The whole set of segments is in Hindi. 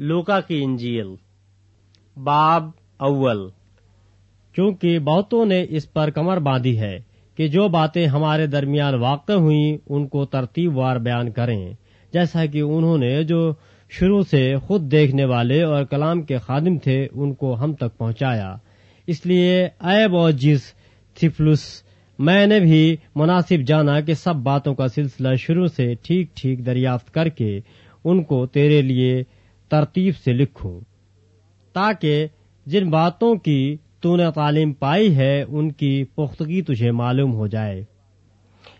लूका की इंजील, बाब अव्वल। क्योंकि बहुतों ने इस पर कमर बांधी है कि जो बातें हमारे दरमियान वाक़ हुई, उनको तरतीबवार बयान करें। जैसा कि उन्होंने जो शुरू से खुद देखने वाले और कलाम के खादिम थे, उनको हम तक पहुँचाया। इसलिए ऐब और जिस थिफलुस, मैंने भी मुनासिब जाना कि सब बातों का सिलसिला शुरू से ठीक ठीक दरियाफ्त करके उनको तेरे लिए तरतीब से लिखूं, ताकि जिन बातों की तूने तालीम पाई है, उनकी पुख्तगी तुझे मालूम हो जाए।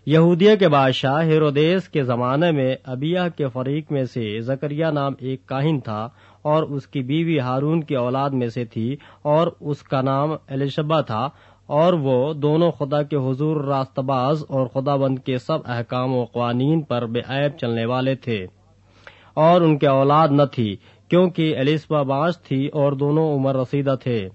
यहूदिया के बादशाह हेरोदेस के जमाने में अबिया के फरीक में से जकरिया नाम एक काहिन था, और उसकी बीवी हारून की औलाद में से थी, और उसका नाम एलिशबा था, और वो दोनों खुदा के हुजूर रास्तबाज और खुदाबंद के सब अहकाम व कवानीन पर बेऐब चलने वाले थे। और उनके औलाद न थी, क्योंकि एलिसबा बाज थी और दोनों उम्र रसीदा थे।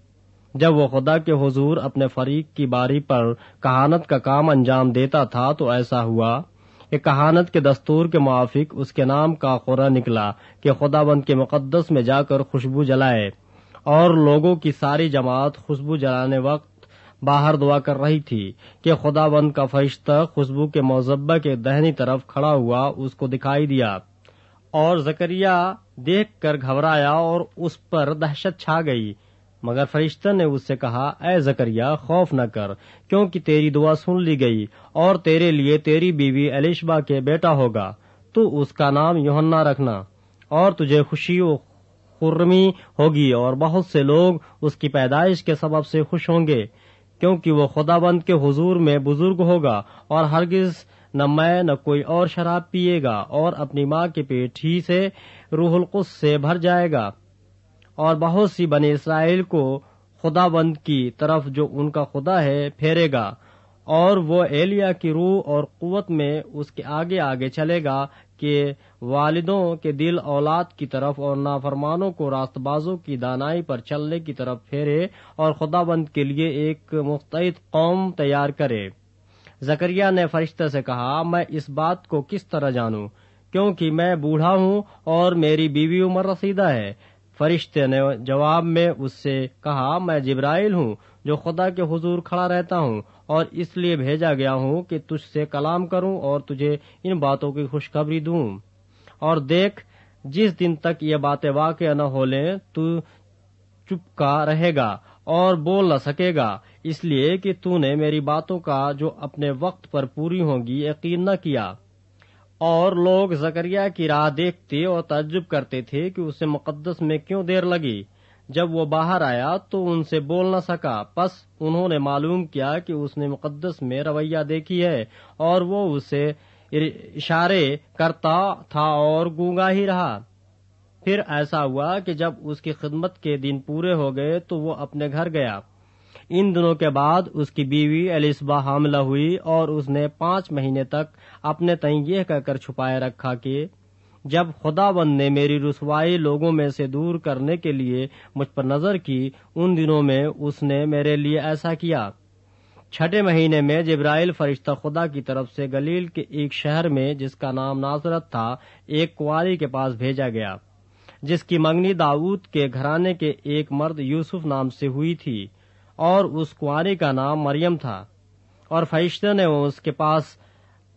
जब वो खुदा के हुजूर अपने फरीक की बारी पर कहानत का काम अंजाम देता था तो ऐसा हुआ। कि कहानत के दस्तूर के मुआफिक उसके नाम का खुरा निकला कि खुदाबंद के मुकद्दस में जाकर खुशबू जलाए और लोगों की सारी जमात खुशबू जलाने वक्त बाहर दुआ कर रही थी कि खुदाबंद का फरिश्ता खुशबू के मौजब्बा के दहनी तरफ़ खड़ा हुआ उसको दिखाई दिया। और जकरिया देख कर घबराया और उस पर दहशत छा गई। मगर फरिश्ता ने उससे कहा, ए जकरिया, खौफ न कर, क्योंकि तेरी दुआ सुन ली गई और तेरे लिए तेरी बीवी एलिशबा के बेटा होगा। तू उसका नाम योहन्ना रखना और तुझे खुशी खुर्मी होगी और बहुत से लोग उसकी पैदाइश के सबब से खुश होंगे, क्योंकि वो खुदाबंद के हुजूर में बुज़ुर्ग होगा और हरगिज न मैं, न कोई और शराब पिएगा और अपनी माँ के पेट ही से रूहुल से भर जाएगा। और बहुत सी बने इसराइल को खुदाबंद की तरफ़ जो उनका खुदा है फेरेगा। और वो एलिया की रूह और कुवत में उसके आगे आगे चलेगा कि वालिदों के दिल औलाद की तरफ़ और नाफरमानों को रास्तबाजों की दानाई पर चलने की तरफ़ फेरे और खुदाबंद के लिए एक मुस्तैद कौम तैयार करे। जकरिया ने फरिश्ते से कहा, मैं इस बात को किस तरह जानूं? क्योंकि मैं बूढ़ा हूँ और मेरी बीवी उम्र रसीदा है। फरिश्ते ने जवाब में उससे कहा, मैं जिब्राइल हूँ, जो खुदा के हुजूर खड़ा रहता हूँ और इसलिए भेजा गया हूँ कि तुझसे कलाम करूँ और तुझे इन बातों की खुशखबरी दूँ। और देख, जिस दिन तक ये बातें वाक़ न हो लें तू चुपका रहेगा और बोल न सकेगा। इसलिए कि तूने मेरी बातों का जो अपने वक्त पर पूरी होंगी यकीन न किया। और लोग जकरिया की राह देखते और तजुब करते थे कि उसे मुकद्दस में क्यों देर लगी। जब वो बाहर आया तो उनसे बोल न सका। बस उन्होंने मालूम किया कि उसने मुकद्दस में रवैया देखी है और वो उसे इशारे करता था और गूँगा ही रहा। फिर ऐसा हुआ कि जब उसकी खिदमत के दिन पूरे हो गए तो वो अपने घर गया। इन दिनों के बाद उसकी बीवी एलिसबा हामला हुई और उसने पाँच महीने तक अपने तई यह कहकर छुपाए रखा कि जब खुदाबंद ने मेरी रसवाई लोगों में से दूर करने के लिए मुझ पर नज़र की, उन दिनों में उसने मेरे लिए ऐसा किया। छठे महीने में जिब्राइल फरिश्ता खुदा की तरफ़ से गलील के एक शहर में, जिसका नाम नाजरत था, एक कुआरी के पास भेजा गया, जिसकी मंगनी दाऊद के घराने के एक मर्द यूसुफ नाम से हुई थी। और उस कुआरी का नाम मरियम था। और फरिश्ते ने उसके पास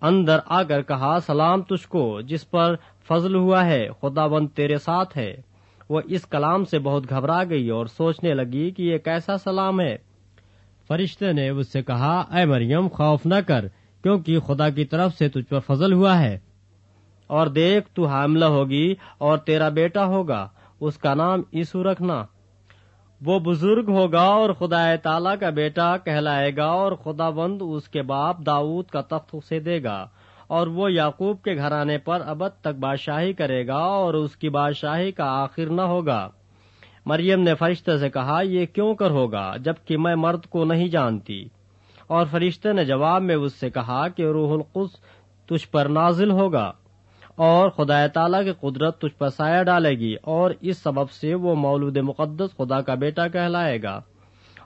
अंदर आकर कहा, सलाम तुझको, जिस पर फजल हुआ है, खुदाबंद तेरे साथ है। वो इस कलाम से बहुत घबरा गई और सोचने लगी कि ये कैसा सलाम है। फरिश्ते ने उससे कहा अय मरियम, खौफ न कर, क्योंकि खुदा की तरफ़ से तुझ पर फजल हुआ है। और देख, तू हामला होगी और तेरा बेटा होगा। उसका नाम ईसु रखना। वो बुज़ुर्ग होगा और खुदा ताला का बेटा कहलाएगा और खुदाबंद उसके बाप दाऊद का तख्त उसे देगा और वो याकूब के घराने पर अब तक बादशाही करेगा और उसकी बादशाही का आखिर न होगा। मरियम ने फरिश्ते से कहा, ये क्यों कर होगा, जबकि मैं मर्द को नहीं जानती? और फरिश्ते ने जवाब में उससे कहा कि रूहुल कुस तुझ पर नाजिल होगा। और खुदा तला की कुदरत तुझ पर साया डालेगी, और इस सबब से वो मौलूद मुकद्दस खुदा का बेटा कहलाएगा।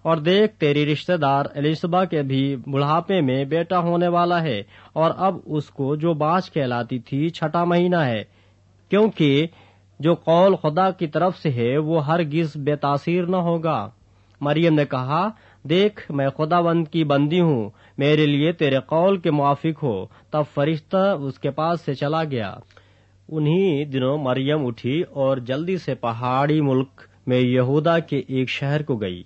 और देख, तेरी रिश्तेदार एलिसबा के भी बुढ़ापे में बेटा होने वाला है, और अब उसको जो बाँच कहलाती थी, छठा महीना है। क्योंकि जो कौल खुदा की तरफ़ से है, वो हर गिज बेतासीर न होगा। मरियम ने कहा देख, मैं खुदावंद की बंदी हूँ। मेरे लिए तेरे कौल के मुआफिक हो। तब फरिश्ता उसके पास से चला गया। उन्हीं दिनों मरियम उठी और जल्दी से पहाड़ी मुल्क में यहूदा के एक शहर को गई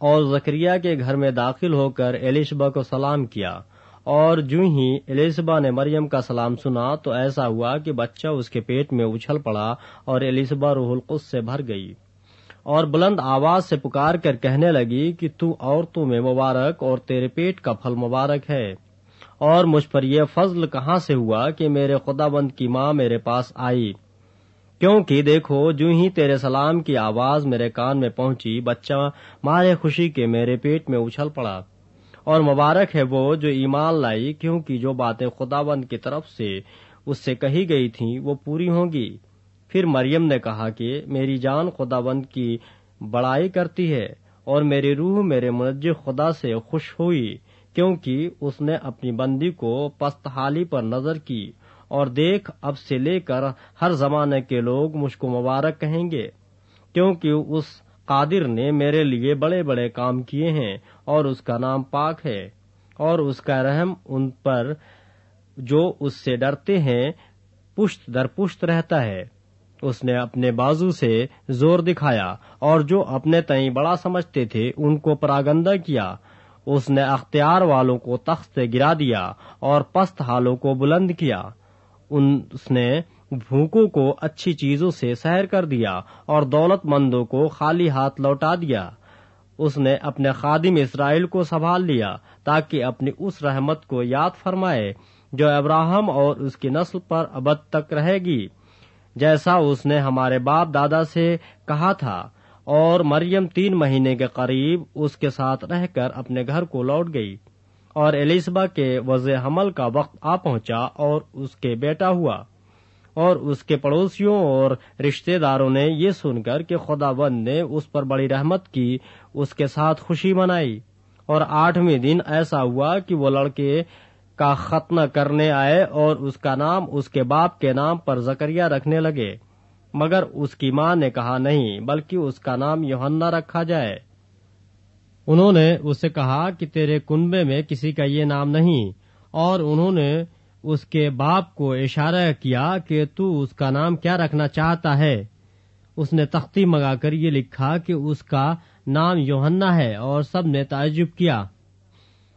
और जकरिया के घर में दाखिल होकर एलिशबा को सलाम किया। और जू ही एलिसबा ने मरियम का सलाम सुना तो ऐसा हुआ कि बच्चा उसके पेट में उछल पड़ा और एलिसबा रूहुल कुस से भर गई। और बुलंद आवाज़ से पुकार कर कहने लगी कि तू औरतों में मुबारक और तेरे पेट का फल मुबारक है। और मुझ पर यह फजल कहाँ से हुआ कि मेरे खुदाबंद की माँ मेरे पास आई? क्योंकि देखो, जू ही तेरे सलाम की आवाज़ मेरे कान में पहुँची, बच्चा मारे खुशी के मेरे पेट में उछल पड़ा। और मुबारक है वो जो ईमान लाई, क्योंकि जो बातें खुदाबंद की तरफ़ से उससे कही गई थी, वो पूरी होंगी। फिर मरियम ने कहा कि मेरी जान खुदाबंद की बड़ाई करती है और मेरी रूह मेरे मुनज खुदा से खुश हुई, क्योंकि उसने अपनी बंदी को पस्तहाली पर नज़र की और देख अब से लेकर हर जमाने के लोग मुझको मुबारक कहेंगे, क्योंकि उस कादिर ने मेरे लिए बड़े बड़े काम किए हैं और उसका नाम पाक है और उसका रहम उन पर जो उससे डरते हैं, पुष्ट दर पुष्ट रहता है। उसने अपने बाजू से ज़ोर दिखाया और जो अपने तई बड़ा समझते थे, उनको परागंदा किया। उसने अख्तियार वालों को तख्त से गिरा दिया और पस्त हालों को बुलंद किया। उसने भूखों को अच्छी चीज़ों से सहर कर दिया और दौलतमंदों को खाली हाथ लौटा दिया। उसने अपने खादिम इसराइल को संभाल लिया ताकि अपनी उस रहमत को याद फरमाए, जो अब्राहम और उसकी नस्ल पर अबद तक रहेगी। जैसा उसने हमारे बाप दादा से कहा था, और मरियम तीन महीने के करीब उसके साथ रहकर अपने घर को लौट गई, और एलिसबा के वजे हमल का वक्त आ पहुँचा और उसके बेटा हुआ, और उसके पड़ोसियों और रिश्तेदारों ने ये सुनकर कि खुदाबंद ने उस पर बड़ी रहमत की, उसके साथ खुशी मनाई, और आठवें दिन ऐसा हुआ कि वो लड़के का खतना करने आए और उसका नाम उसके बाप के नाम पर जकरिया रखने लगे। मगर उसकी माँ ने कहा नहीं, बल्कि उसका नाम योहन्ना रखा जाए। उन्होंने उससे कहा कि तेरे कुंबे में किसी का ये नाम नहीं, और उन्होंने उसके बाप को इशारा किया कि तू उसका नाम क्या रखना चाहता है। उसने तख्ती मंगाकर ये लिखा कि उसका नाम योहन्ना है और सबने ताजुब किया।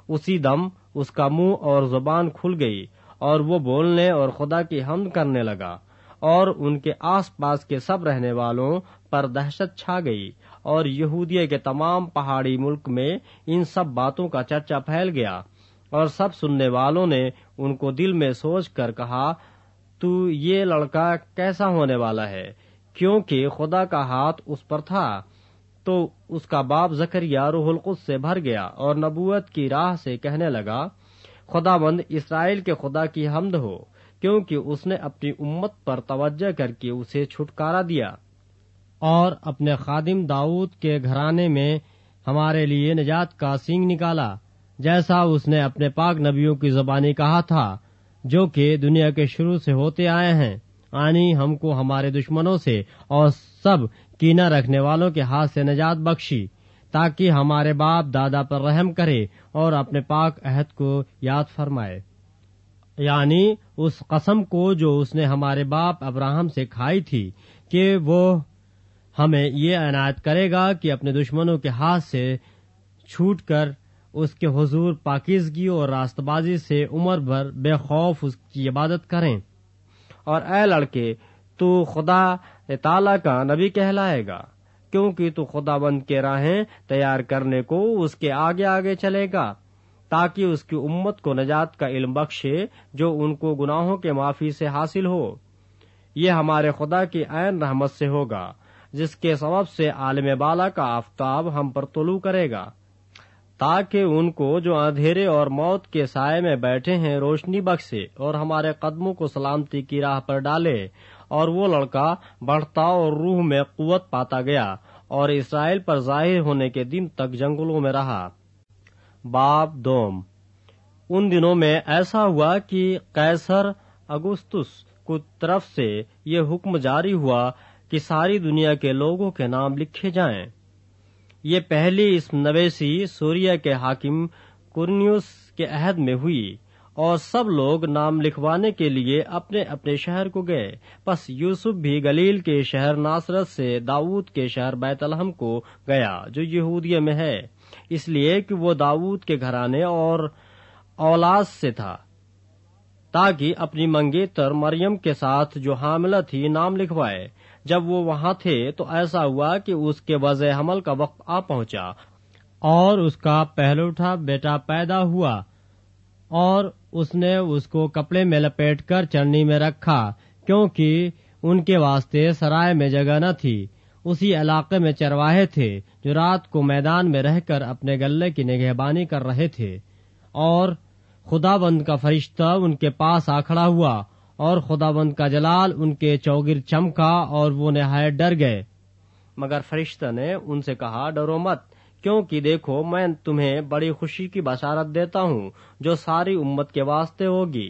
उसी दम उसका मुँह और ज़ुबान खुल गई और वो बोलने और खुदा की हमद करने लगा और उनके आसपास के सब रहने वालों पर दहशत छा गई और यहूदिया के तमाम पहाड़ी मुल्क में इन सब बातों का चर्चा फैल गया और सब सुनने वालों ने उनको दिल में सोच कर कहा, तू ये लड़का कैसा होने वाला है? क्योंकि खुदा का हाथ उस पर था। तो उसका बाप जकरिया रूहुल कुद्स से भर गया और नबूवत की राह से कहने लगा, खुदाबंद, इसराइल के खुदा की हमद हो, क्योंकि उसने अपनी उम्मत पर तवज्जो करके उसे छुटकारा दिया और अपने खादिम दाऊद के घराने में हमारे लिए निजात का सिंह निकाला, जैसा उसने अपने पाक नबियों की जबानी कहा था, जो कि दुनिया के शुरू से होते आए हैं। आनी हमको हमारे दुश्मनों से और सब कीना रखने वालों के हाथ से निजात बख्शी, ताकि हमारे बाप दादा पर रहम करे और अपने पाक अहद को याद फरमाए। यानी उस कसम को जो उसने हमारे बाप अब्राहम से खाई थी, कि वो हमें ये अनायत करेगा कि अपने दुश्मनों के हाथ से छूट कर उसके हुजूर पाकिजगी और रास्तबाजी से उम्र भर बेखौफ उसकी इबादत करें। और ए लड़के, तू खुदा ताला का नबी कहलाएगा, क्योंकि तू खुदाबंद के राहें तैयार करने को उसके आगे आगे चलेगा, ताकि उसकी उम्मत को नजात का इल्म बख्शे, जो उनको गुनाहों के माफ़ी से हासिल हो। ये हमारे खुदा की आयन रहमत से होगा, जिसके सबब से आलम बाला का आफ्ताब हम पर तुलू करेगा, ताकि उनको जो अंधेरे और मौत के साय में बैठे हैं रोशनी बख्शे और हमारे कदमों को सलामती की राह पर डाले और वो लड़का बढ़ता और रूह में कुवत पाता गया और इसराइल पर ज़ाहिर होने के दिन तक जंगलों में रहा। बाप दोम। उन दिनों में ऐसा हुआ कि कैसर अगुस्तुस को तरफ़ से ये हुक्म जारी हुआ कि सारी दुनिया के लोगों के नाम लिखे जाएँ। ये पहली इस नवेसी सूर्य के हाकिम कुर्नियस के अहद में हुई। और सब लोग नाम लिखवाने के लिए अपने अपने शहर को गए। बस यूसुफ भी गलील के शहर नासरत से दाऊद के शहर बैतलहम को गया, जो यहूदिया में है। इसलिए कि वो दाऊद के घराने और औलाद से था, ताकि अपनी मंगेतर मरियम के साथ जो हामिला थी नाम लिखवाए। जब वो वहाँ थे तो ऐसा हुआ कि उसके वजह हमल का वक्त आ पहुँचा और उसका पहलूठा बेटा पैदा हुआ और उसने उसको कपड़े में लपेट कर चरनी में रखा, क्योंकि उनके वास्ते सराय में जगह न थी। उसी इलाके में चरवाहे थे, जो रात को मैदान में रहकर अपने गले की निगहबानी कर रहे थे। और खुदाबंद का फरिश्ता उनके पास आ खड़ा हुआ, और खुदाबंद का जलाल उनके चौगिर चमका, और वो नहायत डर गए। मगर फरिश्ता ने उनसे कहा, डरो मत क्योंकि देखो, मैं तुम्हें बड़ी खुशी की बशारत देता हूँ, जो सारी उम्मत के वास्ते होगी,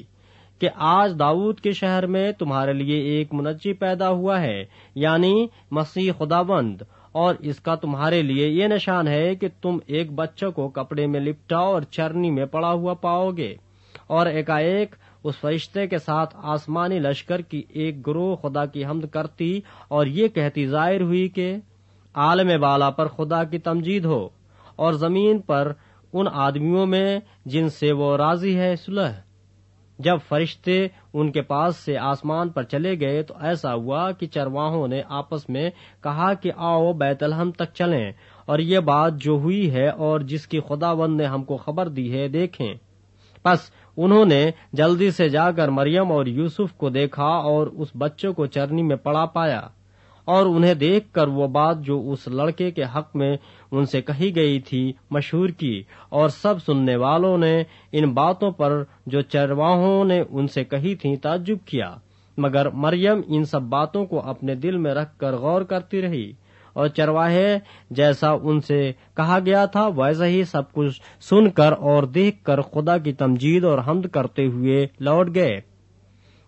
कि आज दाऊद के शहर में तुम्हारे लिए एक मुनजी पैदा हुआ है, यानी मसीह खुदाबंद और इसका तुम्हारे लिए ये निशान है कि तुम एक बच्चे को कपड़े में लिपटा और चरनी में पड़ा हुआ पाओगे, और एकाएक उस फरिश्ते के साथ आसमानी लश्कर की एक गुरु खुदा की हमद करती, और ये कहती ज़ाहिर हुई कि आलम बाला पर खुदा की तमजीद हो और ज़मीन पर उन आदमियों में जिनसे वो राज़ी है सुलह। जब फरिश्ते उनके पास से आसमान पर चले गए तो ऐसा हुआ कि चरवाहों ने आपस में कहा कि आओ बैतलहम तक चलें और ये बात जो हुई है और जिसकी खुदावंद ने हमको खबर दी है, देखें। बस उन्होंने जल्दी से जाकर मरियम और यूसुफ को देखा और उस बच्चे को चरनी में पड़ा पाया। और उन्हें देखकर वो बात जो उस लड़के के हक में उनसे कही गई थी मशहूर की और सब सुनने वालों ने इन बातों पर जो चरवाहों ने उनसे कही थी ताज्जुब किया। मगर मरियम इन सब बातों को अपने दिल में रखकर गौर करती रही और चरवाहे जैसा उनसे कहा गया था वैसा ही सब कुछ सुनकर और देखकर खुदा की तमजीद और हमद करते हुए लौट गए।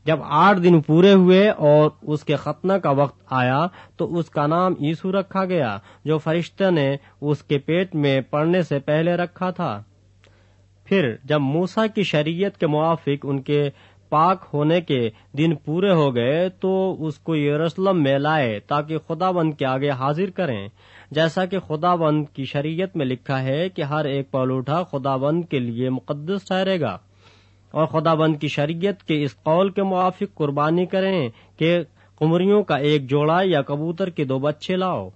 जब आठ दिन पूरे हुए और उसके खतना का वक्त आया तो उसका नाम यीशु रखा गया, जो फरिश्ते ने उसके पेट में पड़ने से पहले रखा था। फिर जब मूसा की शरीयत के मुआफिक उनके पाक होने के दिन पूरे हो गए तो उसको यरूशलेम में लाए ताकि खुदाबंद के आगे हाजिर करें। जैसा कि खुदाबंद की शरीयत में लिखा है कि हर एक पलूठा खुदाबंद के लिए मुकदस ठहरेगा। और खुदाबंद की शरीयत के इस कौल के मुआफिक कुर्बानी करें कि कुमरियों का एक जोड़ा या कबूतर के दो बच्चे लाओ।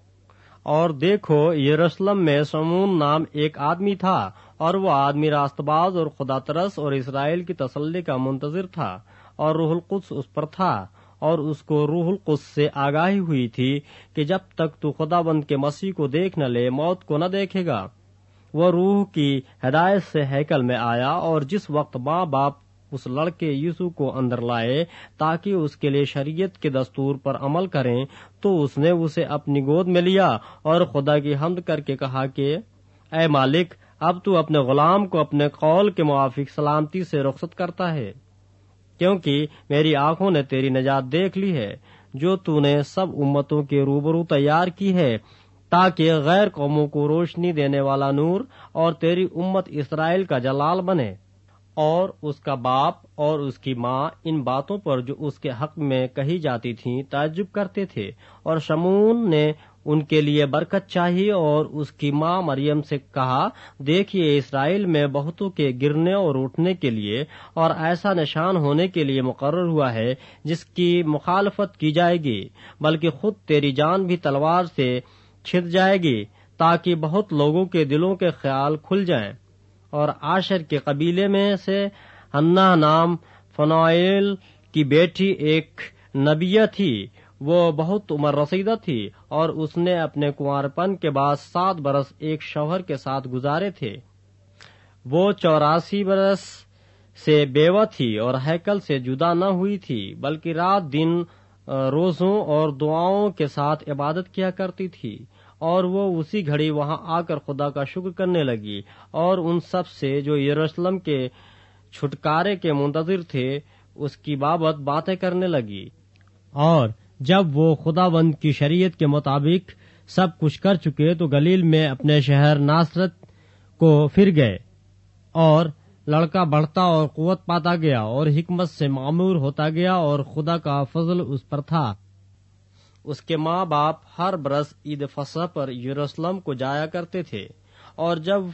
और देखो, यरूशलेम में समून नाम एक आदमी था, और वो आदमी रास्तबाज और खुदा तरस और इसराइल की तसल्ली का मुंतजर था, और रूहुल कुछ उस पर था, और उसको रूहुल कुछ से आगाही हुई थी कि जब तक तू खुदाबंद के मसीह को देख न ले, मौत को न देखेगा। वह रूह की हदायत से हैकल में आया और जिस वक्त माँ बाप उस लड़के यीशु को अंदर लाए ताकि उसके लिए शरीयत के दस्तूर पर अमल करें तो उसने उसे अपनी गोद में लिया और खुदा की हमद करके कहा कि ए मालिक, अब तू अपने गुलाम को अपने कौल के मुआफिक सलामती से रुखसत करता है, क्योंकि मेरी आँखों ने तेरी निजात देख ली है, जो तूने सब उम्मतों के रूबरू तैयार की है ताकि गैर कौमों को रोशनी देने वाला नूर और तेरी उम्मत इसराइल का जलाल बने। और उसका बाप और उसकी माँ इन बातों पर जो उसके हक में कही जाती थीं, ताज्जुब करते थे। और शमून ने उनके लिए बरकत चाहिए और उसकी माँ मरियम से कहा, देखिए, इसराइल में बहुतों के गिरने और उठने के लिए और ऐसा निशान होने के लिए मुकर हुआ है, जिसकी मुखालफत की जाएगी, बल्कि खुद तेरी जान भी तलवार से छिद जाएगी ताकि बहुत लोगों के दिलों के ख्याल खुल जाएँ। और आशर के कबीले में से हन्ना नाम फनाइल की बेटी एक नबिया थी। वो बहुत उम्र रसीदा थी और उसने अपने कुंवरपन के बाद सात बरस एक शौहर के साथ गुजारे थे। वो चौरासी बरस से बेवा थी और हैकल से जुदा न हुई थी, बल्कि रात दिन रोजों और दुआओं के साथ इबादत किया करती थी। और वो उसी घड़ी वहाँ आकर खुदा का शुक्र करने लगी। और उन सबसे जो यरूशलेम के छुटकारे के मुंतजर थे, उसकी बाबत बातें करने लगी। और जब वो खुदाबंद की शरीयत के मुताबिक सब कुछ कर चुके तो गलील में अपने शहर नासरत को फिर गए। और लड़का बढ़ता और कुत पाता गया और हिकमत से मामूर होता गया और खुदा का फजल उस पर था। उसके माँ बाप हर बरस ईद फसह पर यरूशलेम को जाया करते थे। और जब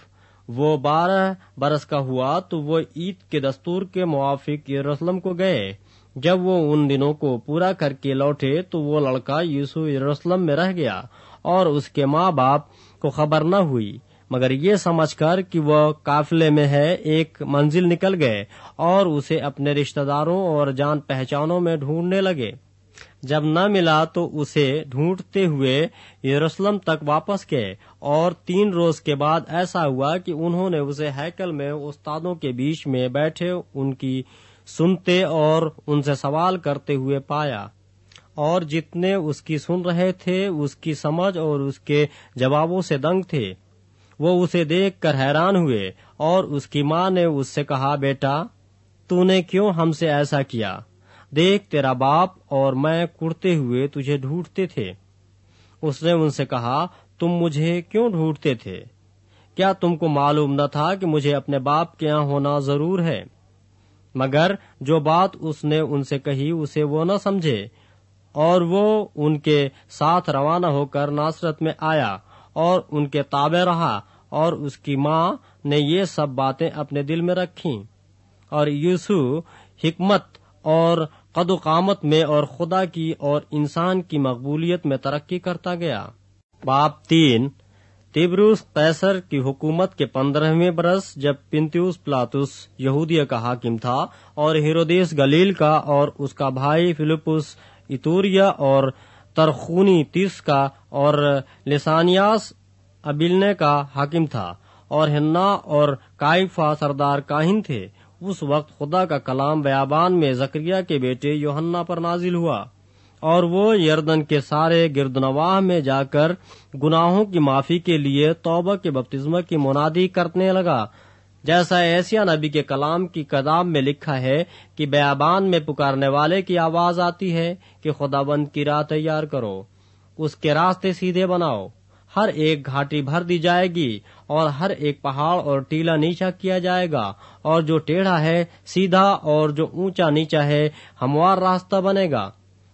वो बारह बरस का हुआ तो वो ईद के दस्तूर के मुआफिक यरूशलेम को गए। जब वो उन दिनों को पूरा करके लौटे तो वो लड़का यूसु यरूशलेम में रह गया और उसके माँ बाप को खबर न हुई। मगर ये समझकर कि वह काफिले में है, एक मंजिल निकल गए और उसे अपने रिश्तेदारों और जान पहचानों में ढूँढने लगे। जब न मिला तो उसे ढूंढते हुए यरूशलेम तक वापस गए। और तीन रोज के बाद ऐसा हुआ कि उन्होंने उसे हैकल में उस्तादों के बीच में बैठे उनकी सुनते और उनसे सवाल करते हुए पाया। और जितने उसकी सुन रहे थे, उसकी समझ और उसके जवाबों से दंग थे। वो उसे देखकर हैरान हुए और उसकी माँ ने उससे कहा, बेटा, तूने क्यों हमसे ऐसा किया? देख तेरा बाप और मैं कुड़ते हुए तुझे ढूंढते थे। उसने उनसे कहा, तुम मुझे क्यों ढूंढते थे? क्या तुमको मालूम न था कि मुझे अपने बाप के यहाँ होना ज़रूर है? मगर जो बात उसने उनसे कही, उसे वो न समझे, और वो उनके साथ रवाना होकर नासरत में आया, और उनके ताबे रहा, और उसकी माँ ने ये सब बातें अपने दिल में रखी। और यूसु, हिकमत और कदकामत में और खुदा की और इंसान की मकबूलियत में तरक्की करता गया। बाप तीन तिब्रूस कैसर की हुकूमत के पंद्रहवें बरस जब पिंत्यूस प्लातुस यहूदिया का हाकिम था और हिरोदेस गलील का और उसका भाई फिलिपुस इतूरिया और तरखूनी तीस का और लिसानियास अबिलने का हाकिम था और हिन्ना और काइफा सरदार काहिन थे उस वक्त खुदा का कलाम बयाबान में जक्रिया के बेटे योहन्ना पर नाजिल हुआ और वो यर्दन के सारे गिरदनवाह में जाकर गुनाहों की माफ़ी के लिए तौबा के बपतिस्मा की मुनादी करने लगा। जैसा ऐसिया नबी के कलाम की कदाम में लिखा है कि बयाबान में पुकारने वाले की आवाज़ आती है कि खुदाबंद की राह तैयार करो, उसके रास्ते सीधे बनाओ। हर एक घाटी भर दी जाएगी और हर एक पहाड़ और टीला नीचा किया जाएगा और जो टेढ़ा है, सीधा और जो ऊँचा नीचा है, हमवार रास्ता बनेगा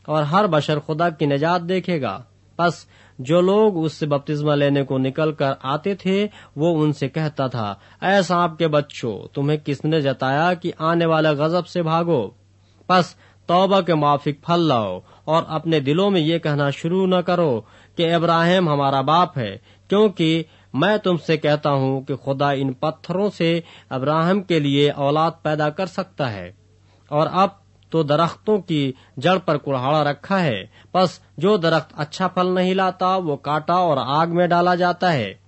और हर बशर खुदा की निजात देखेगा। बस जो लोग उससे बपतिस्मा लेने को निकल कर आते थे, वो उनसे कहता था ऐसा सांप के बच्चों, तुम्हें किसने जताया कि आने वाले गजब से भागो? बस तौबा के माफिक फल लाओ और अपने दिलों में ये कहना शुरू न करो कि इब्राहिम हमारा बाप है, क्योंकि मैं तुमसे कहता हूँ कि खुदा इन पत्थरों से अब्राहम के लिए औलाद पैदा कर सकता है। और अब तो दरख्तों की जड़ पर कुल्हाड़ा रखा है, बस जो दरख्त अच्छा फल नहीं लाता, वो काटा और आग में डाला जाता है।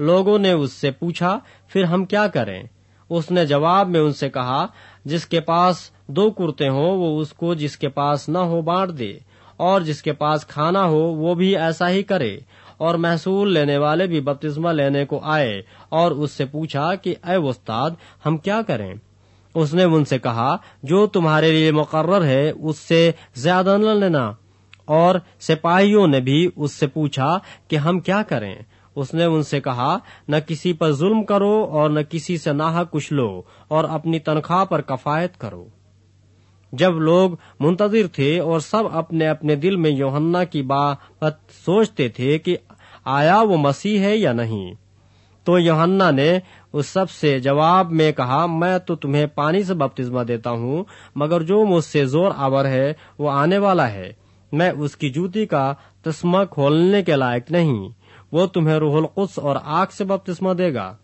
लोगों ने उससे पूछा, फिर हम क्या करें? उसने जवाब में उनसे कहा, जिसके पास दो कुर्ते हों, वो उसको जिसके पास न हो बांट दे, और जिसके पास खाना हो, वो भी ऐसा ही करे। और महसूल लेने वाले भी बपतिस्मा लेने को आए और उससे पूछा कि अय उस्ताद, हम क्या करें? उसने उनसे कहा, जो तुम्हारे लिए मुकर्र है, उससे ज़्यादा न लेना। और सिपाहियों ने भी उससे पूछा कि, हम क्या करें? उसने उनसे कहा, न किसी पर जुल्म करो और न किसी से नाह कुछ लो और अपनी तनख्वाह पर कफायत करो। जब लोग मुंतजिर थे और सब अपने अपने दिल में योहन्ना की बात सोचते थे कि आया वो मसीह है या नहीं? तो योहन्ना ने उस सबसे जवाब में कहा, मैं तो तुम्हें पानी से बपतिस्मा देता हूँ, मगर जो मुझसे ज़ोर आवर है, वो आने वाला है। मैं उसकी जूती का तस्मा खोलने के लायक नहीं, वो तुम्हें रोहल कुछ और आग से बपतिस्मा देगा।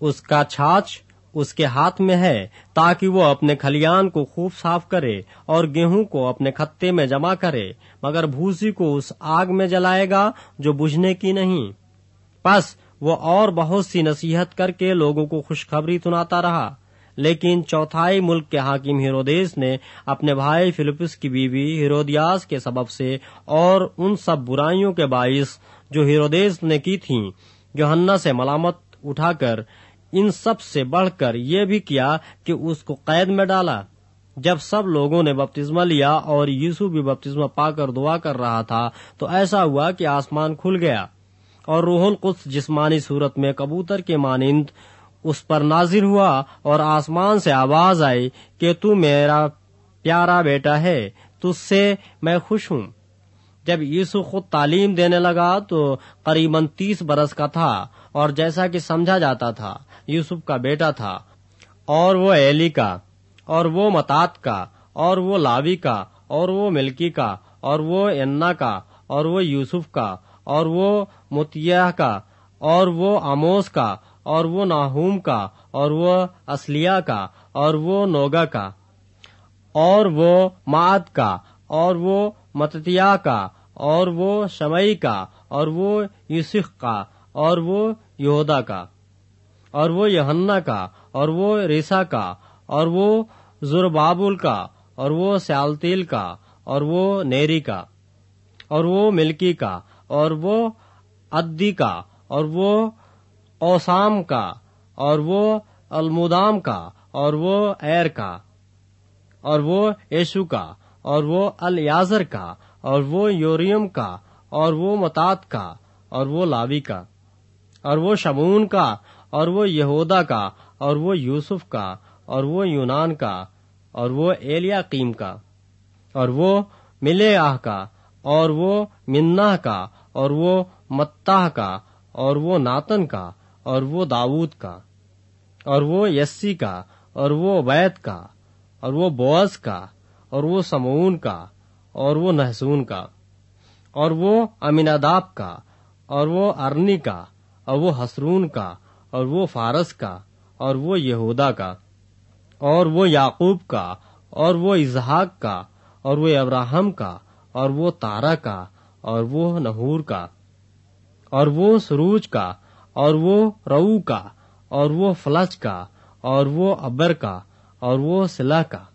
उसका छाछ उसके हाथ में है, ताकि वो अपने खलियान को खूब साफ़ करे और गेहूँ को अपने खत्ते में जमा करे, मगर भूसी को उस आग में जलाएगा जो बुझने की नहीं। बस वो और बहुत सी नसीहत करके लोगों को खुशखबरी सुनाता रहा। लेकिन चौथाई मुल्क के हाकिम हिरोदेस ने अपने भाई फिलिपस की बीवी हिरोदियास के सबब से और उन सब बुराइयों के बाइस जो हिरोदेस ने की थीं हन्ना से मलामत उठाकर इन सबसे बढ़कर ये भी किया कि उसको कैद में डाला। जब सब लोगों ने बपतिस्मा लिया और यीशु भी बपतिस्मा पाकर दुआ कर रहा था तो ऐसा हुआ कि आसमान खुल गया और रोहन कुछ जिस्मानी सूरत में कबूतर के मानिंद उस पर नाजिर हुआ और आसमान से आवाज़ आई कि तू मेरा प्यारा बेटा है, तुझसे मैं खुश हूँ। जब यीशु खुद तालीम देने लगा तो करीबन तीस बरस का था और जैसा कि समझा जाता था यूसुफ का बेटा था और वो एली का और वो मतात का और वो लावी का और वो मिल्की का और वो एन्ना का और वो यूसुफ का और वो मुतिया का और वो आमोस का और वो नाहूम का और वो असलिया का और वो नोगा का और वो माद का और वो मततिया का और वो शमई का और वो यूसुफ का और वो यहूदा का और वो यहन्ना का और वो रेसा का और वो जुरबाबुल का और वो स्यालतील का और वो नेरी का और वो मिल्की का और वो अद्दी का और वो ओसाम का और वो अलमुदाम का और वो एर का और वो यशु का और वो अलयाजर का और वो योरियम का और वो मतात का और वो लावी का और वो शमून का और वो यहूदा का और वो यूसुफ का और वो यूनान का और वो एलियाकीम का और वो मिलेआह का और वो मिन्नाह का और वो मत्ताह का और वो नातन का और वो दाऊद का और वो यस्सी का और वो वैद का और वो बोअस का और वो समून का और वो नहसून का और वो अमीनादाब का और वो अरनी का और वो हसरून का और वो फारस का और वो यहूदा का और वो याकूब का और वो इजहाक का और वो अब्राहम का और वो तारा का और वो नहूर का और वो सरूज का और वो रऊ का और वो फलज का और वो अबर का और वो सिला का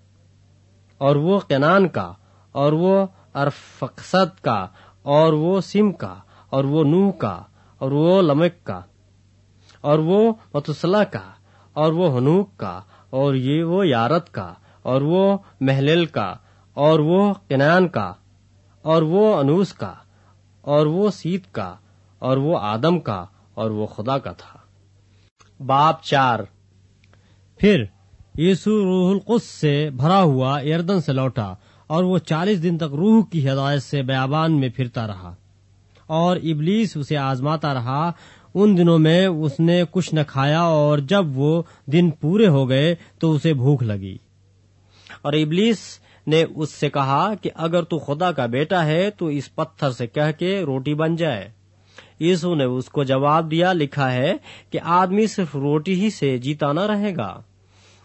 और वो केनान का और वो अरफसद का और वो सिम का और वो नूह का और वो लमक का और वो मतुसला का, और वो हनूक का, और ये वो यारत का, और वो महलिल का, और वो किनान का, और वो अनूस का, और वो सीत का, और वो आदम का, और वो खुदा का था। बाप चार। फिर यीशु रूहुल कुस से भरा हुआ यर्दन से लौटा, और वो चालीस दिन तक रूह की हिदायत से बयाबान में फिरता रहा, और इबलीस उसे आजमाता रहा उन दिनों में उसने कुछ न खाया और जब वो दिन पूरे हो गए तो उसे भूख लगी। और इबलीस ने उससे कहा कि अगर तू खुदा का बेटा है तो इस पत्थर से कह के रोटी बन जाए। यीशु ने उसको जवाब दिया, लिखा है कि आदमी सिर्फ़ रोटी ही से जीता न रहेगा।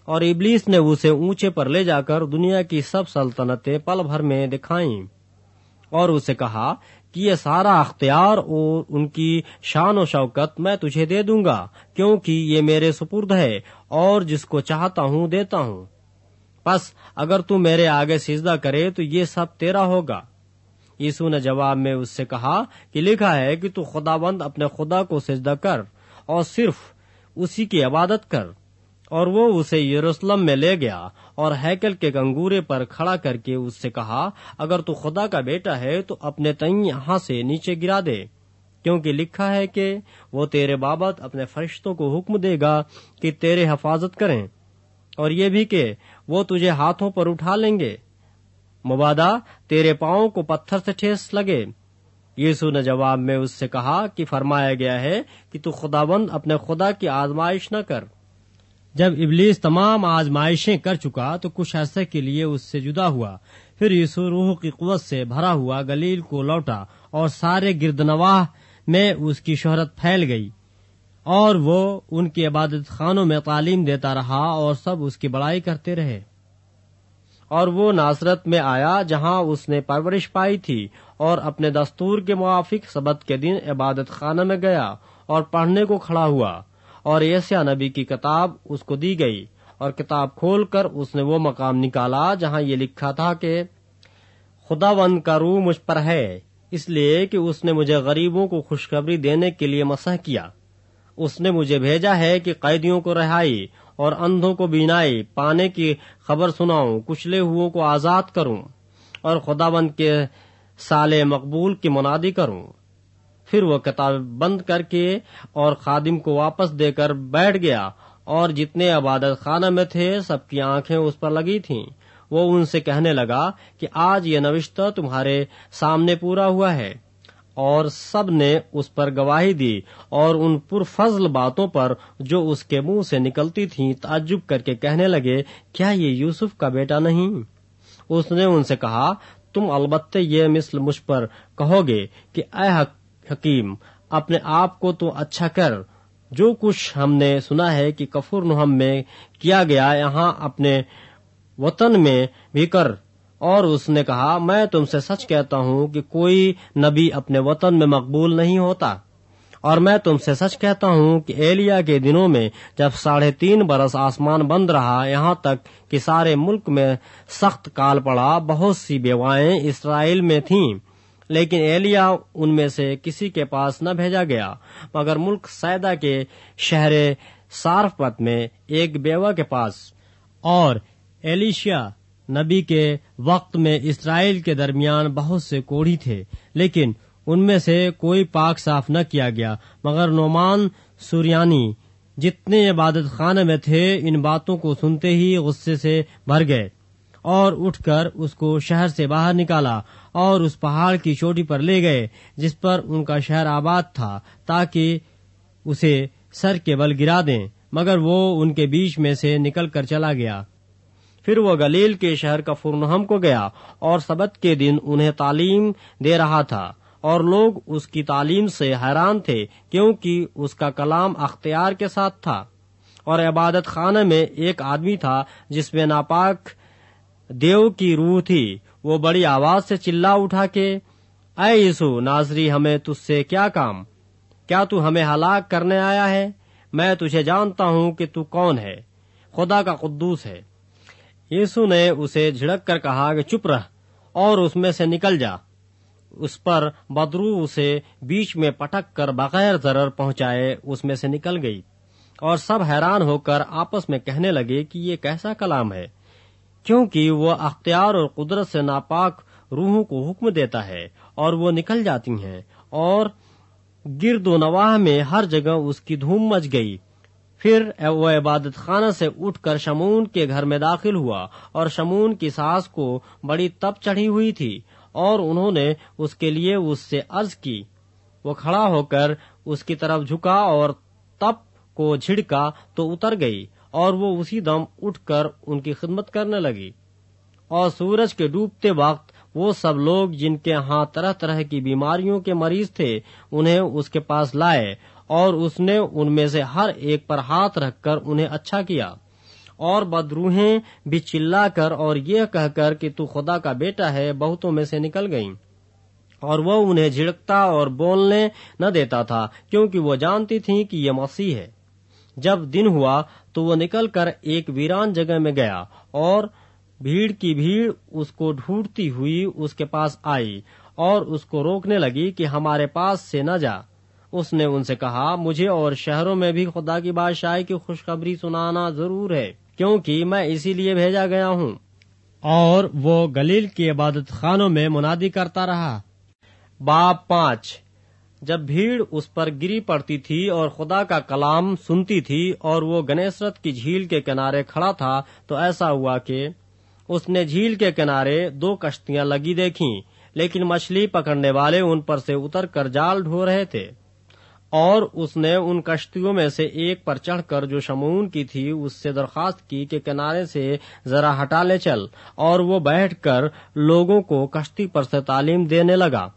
और इबलीस ने उसे ऊँचे पर ले जाकर दुनिया की सब सल्तनतें पल भर में दिखाई और उसे कहा कि ये सारा अख्तियार और उनकी शान और शौकत मैं तुझे दे दूँगा, क्योंकि ये मेरे सुपुर्द है और जिसको चाहता हूँ देता हूँ। बस, अगर तू मेरे आगे सिजदा करे तो ये सब तेरा होगा। यीशु ने जवाब में उससे कहा कि लिखा है कि तू खुदाबंद अपने खुदा को सिजदा कर और सिर्फ़ उसी की इबादत कर। और वो उसे यरूशलेम में ले गया और हैकल के गंगूरे पर खड़ा करके उससे कहा, अगर तू खुदा का बेटा है तो अपने तई यहाँ से नीचे गिरा दे। क्योंकि लिखा है कि वो तेरे बाबत अपने फरिश्तों को हुक्म देगा कि तेरे हिफाजत करें। और ये भी कि वो तुझे हाथों पर उठा लेंगे। मुबादा, तेरे पाओ को पत्थर से ठेस लगे। यीशु ने जवाब में उससे कहा कि फरमाया गया है कि तू खुदाबंद अपने खुदा की आजमाइश न कर। जब इबलीस तमाम आजमाइशें कर चुका तो कुछ अरसे के लिए उससे जुदा हुआ। फिर यीशु रूह की कुवत से भरा हुआ गलील को लौटा और सारे गिरदनवाह में उसकी शोहरत फैल गई। और वो उनकी इबादत खानों में तालीम देता रहा और सब उसकी बड़ाई करते रहे। और वो नासरत में आया, जहाँ उसने परवरिश पाई थी और अपने दस्तूर के मुआफिक सबत के दिन इबादत खाना में गया और पढ़ने को खड़ा हुआ। और यसिया नबी की किताब उसको दी गई, और किताब खोलकर उसने वो मकाम निकाला जहाँ ये लिखा था कि खुदावंद का रूह मुझ पर है, इसलिए कि उसने मुझे गरीबों को खुशखबरी देने के लिए मसह किया। उसने मुझे भेजा है कि कैदियों को रिहाई और अंधों को बीनाई, पाने की खबर सुनाऊं, कुचले हुओं को आज़ाद करूँ और खुदाबंद के साले मकबूल की मुनादी करूँ। फिर वह किताब बंद करके और खादिम को वापस देकर बैठ गया और जितने अबादत खाना में थे, सबकी आँखें उस पर लगी थीं। वो उनसे कहने लगा कि आज ये नविश्ता तुम्हारे सामने पूरा हुआ है और सबने उस पर गवाही दी और उन पुरफजल बातों पर जो उसके मुँह से निकलती थीं, ताज्जुब करके कहने लगे, क्या ये यूसुफ का बेटा नहीं? उसने उनसे कहा, तुम अलबत्ते ये मिसल मुझ पर कहोगे कि अय हकीम, अपने आप को तो अच्छा कर। जो कुछ हमने सुना है कि कफूर में किया गया, यहाँ अपने वतन में भी कर। और उसने कहा, मैं तुमसे सच कहता हूँ कि कोई नबी अपने वतन में मकबूल नहीं होता। और मैं तुमसे सच कहता हूँ कि एलिया के दिनों में जब साढ़े तीन बरस आसमान बंद रहा, यहाँ तक कि सारे मुल्क में सख्त काल पड़ा, बहुत सी बेवाएँ इसराइल में थीं। लेकिन एलिया उनमें से किसी के पास न भेजा गया। मगर मुल्क सैदा के शहर सार्फपत में एक बेवा के पास और एलिशिया नबी के वक्त में इसराइल के दरमियान बहुत से कोढ़ी थे। लेकिन उनमें से कोई पाक साफ़ न किया गया। मगर नोमान सुरियानी जितने इबादत खाने में थे, इन बातों को सुनते ही गुस्से से भर गए और उठकर उसको शहर से बाहर निकाला और उस पहाड़ की चोटी पर ले गए, जिस पर उनका शहर आबाद था, ताकि उसे सर के बल गिरा दें, मगर वो उनके बीच में से निकल कर चला गया। फिर वो गलील के शहर का फुरनहम को गया, और सबत के दिन उन्हें तालीम दे रहा था, और लोग उसकी तालीम से हैरान थे, क्योंकि उसका कलाम अख्तियार के साथ था। और इबादत खाने में एक आदमी था, जिसमें नापाक देव की रूह थी। वो बड़ी आवाज़ से चिल्ला उठा के अय यीशु नाजरी, हमें तुझसे क्या काम? क्या तू हमें हलाक करने आया है? मैं तुझे जानता हूँ कि तू कौन है। खुदा का कुद्दूस है। यीशु ने उसे झिड़क कर कहा कि, चुप रह और उसमें से निकल जा। उस पर बदरू उसे बीच में पटक कर बगैर जरर पहुँचाए उसमें से निकल गई और सब हैरान होकर आपस में कहने लगे कि ये कैसा कलाम है। क्योंकि वो अख्तियार और कुदरत से नापाक रूहों को हुक्म देता है और वो निकल जाती हैं और गिरदो नवाह में हर जगह उसकी धूम मच गई। फिर वो इबादत खाना से उठकर शमून के घर में दाखिल हुआ और शमून की सास को बड़ी तप चढ़ी हुई थी और उन्होंने उसके लिए उससे अर्ज़ की। वो खड़ा होकर उसकी तरफ़ झुका और तप को झिड़का तो उतर गई। और वो उसी दम उठकर उनकी खिदमत करने लगी। और सूरज के डूबते वक्त वो सब लोग जिनके यहाँ तरह तरह की बीमारियों के मरीज़ थे, उन्हें उसके पास लाए और उसने उनमें से हर एक पर हाथ रखकर उन्हें अच्छा किया। और बदरूहें भी चिल्लाकर और यह कहकर कि तू खुदा का बेटा है, बहुतों में से निकल गईं। और वह उन्हें झिड़कता और बोलने न देता था, क्योंकि वो जानती थी कि यह मसीह है। जब दिन हुआ तो वो निकलकर एक वीरान जगह में गया और भीड़ की भीड़ उसको ढूंढती हुई उसके पास आई और उसको रोकने लगी कि हमारे पास से न जा। उसने उनसे कहा, मुझे और शहरों में भी खुदा की बादशाही की खुशखबरी सुनाना ज़रूर है, क्योंकि मैं इसीलिए भेजा गया हूँ। और वो गलील की इबादत खानों में मुनादी करता रहा। बाप पाँच। जब भीड़ उस पर गिरी पड़ती थी और खुदा का कलाम सुनती थी और वो गणेशरथ की झील के किनारे खड़ा था तो ऐसा हुआ कि उसने झील के किनारे दो कश्तियाँ लगी देखी, लेकिन मछली पकड़ने वाले उन पर से उतर कर जाल ढो रहे थे। और उसने उन कश्तियों में से एक पर चढ़कर जो शमून की थी, उससे दरखास्त की कि किनारे से जरा हटा ले चल। और वो बैठकर लोगों को कश्ती पर से तालीम देने लगा।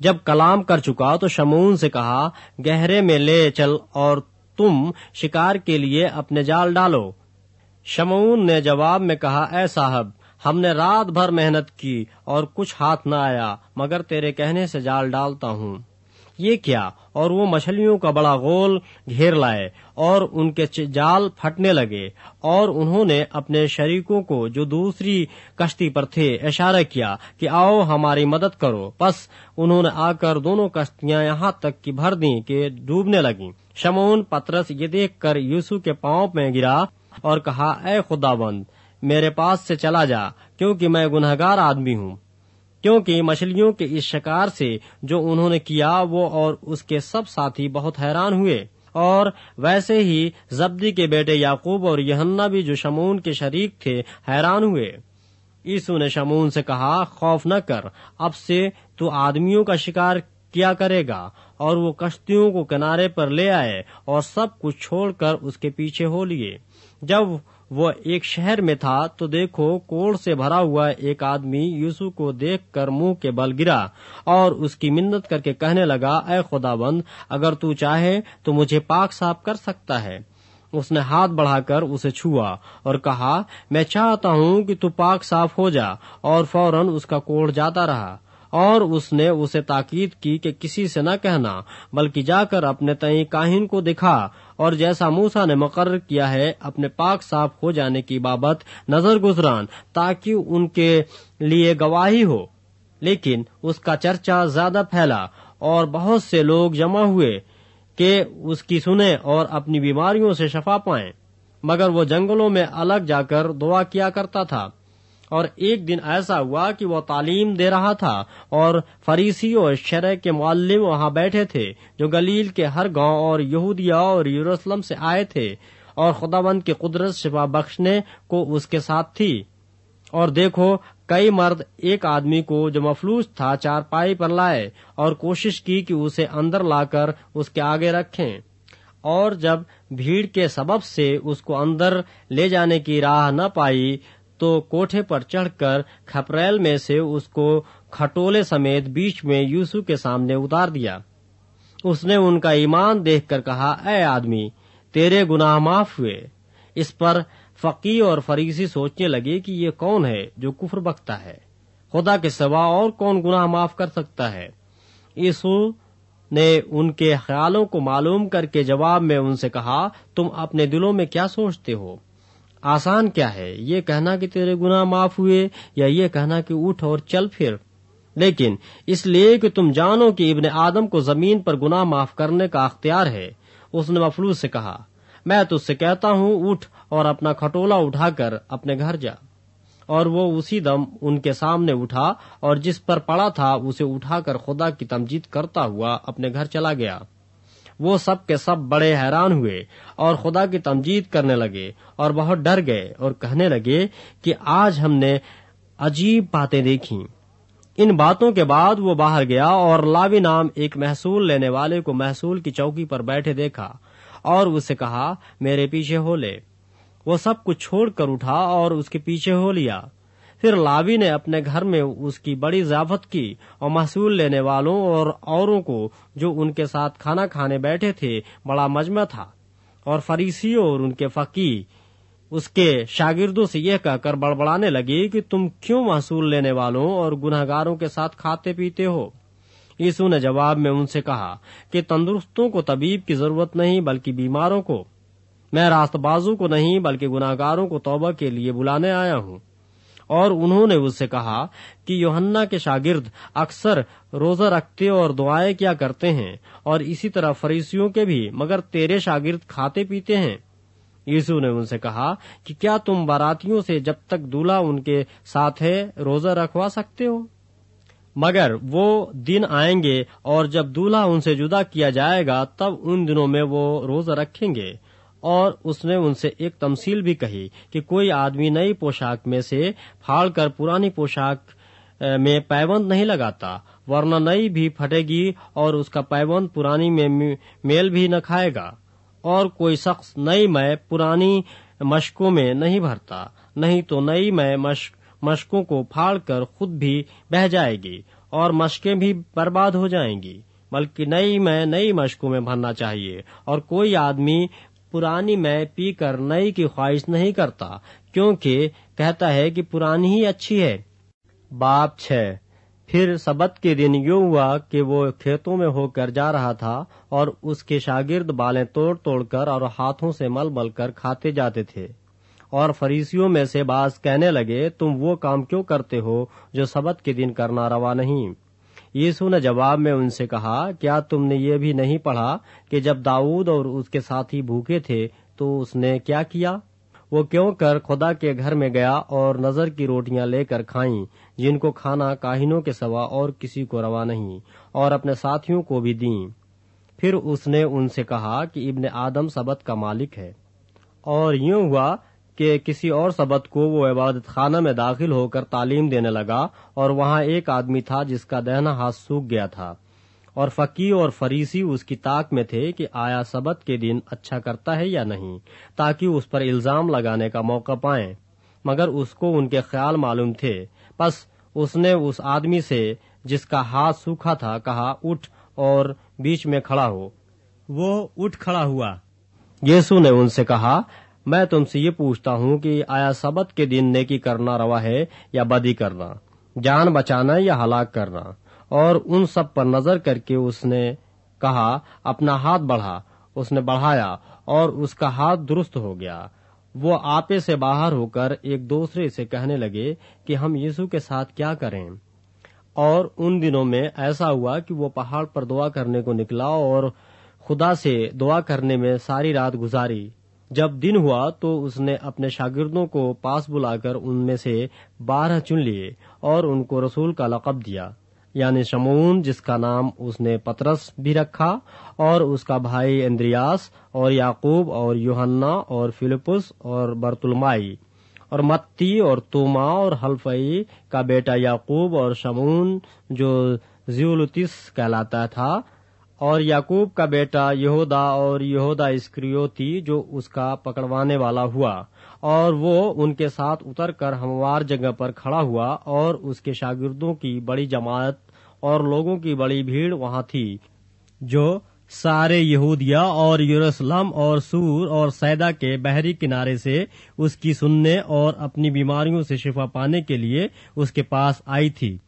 जब कलाम कर चुका तो शमून से कहा, गहरे में ले चल और तुम शिकार के लिए अपने जाल डालो। शमून ने जवाब में कहा ए साहब, हमने रात भर मेहनत की और कुछ हाथ न आया, मगर तेरे कहने से जाल डालता हूँ। ये क्या और वो मछलियों का बड़ा गोल घेर लाए और उनके जाल फटने लगे और उन्होंने अपने शरीकों को, जो दूसरी कश्ती पर थे, इशारा किया कि आओ हमारी मदद करो। बस उन्होंने आकर दोनों कश्तियाँ यहाँ तक की भर दी कि डूबने लगी। शमोन पत्रस ये देख कर यूसु के पाँव में गिरा और कहा ए खुदाबंद, मेरे पास से चला जा, क्योंकि मैं गुनहगार आदमी हूँ। क्योंकि मछलियों के इस शिकार से जो उन्होंने किया, वो और उसके सब साथी बहुत हैरान हुए। और वैसे ही जब्दी के बेटे याकूब और यहन्ना भी जो शमून के शरीक थे, हैरान हुए। यीशु ने शमून से कहा, खौफ न कर, अब से तू आदमियों का शिकार किया करेगा और वो कश्तियों को किनारे पर ले आए और सब कुछ छोड़कर उसके पीछे हो लिए। जब वो एक शहर में था तो देखो कोड़ से भरा हुआ एक आदमी यीशु को देखकर मुँह के बल गिरा और उसकी मिन्नत करके कहने लगा अय खुदाबंद, अगर तू चाहे तो मुझे पाक साफ़ कर सकता है। उसने हाथ बढ़ाकर उसे छुआ और कहा, मैं चाहता हूँ कि तू पाक साफ़ हो जा और फ़ौरन उसका कोड़ जाता रहा। और उसने उसे ताकीद की कि किसी से न कहना, बल्कि जाकर अपने तई काहिन को दिखा और जैसा मूसा ने मुकर किया है, अपने पाक साफ़ हो जाने की बाबत नज़र गुजरान, ताकि उनके लिए गवाही हो। लेकिन उसका चर्चा ज़्यादा फैला और बहुत से लोग जमा हुए कि उसकी सुने और अपनी बीमारियों से शफा पाएँ। मगर वो जंगलों में अलग जाकर दुआ किया करता था। और एक दिन ऐसा हुआ कि वो तालीम दे रहा था और फरीसी और शरह के मालिम वहाँ बैठे थे, जो गलील के हर गाँव और यहूदिया और यूरूशलेम से आए थे और खुदाबंद की कुदरत शिफा बख्शने को उसके साथ थी। और देखो, कई मर्द एक आदमी को जो मफलूस था चारपाई पर लाए और कोशिश की कि उसे अंदर लाकर उसके आगे रखें। और जब भीड़ के सबब से उसको अंदर ले जाने की राह न पाई तो कोठे पर चढ़कर खपरेल में से उसको खटोले समेत बीच में यूसुफ के सामने उतार दिया। उसने उनका ईमान देखकर कहा अय आदमी, तेरे गुनाह माफ़ हुए। इस पर फकी और फरीसी सोचने लगे कि ये कौन है जो कुफर बकता है? खुदा के सिवा और कौन गुनाह माफ़ कर सकता है? यीशु ने उनके ख्यालों को मालूम करके जवाब में उनसे कहा, तुम अपने दिलों में क्या सोचते हो? आसान क्या है? ये कहना कि तेरे गुनाह माफ़ हुए या ये कहना कि उठ और चल फिर? लेकिन इसलिए कि तुम जानो कि इब्ने आदम को ज़मीन पर गुनाह माफ़ करने का अख्तियार है। उसने मफलूज से कहा, मैं तुझसे कहता हूँ, उठ और अपना खटोला उठाकर अपने घर जा। और वो उसी दम उनके सामने उठा और जिस पर पड़ा था, उसे उठाकर खुदा की तमजीद करता हुआ अपने घर चला गया। वो सब के सब बड़े हैरान हुए और खुदा की तमजीद करने लगे और बहुत डर गए और कहने लगे कि आज हमने अजीब बातें देखी। इन बातों के बाद वो बाहर गया और लावी नाम एक महसूल लेने वाले को महसूल की चौकी पर बैठे देखा और उससे कहा, मेरे पीछे हो ले। वो सब कुछ छोड़कर उठा और उसके पीछे हो लिया। फिर लावी ने अपने घर में उसकी बड़ी जियाफत की और महसूल लेने वालों और औरों को, जो उनके साथ खाना खाने बैठे थे, बड़ा मजमा था। और फरीसियों और उनके फकी उसके शागिर्दों से यह कहकर बड़बड़ाने लगे कि तुम क्यों महसूल लेने वालों और गुनाहगारों के साथ खाते पीते हो? यीशु ने जवाब में उनसे कहा कि तंदुरुस्तों को तबीब की ज़रूरत नहीं, बल्कि बीमारों को। मैं रास्तबाजों को नहीं, बल्कि गुनाहगारों को तौबा के लिए बुलाने आया हूँ। और उन्होंने उससे कहा कि योहन्ना के शागिर्द अक्सर रोजा रखते और दुआएँ क्या करते हैं और इसी तरह फरीसियों के भी, मगर तेरे शागिर्द खाते पीते हैं। यीशु ने उनसे कहा कि क्या तुम बारातियों से जब तक दूल्हा उनके साथ है, रोजा रखवा सकते हो? मगर वो दिन आएँगे और जब दूल्हा उनसे जुदा किया जाएगा, तब उन दिनों में वो रोजा रखेंगे। और उसने उनसे एक तमसील भी कही कि कोई आदमी नई पोशाक में से फाड़ कर पुरानी पोशाक में पैबंद नहीं लगाता, वरना नई भी फटेगी और उसका पैबंद पुरानी में मेल भी न खाएगा। और कोई शख्स नई मैं पुरानी मशकों में नहीं भरता, नहीं तो नई मैं मशक को फाड़ कर खुद भी बह जाएगी और मशकें भी बर्बाद हो जाएँगी, बल्कि नई मैं नई मशकों में भरना चाहिए। और कोई आदमी पुरानी मैं पीकर नई की ख्वाहिश नहीं करता, क्योंकि कहता है कि पुरानी ही अच्छी है। बाप छ। फिर सबत के दिन यूँ हुआ कि वो खेतों में होकर जा रहा था और उसके शागिर्द बालें तोड़ तोड़कर और हाथों से मल मल कर खाते जाते थे। और फरीसियों में से बास कहने लगे, तुम वो काम क्यों करते हो जो सबत के दिन करना रवा नहीं? यीशु ने जवाब में उनसे कहा, क्या तुमने ये भी नहीं पढ़ा कि जब दाऊद और उसके साथी भूखे थे तो उसने क्या किया? वो क्यों कर खुदा के घर में गया और नज़र की रोटियाँ लेकर खाई, जिनको खाना काहिनों के सवा और किसी को रवा नहीं, और अपने साथियों को भी दी? फिर उसने उनसे कहा कि इब्ने आदम सबत का मालिक है। और यूँ हुआ कि किसी और सबत को वो इबादत खाना में दाखिल होकर तालीम देने लगा और वहाँ एक आदमी था जिसका दहना हाथ सूख गया था। और फकी और फरीसी उसकी ताक में थे कि आया सबत के दिन अच्छा करता है या नहीं, ताकि उस पर इल्ज़ाम लगाने का मौका पाए। मगर उसको उनके ख्याल मालूम थे। बस उसने उस आदमी से, जिसका हाथ सूखा था, कहा, उठ और बीच में खड़ा हो। वो उठ खड़ा हुआ। यीशु ने उनसे कहा मैं तुमसे ये पूछता हूँ कि आया सबत के दिन नेकी करना रवा है या बदी करना, जान बचाना या हलाक करना? और उन सब पर नज़र करके उसने कहा, अपना हाथ बढ़ा। उसने बढ़ाया और उसका हाथ दुरुस्त हो गया। वो आपे से बाहर होकर एक दूसरे से कहने लगे कि हम यीशु के साथ क्या करें? और उन दिनों में ऐसा हुआ कि वो पहाड़ पर दुआ करने को निकला और खुदा से दुआ करने में सारी रात गुजारी। जब दिन हुआ तो उसने अपने शागिर्दों को पास बुलाकर उनमें से बारह चुन लिए और उनको रसूल का लकब दिया। यानी शमून जिसका नाम उसने पतरस भी रखा और उसका भाई इंद्रियास और याकूब और योहन्ना और फिलिपस और बरतुलमाई और मत्ती और तोमा और हल्फई का बेटा याकूब और शमून जो जियोलुतिस कहलाता था और याकूब का बेटा यहोदा और यहोदा इस्क्रियोती जो उसका पकड़वाने वाला हुआ। और वो उनके साथ उतरकर हमवार जगह पर खड़ा हुआ और उसके शागिर्दों की बड़ी जमात और लोगों की बड़ी भीड़ वहाँ थी, जो सारे यहूदिया और यरूशलेम और सूर और सैदा के बहरी किनारे से उसकी सुनने और अपनी बीमारियों से शिफा पाने के लिए उसके पास आई थी।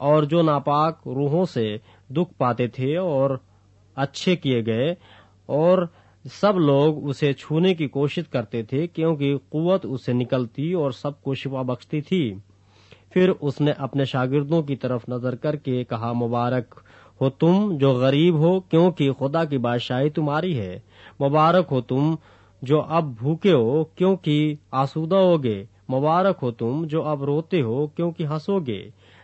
और जो नापाक रूहों से दुख पाते थे और अच्छे किए गए, और सब लोग उसे छूने की कोशिश करते थे क्योंकि कुवत उसे निकलती और सबको शिफा बख्शती थी। फिर उसने अपने शागिर्दों की तरफ़ नज़र करके कहा, मुबारक हो तुम जो गरीब हो, क्योंकि खुदा की बादशाही तुम्हारी है। मुबारक हो तुम जो अब भूखे हो, क्योंकि आसूदा होगे। मुबारक हो तुम जो अब रोते हो, क्योंकि हंसोगे।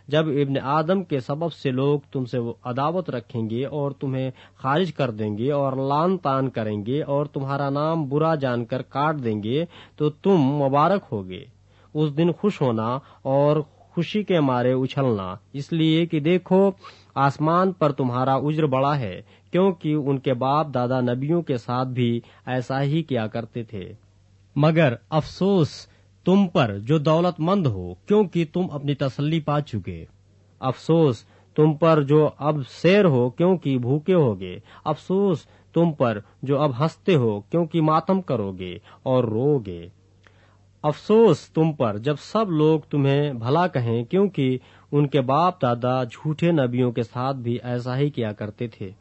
जब इब्न आदम के सबब से लोग तुमसे अदावत रखेंगे और तुम्हें खारिज कर देंगे और लान तान करेंगे और तुम्हारा नाम बुरा जानकर काट देंगे तो तुम मुबारक होगे। उस दिन खुश होना और खुशी के मारे उछलना। इसलिए कि देखो, आसमान पर तुम्हारा उज्र बड़ा है, क्योंकि उनके बाप दादा नबियों के साथ भी ऐसा ही किया करते थे। मगर अफसोस तुम पर जो दौलतमंद हो, क्योंकि तुम अपनी तसल्ली पा चुके। अफसोस, तुम पर जो अब शेर हो, क्योंकि भूखे होगे। अफसोस, तुम पर जो अब हँसते हो, क्योंकि मातम करोगे और रोगे। अफसोस, तुम पर जब सब लोग तुम्हें भला कहें, क्योंकि उनके बाप दादा झूठे नबियों के साथ भी ऐसा ही किया करते थे।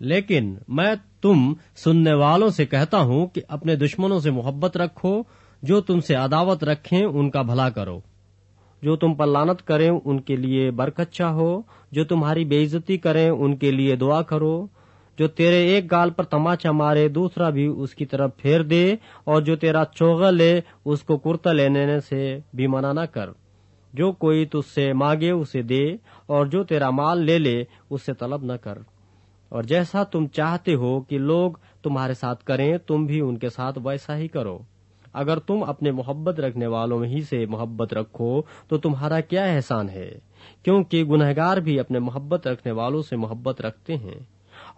लेकिन मैं तुम सुनने वालों से कहता हूँ कि अपने दुश्मनों से मोहब्बत रखो जो तुमसे अदावत रखें, उनका भला करो। जो तुम पर लानत करें, उनके लिए बरकत चाहो। जो तुम्हारी बेइज्जती करें, उनके लिए दुआ करो। जो तेरे एक गाल पर तमाचा मारे, दूसरा भी उसकी तरफ़ फेर दे, और जो तेरा चोगा ले, उसको कुर्ता लेने से भी मना न कर। जो कोई तुझसे मांगे, उसे दे, और जो तेरा माल ले ले, उससे तलब न कर। और जैसा तुम चाहते हो कि लोग तुम्हारे साथ करें, तुम भी उनके साथ वैसा ही करो। अगर तुम अपने मोहब्बत रखने वालों ही से मोहब्बत रखो तो तुम्हारा क्या एहसान है? क्योंकि गुनहगार भी अपने मोहब्बत रखने वालों से मोहब्बत रखते हैं।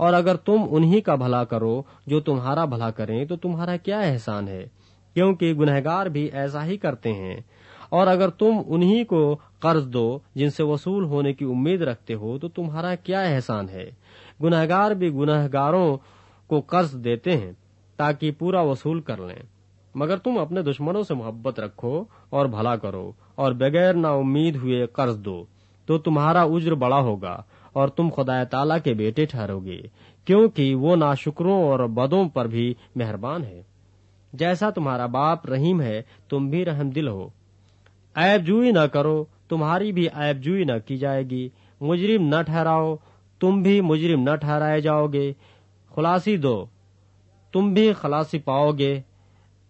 और अगर तुम उन्हीं का भला करो, जो तुम्हारा भला करें तो तुम्हारा क्या एहसान है? क्योंकि गुनहगार भी ऐसा ही करते हैं। और अगर तुम उन्हीं को कर्ज दो, जिनसे वसूल होने की उम्मीद रखते हो तो तुम्हारा क्या एहसान है? गुनहगार भी गुनहगारों को कर्ज देते हैं, ताकि पूरा वसूल कर लें। मगर तुम अपने दुश्मनों से मोहब्बत रखो और भला करो, और बगैर ना उम्मीद हुए कर्ज दो तो तुम्हारा उज्र बड़ा होगा, और तुम खुदा ताला के बेटे ठहरोगे, क्योंकि वो नाशुकरों और बदों पर भी मेहरबान है। जैसा तुम्हारा बाप रहीम है, तुम भी रहम दिल हो। ऐबजुई न करो, तुम्हारी भी ऐबजुई न की जाएगी। मुजरिम न ठहराओ, तुम भी मुजरिम न ठहराए जाओगे। खुलासी दो, तुम भी खलासी पाओगे।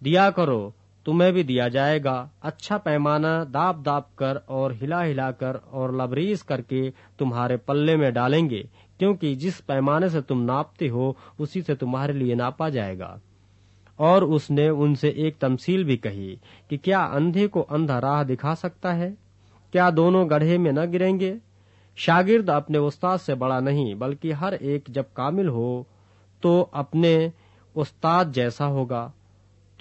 दिया करो, तुम्हें भी दिया जाएगा। अच्छा पैमाना दाब दाब कर और हिला हिला कर और लबरीज करके तुम्हारे पल्ले में डालेंगे, क्योंकि जिस पैमाने से तुम नापते हो, उसी से तुम्हारे लिए नापा जाएगा। और उसने उनसे एक तमसील भी कही कि क्या अंधे को अंधा राह दिखा सकता है? क्या दोनों गढ़े में न गिरेंगे? शागिर्द अपने उस्ताद से बड़ा नहीं, बल्कि हर एक जब कामिल हो तो अपने उस्ताद जैसा होगा।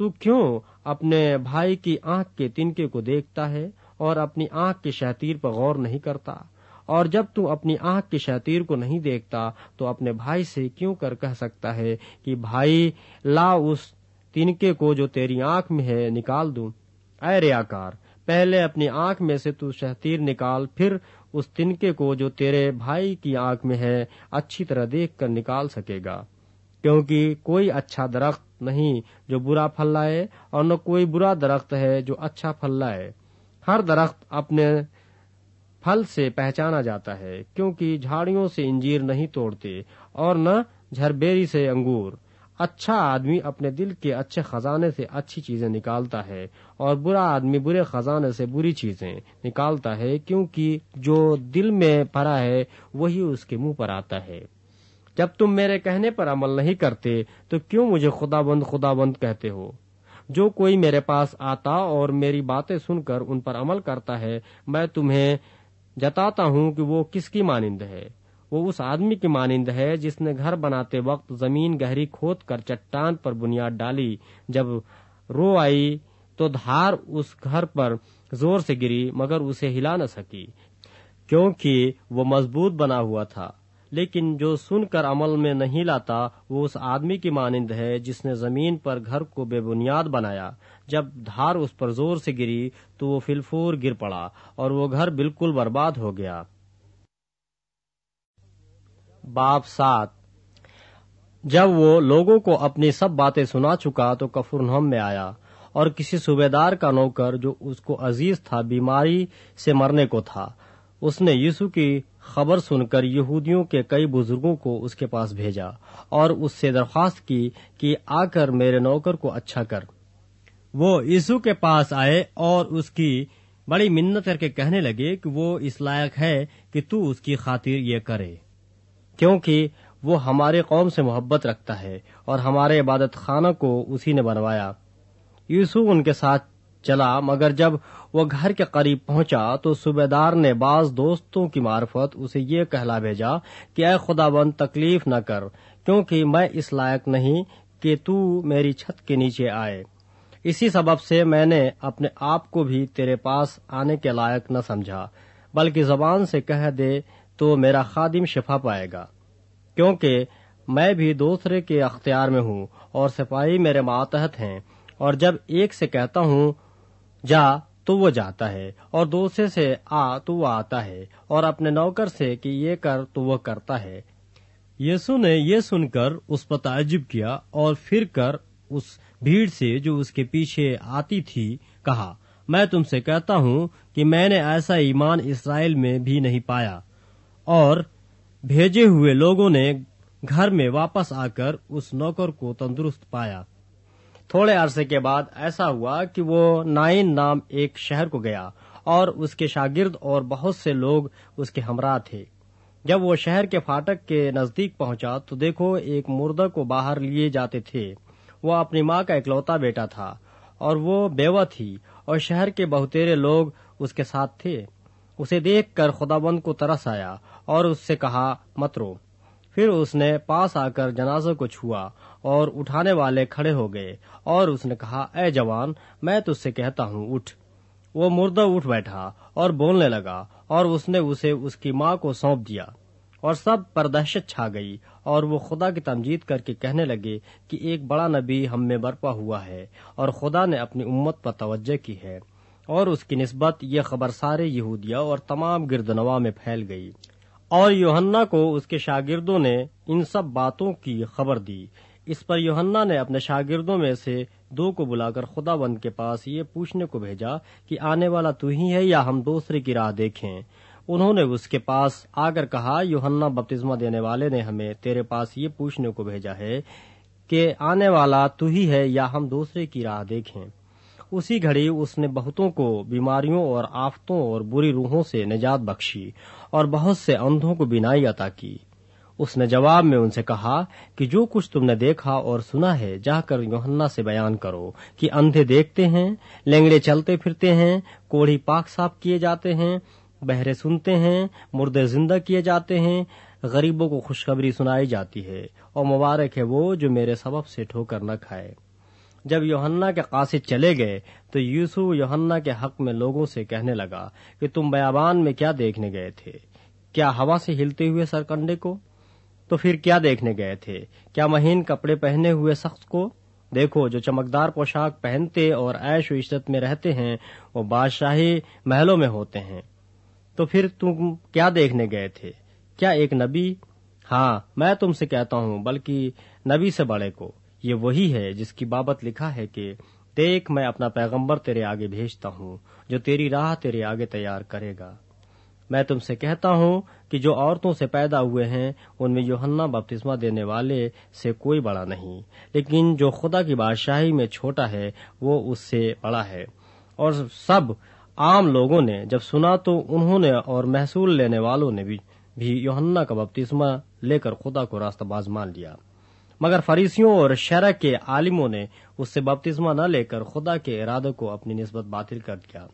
तू क्यों अपने भाई की आँख के तिनके को देखता है और अपनी आँख के शहतीर पर गौर नहीं करता? और जब तू अपनी आँख के शहतीर को नहीं देखता तो अपने भाई से क्यों कर कह सकता है कि, भाई ला उस तिनके को जो तेरी आँख में है, निकाल दू। अरे आकार पहले अपनी आँख में से तू शहतीर निकाल, फिर उस तिनके को जो तेरे भाई की आँख में है, अच्छी तरह देख कर निकाल सकेगा। क्योंकि कोई अच्छा दरख्त नहीं, जो बुरा फल लाए और न कोई बुरा दरख्त है जो अच्छा फल लाए। हर दरख्त अपने फल से पहचाना जाता है, क्योंकि झाड़ियों से इंजीर नहीं तोड़ते और न झरबेरी से अंगूर। अच्छा आदमी अपने दिल के अच्छे खजाने से अच्छी चीज़ें निकालता है और बुरा आदमी बुरे खजाने से बुरी चीज़ें निकालता है, क्योंकि जो दिल में भरा है, वही उसके मुँह पर आता है। जब तुम मेरे कहने पर अमल नहीं करते तो क्यों मुझे खुदाबंद खुदाबंद कहते हो? जो कोई मेरे पास आता और मेरी बातें सुनकर उन पर अमल करता है, मैं तुम्हें जताता हूँ कि वो किसकी मानिंद है? वो उस आदमी की मानिंद है जिसने घर बनाते वक्त ज़मीन गहरी खोद कर चट्टान पर बुनियाद डाली। जब रो आई तो धार उस घर पर ज़ोर से गिरी, मगर उसे हिला न सकी, क्योंकि वो मज़बूत बना हुआ था। लेकिन जो सुनकर अमल में नहीं लाता, वो उस आदमी की मानिंद है जिसने ज़मीन पर घर को बेबुनियाद बनाया। जब धार उस पर ज़ोर से गिरी तो वो फिलफूर गिर पड़ा और वो घर बिल्कुल बर्बाद हो गया। बाप सात। जब वो लोगों को अपनी सब बातें सुना चुका तो कफरनहम में आया और किसी सूबेदार का नौकर जो उसको अज़ीज़ था, बीमारी से मरने को था, उसने यीशु की खबर सुनकर यहूदियों के कई बुज़ुर्गों को उसके पास भेजा और उससे दरख्वास्त की कि आकर मेरे नौकर को अच्छा कर। वो यीशु के पास आए और उसकी बड़ी मिन्नत करके कहने लगे कि वो इस लायक है कि तू उसकी खातिर ये करे, क्योंकि वो हमारे कौम से मोहब्बत रखता है और हमारे इबादत खाना को उसी ने बनवाया। यूसुफ उनके साथ चला, मगर जब वह घर के करीब पहुँचा तो सूबेदार ने बाज दोस्तों की मार्फत उसे ये कहला भेजा कि अय खुदाबंद, तकलीफ़ न कर, क्योंकि मैं इस लायक नहीं कि तू मेरी छत के नीचे आए। इसी सबब से मैंने अपने आप को भी तेरे पास आने के लायक न समझा, बल्कि जबान से कह दे तो मेरा खादिम शिफा पाएगा। क्योंकि मैं भी दूसरे के अख्तियार में हूँ और सिपाही मेरे मातहत हैं, और जब एक से कहता हूँ जा तो वो जाता है, और दूसरे से आ तो वो आता है, और अपने नौकर से कि ये कर तो वो करता है। यीशु ने ये सुनकर उस पर ताजुब किया, और फिर कर उस भीड़ से जो उसके पीछे आती थी, कहा, मैं तुमसे कहता हूँ कि मैंने ऐसा ईमान इसराइल में भी नहीं पाया, और भेजे हुए लोगों ने घर में वापस आकर उस नौकर को तंदुरुस्त पाया। थोड़े अरसे के बाद ऐसा हुआ कि वो नाइन नाम एक शहर को गया और उसके शागिर्द और बहुत से लोग उसके हमरा थे। जब वो शहर के फाटक के नज़दीक पहुँचा तो देखो एक मुर्दा को बाहर लिए जाते थे। वो अपनी माँ का इकलौता बेटा था और वो बेवा थी और शहर के बहुतेरे लोग उसके साथ थे। उसे देखकर खुदाबंद को तरस आया और उससे कहा, मत रो। फिर उसने पास आकर जनाजे को छुआ और उठाने वाले खड़े हो गए और उसने कहा, ए जवान, मैं तुझसे कहता हूँ, उठ। वो मुर्दा उठ बैठा और बोलने लगा और उसने उसे उसकी माँ को सौंप दिया और सब पर दहशत छा गई और वो खुदा की तमजीद करके कहने लगे कि एक बड़ा नबी हम में बरपा हुआ है और खुदा ने अपनी उम्मत पर तवज्जो की है और उसकी नस्बत ये खबर सारे यहूदिया और तमाम गिरदनवा में फैल गई। और योहन्ना को उसके शागिर्दों ने इन सब बातों की खबर दी। इस पर योहन्ना ने अपने शागिर्दों में से दो को बुलाकर खुदाबंद के पास ये पूछने को भेजा कि आने वाला तू ही है या हम दूसरे की राह देखें? उन्होंने उसके पास आकर कहा, योहन्ना बपतिस्मा देने वाले ने हमें तेरे पास ये पूछने को भेजा है कि आने वाला तू ही है या हम दूसरे की राह देखें? उसी घड़ी उसने बहुतों को बीमारियों और आफतों और बुरी रूहों से निजात बख्शी और बहुत से अंधों को बिनाई अता की। उसने जवाब में उनसे कहा कि जो कुछ तुमने देखा और सुना है, जाकर योहन्ना से बयान करो कि अंधे देखते हैं, लेंगड़े चलते फिरते हैं, कोढ़ी पाक साफ़ किए जाते हैं, बहरे सुनते हैं, मुर्दे ज़िंदा किए जाते हैं, गरीबों को खुशखबरी सुनाई जाती है, और मुबारक है वो जो मेरे सबब से ठोकर न खाए। जब योहन्ना के कासिद चले गए तो यूसुफ योहन्ना के हक में लोगों से कहने लगा कि तुम बयाबान में क्या देखने गए थे? क्या हवा से हिलते हुए सरकंडे को? तो फिर क्या देखने गए थे? क्या महीन कपड़े पहने हुए शख्स को? देखो, जो चमकदार पोशाक पहनते और ऐश इज़्ज़त में रहते हैं, वो बादशाही महलों में होते हैं। तो फिर तुम क्या देखने गए थे? क्या एक नबी? हाँ मैं तुमसे कहता हूँ, बल्कि नबी से बड़े को। ये वही है जिसकी बाबत लिखा है कि, देख, मैं अपना पैगंबर तेरे आगे भेजता हूँ, जो तेरी राह तेरे आगे तैयार करेगा। मैं तुमसे कहता हूँ कि जो औरतों से पैदा हुए हैं उनमें योहन्ना बपतिस्मा देने वाले से कोई बड़ा नहीं। लेकिन जो खुदा की बादशाही में छोटा है वो उससे बड़ा है। और सब आम लोगों ने जब सुना तो उन्होंने और महसूल लेने वालों ने भी, भी योहन्ना का बपतिस्मा लेकर खुदा को रास्ताबाज मान लिया। मगर फरीसियों और शरक के आलिमों ने उससे बपतिस्मा न लेकर खुदा के इरादे को अपनी नस्बत बातिल कर दिया।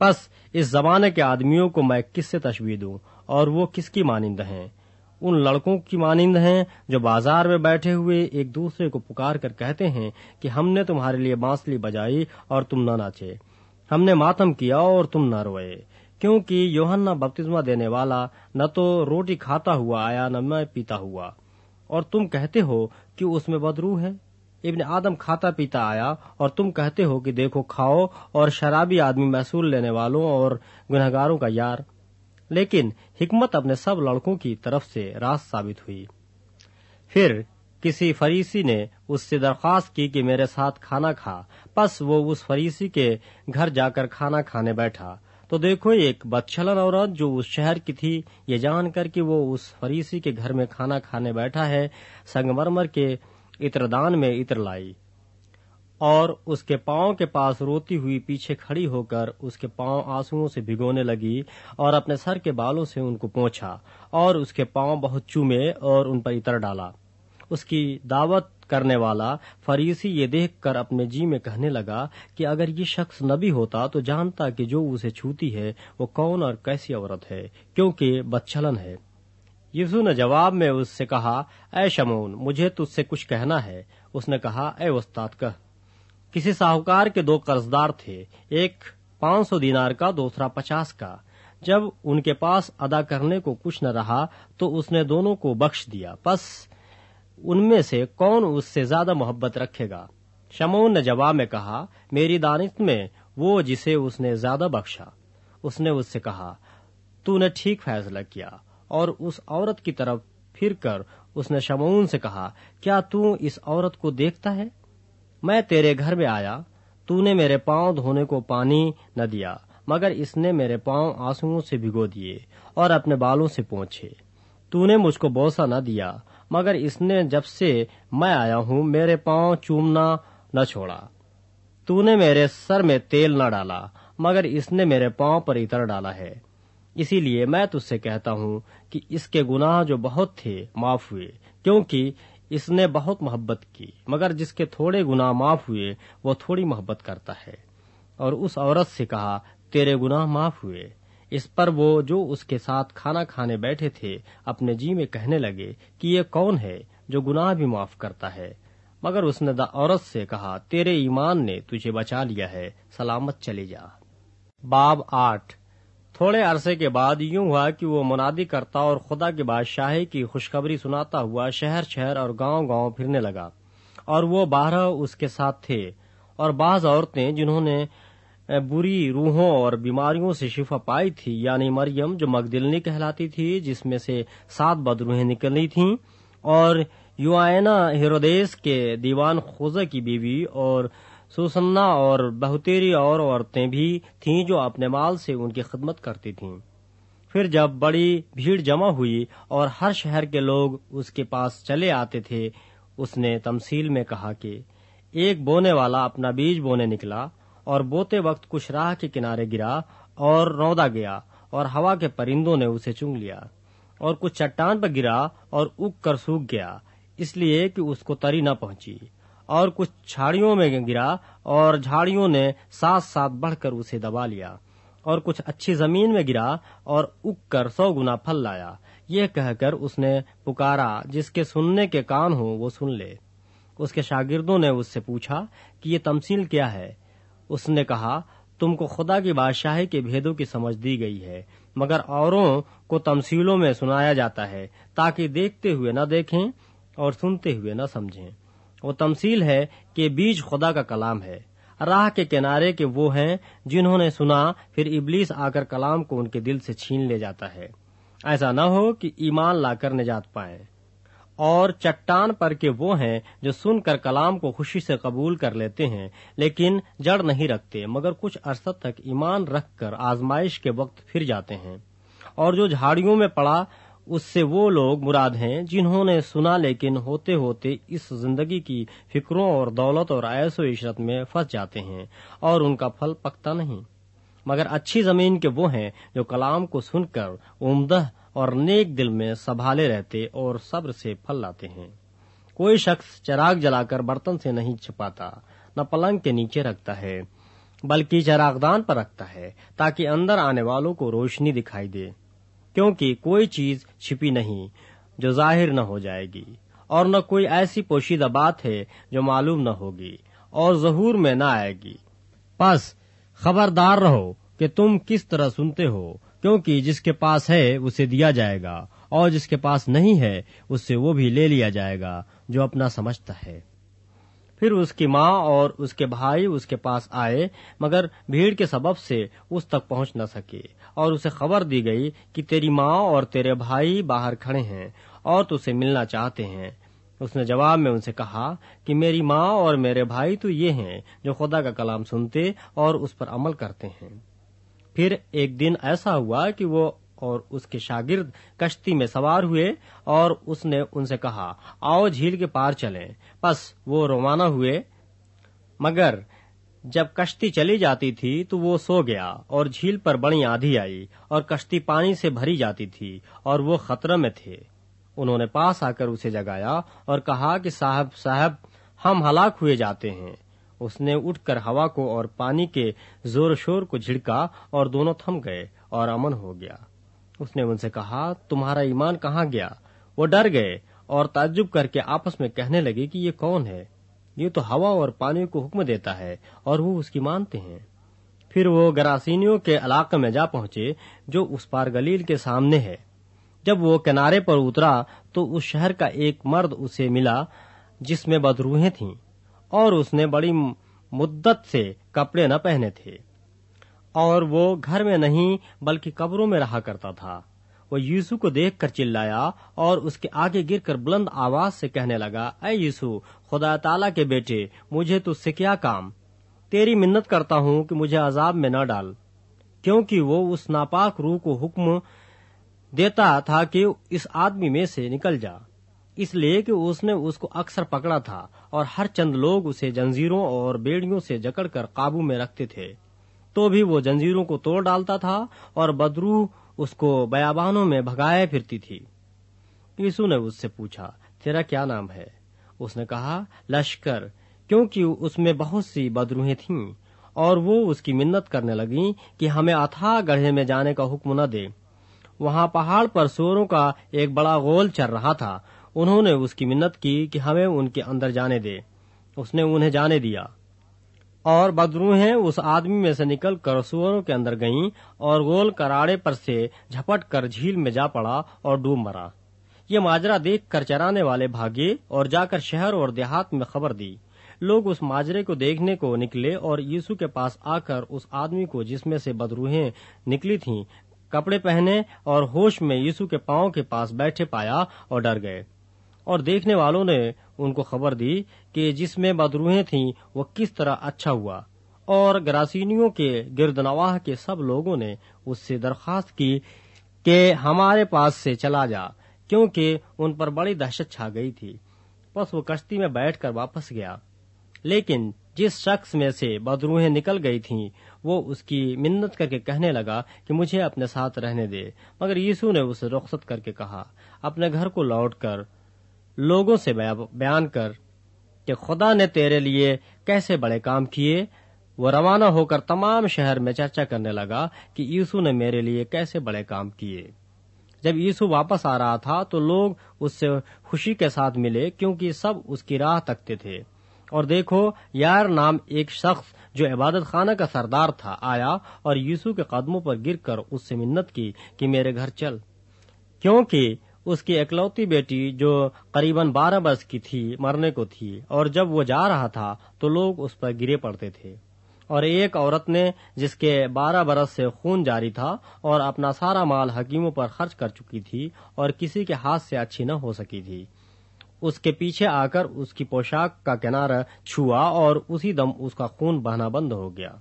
बस इस जमाने के आदमियों को मैं किससे तशबी दूँ? और वो किसकी मानिंद हैं? उन लड़कों की मानिंद हैं जो बाज़ार में बैठे हुए एक दूसरे को पुकार कर कहते हैं कि हमने तुम्हारे लिए बांसली बजाई और तुम न नाचे। हमने मातम किया और तुम न रोए। क्योंकि योहन्ना बपतिस्मा देने वाला न तो रोटी खाता हुआ आया, न मैं पीता हुआ। और तुम कहते हो कि उसमें बदरू है? इब्न आदम खाता पीता आया और तुम कहते हो कि देखो खाओ और शराबी आदमी महसूल लेने वालों और गुनहगारों का यार। लेकिन हिकमत अपने सब लड़कों की तरफ़ से रास साबित हुई। फिर किसी फरीसी ने उससे दरख्वास्त की कि मेरे साथ खाना खा। बस वो उस फरीसी के घर जाकर खाना खाने बैठा। तो देखो एक बदछलन औरत जो उस शहर की थी, ये जानकर कि वो उस फरीसी के घर में खाना खाने बैठा है, संगमरमर के इत्रदान में इत्र लाई। और उसके पाँव के पास रोती हुई पीछे खड़ी होकर उसके पाँव आंसुओं से भिगोने लगी और अपने सर के बालों से उनको पोंछा और उसके पाँव बहुत चूमे और उन पर इतर डाला। उसकी दावत करने वाला फरीसी ये देखकर अपने जी में कहने लगा कि अगर ये शख्स नबी होता तो जानता कि जो उसे छूती है वो कौन और कैसी औरत है, क्योंकि बच्चलन है। यीशु ने जवाब में उससे कहा ए शमून, मुझे तुझसे कुछ कहना है। उसने कहा ए उस्ताद, कह। किसी साहूकार के दो कर्जदार थे, एक पाँच सौ दिनार का, दूसरा पचास का। जब उनके पास अदा करने को कुछ न रहा तो उसने दोनों को बख्श दिया। बस उनमें से कौन उससे ज़्यादा मोहब्बत रखेगा? शमून ने जवाब में कहा, मेरी दानित में वो जिसे उसने ज़्यादा बख्शा। उसने उससे कहा, तूने ठीक फैसला किया। और उस औरत की तरफ़ फिर कर उसने शमून से कहा, क्या तू इस औरत को देखता है? मैं तेरे घर में आया, तूने मेरे पाँव धोने को पानी न दिया, मगर इसने मेरे पाँव आंसुओं से भिगो दिए और अपने बालों से पहुँचे तूने मुझको बोसा न दिया, मगर इसने जब से मैं आया हूँ, मेरे पाँव चूमना न छोड़ा। तूने मेरे सर में तेल न डाला, मगर इसने मेरे पाँव पर इतर डाला है। इसीलिए मैं तुझसे कहता हूँ कि इसके गुनाह जो बहुत थे, माफ़ हुए, क्योंकि इसने बहुत मोहब्बत की, मगर जिसके थोड़े गुनाह माफ़ हुए, वो थोड़ी मोहब्बत करता है। और उस औरत से कहा, तेरे गुनाह माफ़ हुए। इस पर वो जो उसके साथ खाना खाने बैठे थे, अपने जी में कहने लगे कि ये कौन है जो गुनाह भी माफ़ करता है? मगर उसने औरत से कहा, तेरे ईमान ने तुझे बचा लिया है, सलामत चले जा। बाब आठ थोड़े अरसे के बाद यूँ हुआ कि वो मुनादी करता और खुदा की बादशाही की खुशखबरी सुनाता हुआ शहर शहर और गाँव गाँव फिरने लगा। और वो बारह उसके साथ थे। और बाज औरतें जिन्होंने बुरी रूहों और बीमारियों से शिफा पाई थी, यानी मरियम जो मगदिलनी कहलाती थी, जिसमें से सात बदरूहें निकली थीं, और युआना हिरोदेश के दीवान खोजा की बीवी और सुसन्ना और बहुतेरी और औरतें भी थीं जो अपने माल से उनकी खिदमत करती थीं। फिर जब बड़ी भीड़ जमा हुई और हर शहर के लोग उसके पास चले आते थे, उसने तमसील में कहा कि एक बोने वाला अपना बीज बोने निकला और बोते वक्त कुछ राह के किनारे गिरा और रौदा गया और हवा के परिंदों ने उसे चुंग लिया और कुछ चट्टान पर गिरा और उग कर सूख गया, इसलिए कि उसको तरी न पहुँची। और कुछ झाड़ियों में गिरा और झाड़ियों ने साथ साथ बढ़कर उसे दबा लिया और कुछ अच्छी ज़मीन में गिरा और उग कर सौ गुना फल लाया। यह कहकर उसने पुकारा, जिसके सुनने के कान हो, वो सुन ले। उसके शागिर्दों ने उससे पूछा, कि ये तमसील क्या है? उसने कहा, तुमको खुदा की बादशाही के भेदों की समझ दी गई है, मगर औरों को तमसीलों में सुनाया जाता है, ताकि देखते हुए न देखें और सुनते हुए न समझें। वो तमसील है कि बीज खुदा का कलाम है। राह के किनारे के वो हैं जिन्होंने सुना, फिर इबलीस आकर कलाम को उनके दिल से छीन ले जाता है। ऐसा न हो कि ईमान लाकर निजात पाए। और चट्टान पर के वो हैं जो सुनकर कलाम को खुशी से कबूल कर लेते हैं, लेकिन जड़ नहीं रखते, मगर कुछ अरसा तक ईमान रखकर आजमाइश के वक्त फिर जाते हैं। और जो झाड़ियों में पड़ा उससे वो लोग मुराद हैं जिन्होंने सुना लेकिन होते होते इस ज़िंदगी की फिक्रों और दौलत और ऐसो इशरत में फंस जाते हैं और उनका फल पकता नहीं। मगर अच्छी ज़मीन के वो हैं जो कलाम को सुनकर उमदह और नेक दिल में संभाले रहते और सब्र से फल लाते हैं। कोई शख्स चराग जलाकर बर्तन से नहीं छिपाता, न पलंग के नीचे रखता है, बल्कि चरागदान पर रखता है ताकि अंदर आने वालों को रोशनी दिखाई दे। क्योंकि कोई चीज़ छिपी नहीं, जो ज़ाहिर न हो जाएगी, और न कोई ऐसी पोशीदा बात है, जो मालूम न होगी, और जहूर में न आएगी। बस, खबरदार रहो कि तुम किस तरह सुनते हो, क्योंकि जिसके पास है, उसे दिया जाएगा, और जिसके पास नहीं है, उससे वो भी ले लिया जाएगा, जो अपना समझता है। फिर उसकी माँ और उसके भाई उसके पास आए, मगर भीड़ के सबब से उस तक पहुँच न सके। और उसे खबर दी गई कि तेरी माँ और तेरे भाई बाहर खड़े हैं और तुझसे मिलना चाहते हैं। उसने जवाब में उनसे कहा कि मेरी माँ और मेरे भाई तो ये हैं जो खुदा का कलाम सुनते और उस पर अमल करते हैं। फिर एक दिन ऐसा हुआ कि वो और उसके शागिर्द कश्ती में सवार हुए और उसने उनसे कहा, आओ झील के पार चलें। बस वो रवाना हुए। मगर जब कश्ती चली जाती थी तो वो सो गया और झील पर बड़ी आंधी आई और कश्ती पानी से भरी जाती थी और वो खतरे में थे। उन्होंने पास आकर उसे जगाया और कहा कि, साहब साहब, हम हलाक हुए जाते हैं। उसने उठकर हवा को और पानी के ज़ोर शोर को झिड़का और दोनों थम गए और अमन हो गया। उसने उनसे कहा, तुम्हारा ईमान कहाँ गया? वो डर गए और ताज्जुब करके आपस में कहने लगे कि ये कौन है? ये तो हवा और पानी को हुक्म देता है और वो उसकी मानते हैं। फिर वो गरासीनियों के इलाके में जा पहुँचे, जो उस पार गलील के सामने है। जब वो किनारे पर उतरा तो उस शहर का एक मर्द उसे मिला, जिसमें बदरूहें थीं और उसने बड़ी मुद्दत से कपड़े न पहने थे। और वो घर में नहीं, बल्कि कब्रों में रहा करता था। वो यीशु को देखकर चिल्लाया और उसके आगे गिरकर बुलंद आवाज़ से कहने लगा अय यीशु खुदा ताला के बेटे, मुझे तुझसे क्या काम? तेरी मिन्नत करता हूँ कि मुझे अजाब में न डाल, क्योंकि वो उस नापाक रूह को हुक्म देता था कि इस आदमी में से निकल जा। इसलिए कि उसने उसको अक्सर पकड़ा था और हर चंद लोग उसे जंजीरों और बेड़ियों से जकड़कर काबू में रखते थे। तो भी वो जंजीरों को तोड़ डालता था और बदरू उसको बयाबानों में भगाए फिरती थी। यीशु ने उससे पूछा, तेरा क्या नाम है? उसने कहा, लश्कर, क्योंकि उसमें बहुत सी बदरूहें थीं और वो उसकी मिन्नत करने लगी कि हमें अथाह गढ़े में जाने का हुक्म न दे। वहाँ पहाड़ पर सोरों का एक बड़ा गोल चल रहा था। उन्होंने उसकी मिन्नत की कि हमें उनके अंदर जाने दे। उसने उन्हें जाने दिया। और बदरूहें उस आदमी में से निकल कर सुअरों के अंदर गईं और गोल कराड़े पर से झपट कर झील में जा पड़ा और डूब मरा। ये माजरा देख कर चराने वाले भागे और जाकर शहर और देहात में खबर दी। लोग उस माजरे को देखने को निकले और यीशु के पास आकर उस आदमी को जिसमें से बदरूहें निकली थीं, कपड़े पहने और होश में यीशु के पाँव के पास बैठे पाया और डर गए। और देखने वालों ने उनको खबर दी कि जिसमें बदरूहें थीं वो किस तरह अच्छा हुआ। और गरासीनियों के गिरदनवाह के सब लोगों ने उससे दरखास्त की कि हमारे पास से चला जा क्योंकि उन पर बड़ी दहशत छा गई थी। बस वो कश्ती में बैठकर वापस गया। लेकिन जिस शख्स में से बदरूहें निकल गई थीं, वो उसकी मिन्नत करके कहने लगा कि मुझे अपने साथ रहने दे। मगर यीशु ने उसे रुख्सत करके कहा अपने घर को लौटकर लोगों से बयान कर कि खुदा ने तेरे लिए कैसे बड़े काम किए। वो रवाना होकर तमाम शहर में चर्चा करने लगा कि यीशु ने मेरे लिए कैसे बड़े काम किए। जब यीशु वापस आ रहा था तो लोग उससे खुशी के साथ मिले, क्योंकि सब उसकी राह तकते थे। और देखो, यार नाम एक शख्स जो इबादत खाना का सरदार था, आया और यीशु के कदमों पर गिरकर उससे मिन्नत की कि मेरे घर चल। क्योंकि उसकी एकलौती बेटी जो करीबन बारह वर्ष की थी, मरने को थी, और जब वो जा रहा था तो लोग उस पर गिरे पड़ते थे। और एक औरत ने जिसके बारह बरस से खून जारी था और अपना सारा माल हकीमों पर खर्च कर चुकी थी और किसी के हाथ से अच्छी न हो सकी थी। उसके पीछे आकर उसकी पोशाक का किनारा छुआ और उसी दम उसका खून बहना बंद हो गया।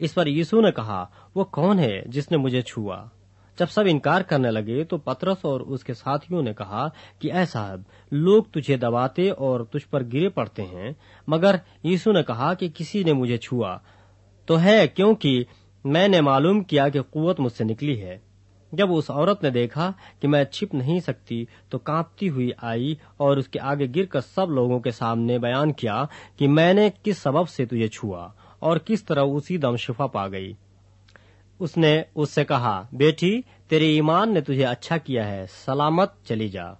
इस पर यीशु ने कहा, वो कौन है जिसने मुझे छुआ? जब सब इनकार करने लगे तो पतरस और उसके साथियों ने कहा कि, ऐ साहब, लोग तुझे दबाते और तुझ पर गिरे पड़ते हैं, मगर यीशु ने कहा कि किसी ने मुझे छुआ। तो है, क्योंकि मैंने मालूम किया कि कुवत मुझसे निकली है। जब उस औरत ने देखा कि मैं छिप नहीं सकती तो कांपती हुई आई और उसके आगे गिरकर सब लोगों के सामने बयान किया कि मैंने किस सबब से तुझे छुआ और किस तरह उसी दम शिफा पा गई। उसने उससे कहा, बेटी, तेरे ईमान ने तुझे अच्छा किया है, सलामत चली जा।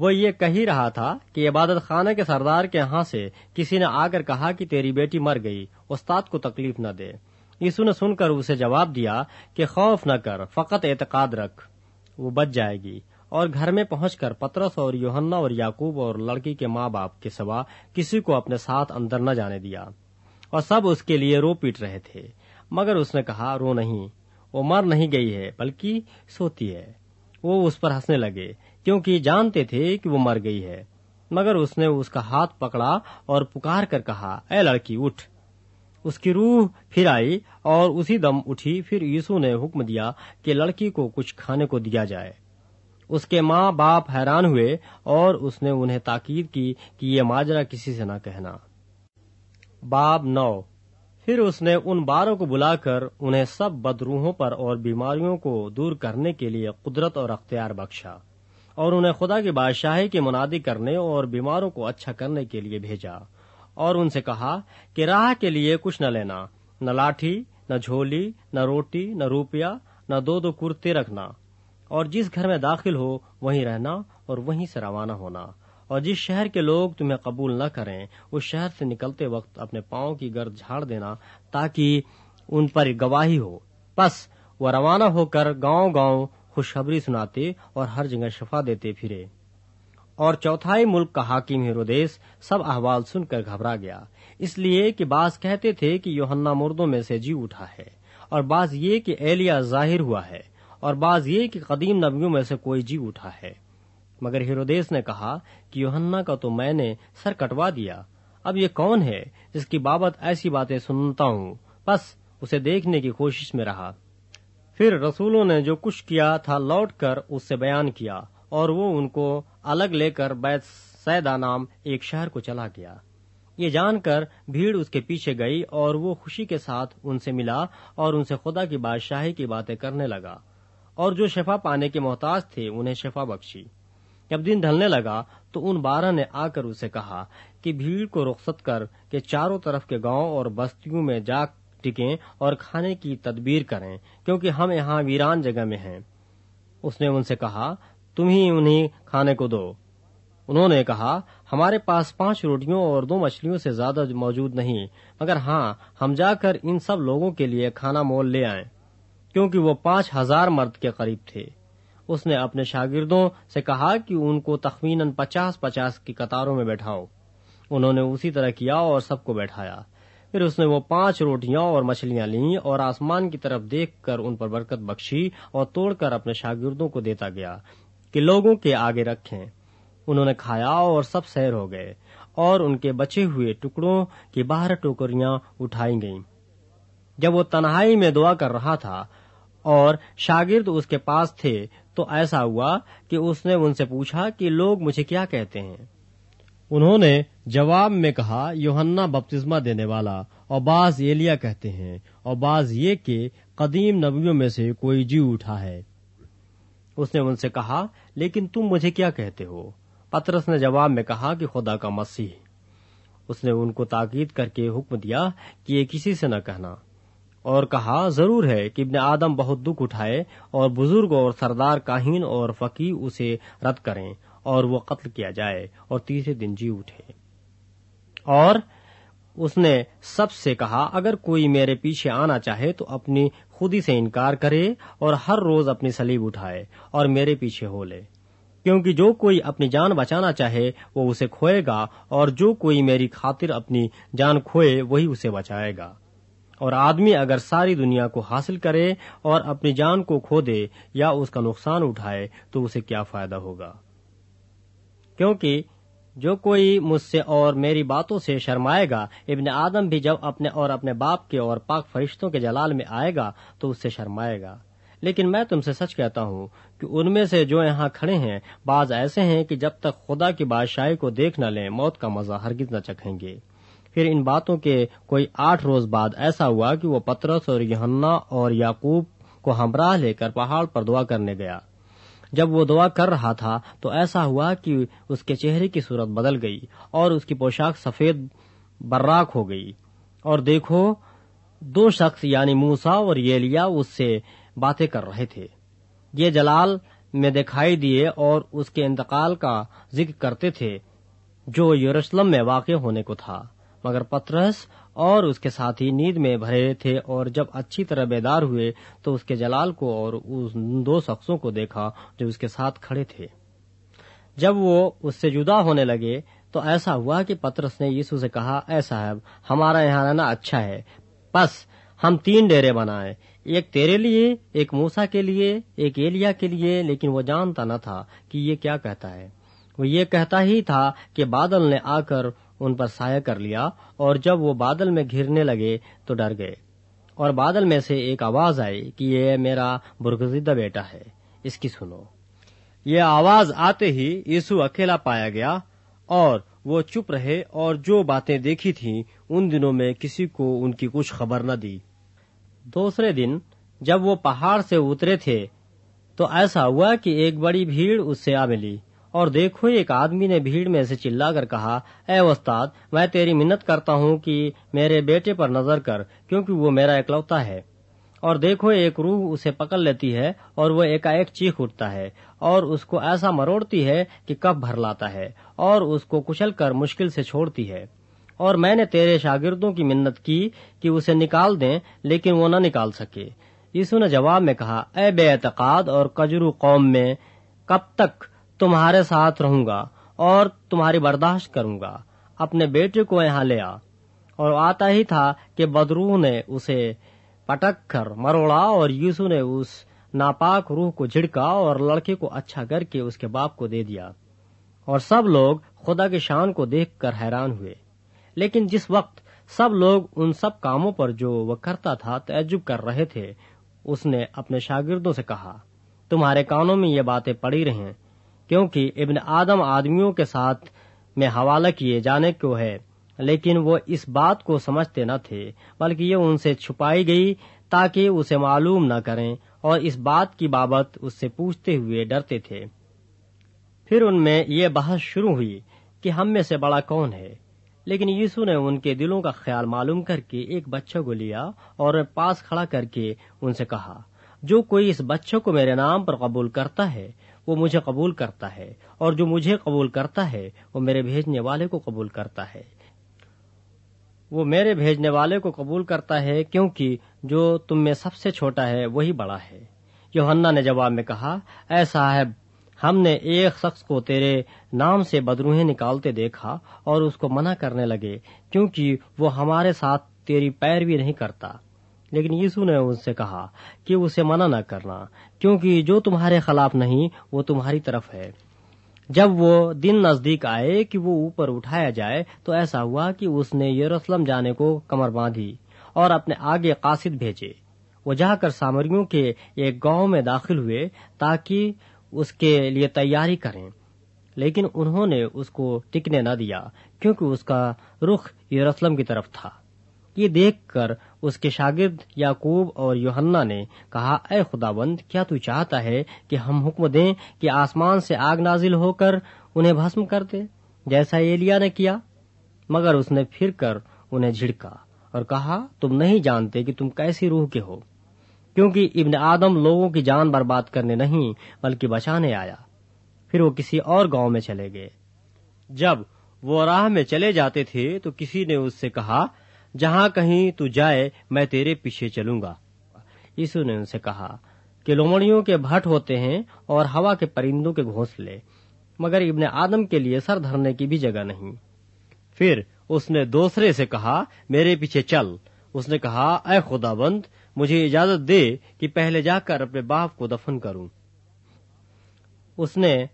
वो ये कह ही रहा था कि इबादत खाना के सरदार के यहाँ से किसी ने आकर कहा कि तेरी बेटी मर गई, उस्ताद को तकलीफ़ न दे। यीशु ने सुनकर उसे जवाब दिया कि खौफ न कर, फकत एतकाद रख। वो बच जाएगी और घर में पहुंचकर पतरस और योहन्ना और याकूब और लड़की के माँ बाप के सिवा किसी को अपने साथ अंदर न जाने दिया और सब उसके लिए रो पीट रहे थे। मगर उसने कहा, रो नहीं। वो मर नहीं गई है, बल्कि सोती है। वो उस पर हंसने लगे, क्योंकि जानते थे कि वो मर गई है। मगर उसने उसका हाथ पकड़ा और पुकार कर कहा, ए लड़की, उठ। उसकी रूह फिर आई और उसी दम उठी। फिर यीशु ने हुक्म दिया कि लड़की को कुछ खाने को दिया जाए। उसके माँ बाप हैरान हुए और उसने उन्हें ताकीद की कि ये माजरा किसी से न कहना। बाब नौ फिर उसने उन बारों को बुलाकर उन्हें सब बदरूहों पर और बीमारियों को दूर करने के लिए कुदरत और अख्तियार बख्शा और उन्हें खुदा की बादशाही की मुनादी करने और बीमारों को अच्छा करने के लिए भेजा और उनसे कहा कि राह के लिए कुछ न लेना, न लाठी, न झोली, न रोटी, न रुपया, न दो दो कुर्ते रखना और जिस घर में दाखिल हो वहीं रहना और वहीं से रवाना होना। और जिस शहर के लोग तुम्हें कबूल न करें, उस शहर से निकलते वक्त अपने पाओ की गर्द झाड़ देना ताकि उन पर गवाही हो। बस, वह रवाना होकर गाँव गाँव खुशखबरी सुनाते और हर जगह शफा देते फिरे। और चौथाई मुल्क का हाकिम हिरोदेश सब अहवाल सुनकर घबरा गया। इसलिए कि बास कहते थे कि योहन्ना मुर्दों में से जी उठा है। और बाज ये कि एलिया ज़ाहिर हुआ है। और बाज ये कि कदीम नबियों में से कोई जी उठा है। मगर हिरोदेस ने कहा कि योहन्ना का तो मैंने सर कटवा दिया। अब ये कौन है जिसकी बाबत ऐसी बातें सुनता हूँ? बस उसे देखने की कोशिश में रहा। फिर रसूलों ने जो कुछ किया था लौटकर उससे बयान किया और वो उनको अलग लेकर बैत सैदा नाम एक शहर को चला गया। ये जानकर भीड़ उसके पीछे गई और वो खुशी के साथ उनसे मिला और उनसे खुदा की बादशाही की बातें करने लगा। और जो शफा पाने के मोहताज थे, उन्हें शफा बख्शी। जब दिन ढलने लगा तो उन बारह ने आकर उसे कहा कि भीड़ को रुखसत कर के चारों तरफ़ के गाँव और बस्तियों में जा टिकें और खाने की तदबीर करें, क्योंकि हम यहाँ वीरान जगह में हैं। उसने उनसे कहा, तुम ही उन्हें खाने को दो। उन्होंने कहा, हमारे पास पाँच रोटियों और दो मछलियों से ज़्यादा मौजूद नहीं, मगर हाँ हम जाकर इन सब लोगों के लिए खाना मोल ले आए, क्योंकि वो पाँच हज़ार मर्द के करीब थे। उसने अपने शागिर्दों से कहा कि उनको तखमीनन पचास पचास की कतारों में बैठाओ। उन्होंने उसी तरह किया और सबको बैठाया। फिर उसने वो पाँच रोटियाँ और मछलियाँ ली और आसमान की तरफ़ देखकर उन पर बरकत बख्शी और तोड़कर अपने शागिर्दों को देता गया कि लोगों के आगे रखें। उन्होंने खाया और सब सैर हो गए और उनके बचे हुए टुकड़ों की बारह टोकरियाँ उठाई गईं। जब वो तन्हाई में दुआ कर रहा था और शागिर्द उसके पास थे तो ऐसा हुआ कि उसने उनसे पूछा कि लोग मुझे क्या कहते हैं। उन्होंने जवाब में कहा, योहन्ना बपतिस्मा देने वाला, और बाज एलिया कहते हैं, और बाज ये के कदीम नबियों में से कोई जी उठा है। उसने उनसे कहा, लेकिन तुम मुझे क्या कहते हो? पतरस ने जवाब में कहा कि खुदा का मसीह। उसने उनको ताकीद करके हुक्म दिया कि ये किसी से न कहना। और कहा, ज़रूर है कि इब्ने आदम बहुत दुख उठाए और बुज़ुर्ग और सरदार काहिन और फकी उसे रद्द करें और वो कत्ल किया जाए और तीसरे दिन जी उठे। और उसने सबसे कहा, अगर कोई मेरे पीछे आना चाहे तो अपनी खुदी से इनकार करे और हर रोज अपनी सलीब उठाए और मेरे पीछे हो ले। क्योंकि जो कोई अपनी जान बचाना चाहे वो उसे खोएगा और जो कोई मेरी खातिर अपनी जान खोए वही उसे बचाएगा। और आदमी अगर सारी दुनिया को हासिल करे और अपनी जान को खो दे या उसका नुकसान उठाए तो उसे क्या फ़ायदा होगा? क्योंकि जो कोई मुझसे और मेरी बातों से शर्माएगा, इब्ने आदम भी जब अपने और अपने बाप के और पाक फरिश्तों के जलाल में आएगा तो उससे शर्माएगा। लेकिन मैं तुमसे सच कहता हूँ कि उनमें से जो यहाँ खड़े हैं, बाज ऐसे हैं कि जब तक खुदा की बादशाही को देख न लें, मौत का मज़ा हरगिज न चखेंगे। फिर इन बातों के कोई आठ रोज बाद ऐसा हुआ कि वो पतरस और यहन्ना और याकूब को हमराह लेकर पहाड़ पर दुआ करने गया। जब वो दुआ कर रहा था तो ऐसा हुआ कि उसके चेहरे की सूरत बदल गई और उसकी पोशाक सफ़ेद बर्राक हो गई। और देखो, दो शख्स यानी मूसा और येलिया उससे बातें कर रहे थे। ये जलाल में दिखाई दिए और उसके इंतकाल का ज़िक्र करते थे, जो यरूशलेम में वाक़ होने को था। मगर पतरस और उसके साथी नींद में भरे थे और जब अच्छी तरह बेदार हुए तो उसके जलाल को और उस दो शख्सों को देखा जो उसके साथ खड़े थे। जब वो उससे जुदा होने लगे तो ऐसा हुआ कि पतरस ने यीशु से कहा, ऐ साहब, हमारा यहाँ रहना अच्छा है। बस, हम तीन डेरे बनाए। एक तेरे लिए, एक मूसा के लिए, एक एलिया के लिए, लेकिन वो जानता न था कि ये क्या कहता है। वो ये कहता ही था कि बादल ने आकर उन पर साया कर लिया और जब वो बादल में घिरने लगे तो डर गए। और बादल में से एक आवाज़ आई कि ये मेरा बुरगजिदा बेटा है, इसकी सुनो। ये आवाज़ आते ही यीशु अकेला पाया गया और वो चुप रहे और जो बातें देखी थी, उन दिनों में किसी को उनकी कुछ खबर न दी। दूसरे दिन जब वो पहाड़ से उतरे थे तो ऐसा हुआ कि एक बड़ी भीड़ उससे आ मिली। और देखो, एक आदमी ने भीड़ में से चिल्लाकर कहा, ए उस्ताद, मैं तेरी मिन्नत करता हूँ कि मेरे बेटे पर नज़र कर, क्योंकि वो मेरा इकलौता है। और देखो, एक रूह उसे पकड़ लेती है और वो एकाएक चीख उठता है और उसको ऐसा मरोड़ती है कि कब भर लाता है और उसको कुचल कर मुश्किल से छोड़ती है। और मैंने तेरे शागिर्दों की मिन्नत की कि उसे निकाल दें, लेकिन वो न निकाल सके। यीशु ने जवाब में कहा, ए बेतकाद और कजरू कौम में कब तक तुम्हारे साथ रहूँगा और तुम्हारी बर्दाश्त करूँगा। अपने बेटे को यहाँ ले आ। और आता ही था कि बदरू ने उसे पटक कर मरोड़ा और यीशु ने उस नापाक रूह को झिड़का और लड़के को अच्छा करके उसके बाप को दे दिया। और सब लोग खुदा की शान को देखकर हैरान हुए। लेकिन जिस वक्त सब लोग उन सब कामों पर जो वह करता था, तजुब कर रहे थे, उसने अपने शागिर्दों से कहा, तुम्हारे कानों में ये बातें पड़ी रहें। क्योंकि इब्न आदम आदमियों के साथ में हवाला किए जाने को है, लेकिन वो इस बात को समझते न थे, बल्कि ये उनसे छुपाई गई ताकि उसे मालूम न करें और इस बात की बाबत उससे पूछते हुए डरते थे। फिर उनमें ये बहस शुरू हुई कि हम में से बड़ा कौन है। लेकिन यीशु ने उनके दिलों का ख्याल मालूम करके एक बच्चे को लिया और पास खड़ा करके उनसे कहा, जो कोई इस बच्चे को मेरे नाम पर कबूल करता है वो मुझे कबूल करता है, और जो मुझे कबूल करता है, वो मेरे भेजने वाले को कबूल करता है। वो मेरे भेजने वाले को कबूल करता है, क्योंकि जो तुम में सबसे छोटा है, वही बड़ा है। योहन्ना ने जवाब में कहा, ऐ साहब, हमने एक शख्स को तेरे नाम से बदरूहें निकालते देखा, और उसको मना करने लगे, क्योंकि वो हमारे साथ तेरी पैरवी नहीं करता। लेकिन यीशु ने उनसे कहा कि उसे मना न करना, क्योंकि जो तुम्हारे खिलाफ नहीं, वो तुम्हारी तरफ़ है। जब वो दिन नज़दीक आए कि वो ऊपर उठाया जाए तो ऐसा हुआ कि उसने यरूशलेम जाने को कमर बांधी और अपने आगे कासिद भेजे। वो जाकर सामरियों के एक गाँव में दाखिल हुए, ताकि उसके लिए तैयारी करें। लेकिन उन्होंने उसको टिकने न दिया, क्योंकि उसका रुख यरूशलेम की तरफ़ था। ये देखकर उसके शागिर्द याकूब और योहन्ना ने कहा अय खुदाबंद, क्या तू चाहता है कि हम हुक्म दें कि आसमान से आग नाजिल होकर उन्हें भस्म कर दे, जैसा एलिया ने किया? मगर उसने फिर कर उन्हें झिड़का और कहा, तुम नहीं जानते कि तुम कैसी रूह के हो, क्योंकि इब्न आदम लोगों की जान बर्बाद करने नहीं, बल्कि बचाने आया। फिर वो किसी और गाँव में चले गए। जब वो राह में चले जाते थे तो किसी ने उससे कहा जहाँ कहीं तू जाए, मैं तेरे पीछे चलूँगा। यीशु ने उनसे कहा, कि लोमड़ियों के भट्ट होते हैं और हवा के परिंदों के घोंसले, मगर इब्न आदम के लिए सर धरने की भी जगह नहीं। फिर उसने दूसरे से कहा, मेरे पीछे चल। उसने कहा अय खुदाबंद, मुझे इजाज़त दे कि पहले जाकर अपने बाप को दफन करूँ। उसने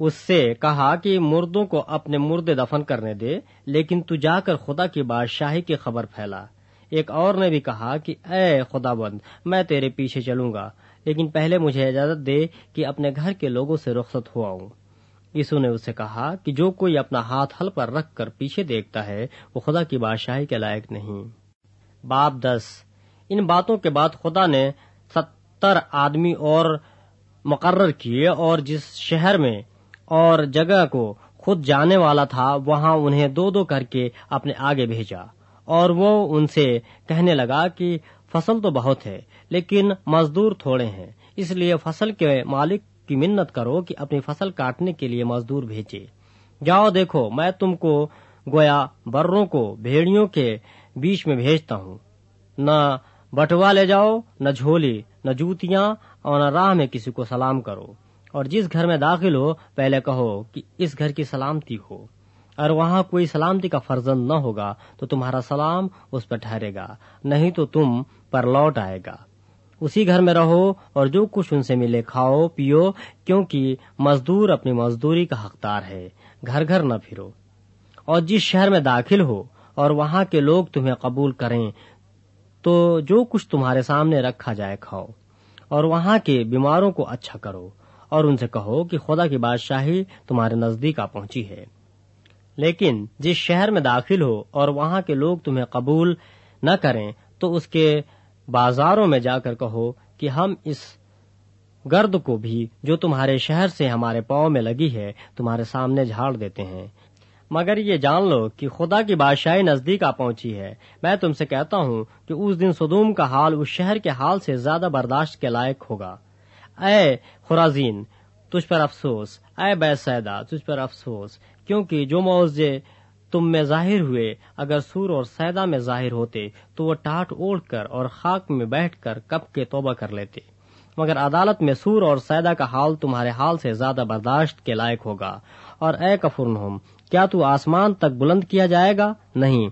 उससे कहा कि मुर्दों को अपने मुर्दे दफन करने दे, लेकिन तू जाकर खुदा की बादशाही की खबर फैला। एक और ने भी कहा कि, ए खुदाबंद, मैं तेरे पीछे चलूँगा, लेकिन पहले मुझे इजाज़त दे कि अपने घर के लोगों से रुखसत हो। आऊँ यीशु ने उससे कहा कि जो कोई अपना हाथ हल पर रख कर पीछे देखता है, वो खुदा की बादशाही के लायक नहीं। बाप दस। इन बातों के बाद खुदा ने सत्तर आदमी और मुकर्र किए और जिस शहर में और जगह को खुद जाने वाला था, वहाँ उन्हें दो दो करके अपने आगे भेजा। और वो उनसे कहने लगा कि फ़सल तो बहुत है, लेकिन मजदूर थोड़े हैं। इसलिए फ़सल के मालिक की मिन्नत करो कि अपनी फ़सल काटने के लिए मजदूर भेजे। जाओ देखो, मैं तुमको गोया बर्रों को भेड़ियों के बीच में भेजता हूँ। न बटवा ले जाओ, न झोली, न जूतियाँ, और न राह में किसी को सलाम करो। और जिस घर में दाखिल हो, पहले कहो कि इस घर की सलामती हो। और वहाँ कोई सलामती का फर्जंद न होगा तो तुम्हारा सलाम उस पर ठहरेगा, नहीं तो तुम पर लौट आएगा। उसी घर में रहो और जो कुछ उनसे मिले खाओ, पियो, क्योंकि मजदूर अपनी मजदूरी का हकदार है। घर घर न फिरो। और जिस शहर में दाखिल हो और वहाँ के लोग तुम्हें कबूल करें तो जो कुछ तुम्हारे सामने रखा जाए खाओ। और वहाँ के बीमारों को अच्छा करो। और उनसे कहो कि खुदा की बादशाही तुम्हारे नज़दीक आ पहुँची है। लेकिन जिस शहर में दाखिल हो और वहाँ के लोग तुम्हें कबूल न करें तो उसके बाजारों में जाकर कहो कि हम इस गर्द को भी, जो तुम्हारे शहर से हमारे पाँव में लगी है, तुम्हारे सामने झाड़ देते हैं। मगर ये जान लो कि खुदा की बादशाही नज़दीक आ पहुँची है। मैं तुमसे कहता हूँ कि उस दिन सुदूम का हाल उस शहर के हाल से ज़्यादा बर्दाश्त के लायक होगा। अय खुराजीन, तुझ पर अफसोस अय बैसैदा तुझ पर अफसोस, क्योंकि जो मौजे तुम में ज़ाहिर हुए, अगर सूर और सैदा में ज़ाहिर होते तो वो टाट ओढ़ कर और खाक में बैठकर कब के तोबा कर लेते। मगर अदालत में सूर और सैदा का हाल तुम्हारे हाल से ज़्यादा बर्दाश्त के लायक होगा। और ए कफुरनहुम, क्या तू आसमान तक बुलंद किया जाएगा? नहीं,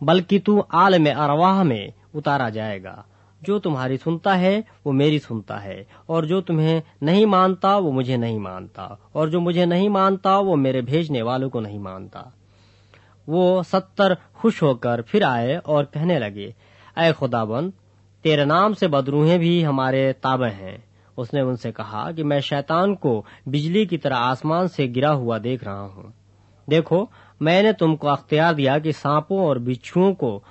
बल्कि तू आल में अरवाह में उतारा जाएगा। जो तुम्हारी सुनता है, वो मेरी सुनता है। और जो तुम्हें नहीं मानता, वो मुझे नहीं मानता। और जो मुझे नहीं मानता, वो मेरे भेजने वालों को नहीं मानता। वो सत्तर खुश होकर फिर आए और कहने लगे अय खुदाबंद, तेरे नाम से बदरूहें भी हमारे ताबे हैं। उसने उनसे कहा कि मैं शैतान को बिजली की तरह आसमान से गिरा हुआ देख रहा हूँ। देखो, मैंने तुमको अख्तियार दिया कि सांपों और बिच्छुओं को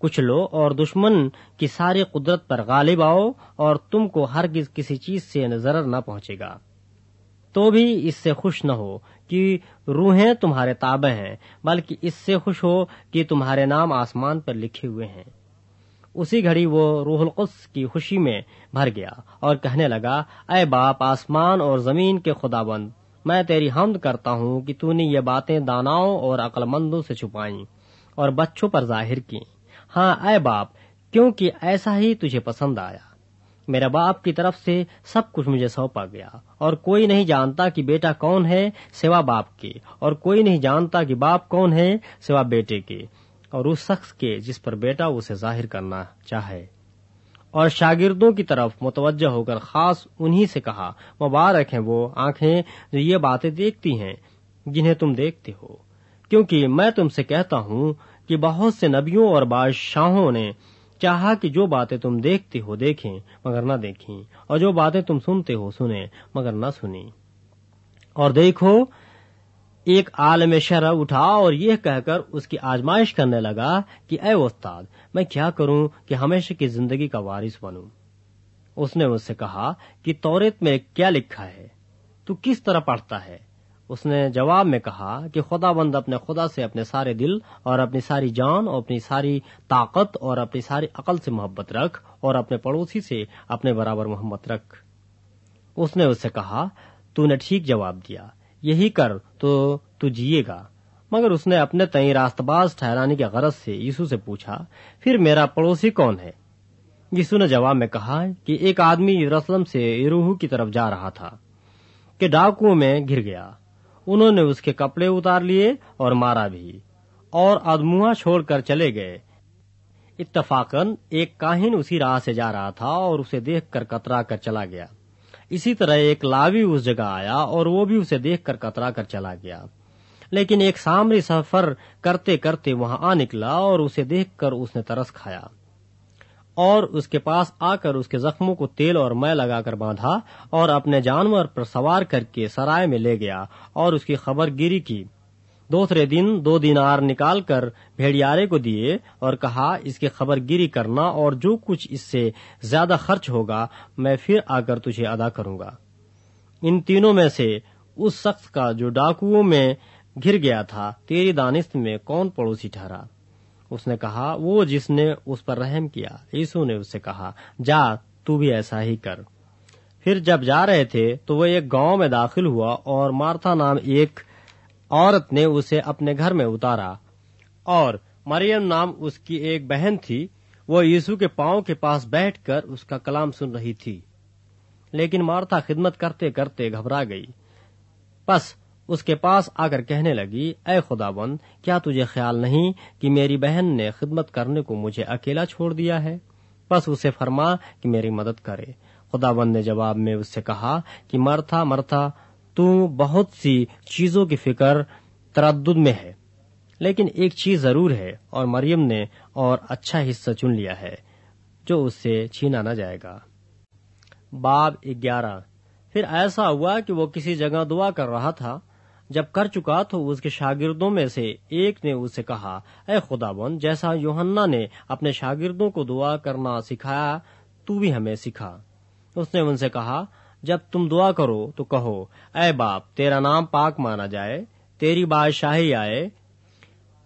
कुछ लो और दुश्मन की सारी कुदरत पर गालिब आओ और तुमको हर किसी चीज़ से जरर न पहुंचेगा। तो भी इससे खुश न हो कि रूहें तुम्हारे ताबे हैं, बल्कि इससे खुश हो कि तुम्हारे नाम आसमान पर लिखे हुए हैं। उसी घड़ी वो रूहुल कुस की खुशी में भर गया और कहने लगा, अय बाप, आसमान और ज़मीन के खुदाबंद, मैं तेरी हमद करता हूँ कि तूने ये बातें दानाओं और अक्लमंदों से छुपाई और बच्चों पर ज़ाहिर की। हाँ अय बाप, क्योंकि ऐसा ही तुझे पसंद आया। मेरे बाप की तरफ़ से सब कुछ मुझे सौंपा गया, और कोई नहीं जानता कि बेटा कौन है सिवा बाप के, और कोई नहीं जानता कि बाप कौन है सिवा बेटे के, और उस शख्स के जिस पर बेटा उसे ज़ाहिर करना चाहे। और शागिर्दों की तरफ़ मुतवजह होकर खास उन्हीं से कहा, मुबारक हैं वो आँखें जो ये बातें देखती हैं, जिन्हें तुम देखते हो। क्योंकि मैं तुमसे कहता हूँ कि बहुत से नबियों और बादशाहों ने चाहा कि जो बातें तुम देखते हो देखें, मगर न देखें, और जो बातें तुम सुनते हो सुने, मगर न सुनी। और देखो, एक आलम शर उठा और यह कहकर उसकी आजमाइश करने लगा कि अय उस्ताद, मैं क्या करूँ कि हमेशा की ज़िंदगी का वारिस बनूं? उसने उससे कहा कि, तौरेत में क्या लिखा है? तू किस तरह पढ़ता है? उसने जवाब में कहा कि खुदाबंद अपने खुदा से अपने सारे दिल और अपनी सारी जान और अपनी सारी ताकत और अपनी सारी अकल से मोहब्बत रख और अपने पड़ोसी से अपने बराबर मोहब्बत रख। उसने उससे कहा, तूने ठीक जवाब दिया। यही कर तो तू जिएगा। मगर उसने अपने तई रास्तबाज ठहराने के गरज से यीशु से पूछा, फिर मेरा पड़ोसी कौन है? यीशु ने जवाब में कहा कि एक आदमी यरूशलेम से इरूहू की तरफ़ जा रहा था, कि डाकुओं में घिर गया। उन्होंने उसके कपड़े उतार लिए और मारा भी, और अदमुआ छोड़कर चले गए। इत्तफाकन, एक काहिन उसी राह से जा रहा था और उसे देखकर कतरा कर चला गया। इसी तरह एक लावी उस जगह आया और वो भी उसे देखकर कतरा कर चला गया। लेकिन एक सामरी सफ़र करते करते वहाँ आ निकला और उसे देखकर उसने तरस खाया। और उसके पास आकर उसके जख्मों को तेल और मैं लगाकर बांधा और अपने जानवर पर सवार करके सराय में ले गया और उसकी खबर गिरी की। दूसरे दिन दो दिनार निकाल कर भेड़ियारे को दिए और कहा, इसकी खबर गिरी करना और जो कुछ इससे ज़्यादा खर्च होगा, मैं फिर आकर तुझे अदा करूँगा। इन तीनों में से उस शख्स का जो डाकुओं में घिर गया था, तेरी दानिश में कौन पड़ोसी ठहरा? उसने कहा, वो जिसने उस पर रहम किया, यीशु ने उससे कहा, जा, तू भी ऐसा ही कर। फिर जब जा रहे थे तो वह एक गाँव में दाखिल हुआ और मार्था नाम एक औरत ने उसे अपने घर में उतारा। और मरियम नाम उसकी एक बहन थी, वो यीशु के पाँव के पास बैठकर उसका कलाम सुन रही थी। लेकिन मार्था खिदमत करते करते घबरा गई। बस उसके पास आकर कहने लगी अय खुदाबंद, क्या तुझे ख्याल नहीं कि मेरी बहन ने खिदमत करने को मुझे अकेला छोड़ दिया है? बस उसे फरमा कि मेरी मदद करे। खुदाबंद ने जवाब में उससे कहा कि मरथा मरथा तू बहुत सी चीज़ों की फ़िक्र तरद में है, लेकिन एक चीज़ ज़रूर है, और मरियम ने और अच्छा हिस्सा चुन लिया है, जो उससे छीना न जाएगा। बाब ग्यारह। फिर ऐसा हुआ कि वो किसी जगह दुआ कर रहा था जब कर चुका तो उसके शागिर्दों में से एक ने उसे कहा अय खुदाबंद, जैसा योहन्ना ने अपने शागिर्दों को दुआ करना सिखाया, तू भी हमें सिखा। उसने उनसे कहा, जब तुम दुआ करो तो कहो अय बाप, तेरा नाम पाक माना जाए, तेरी बादशाही आए,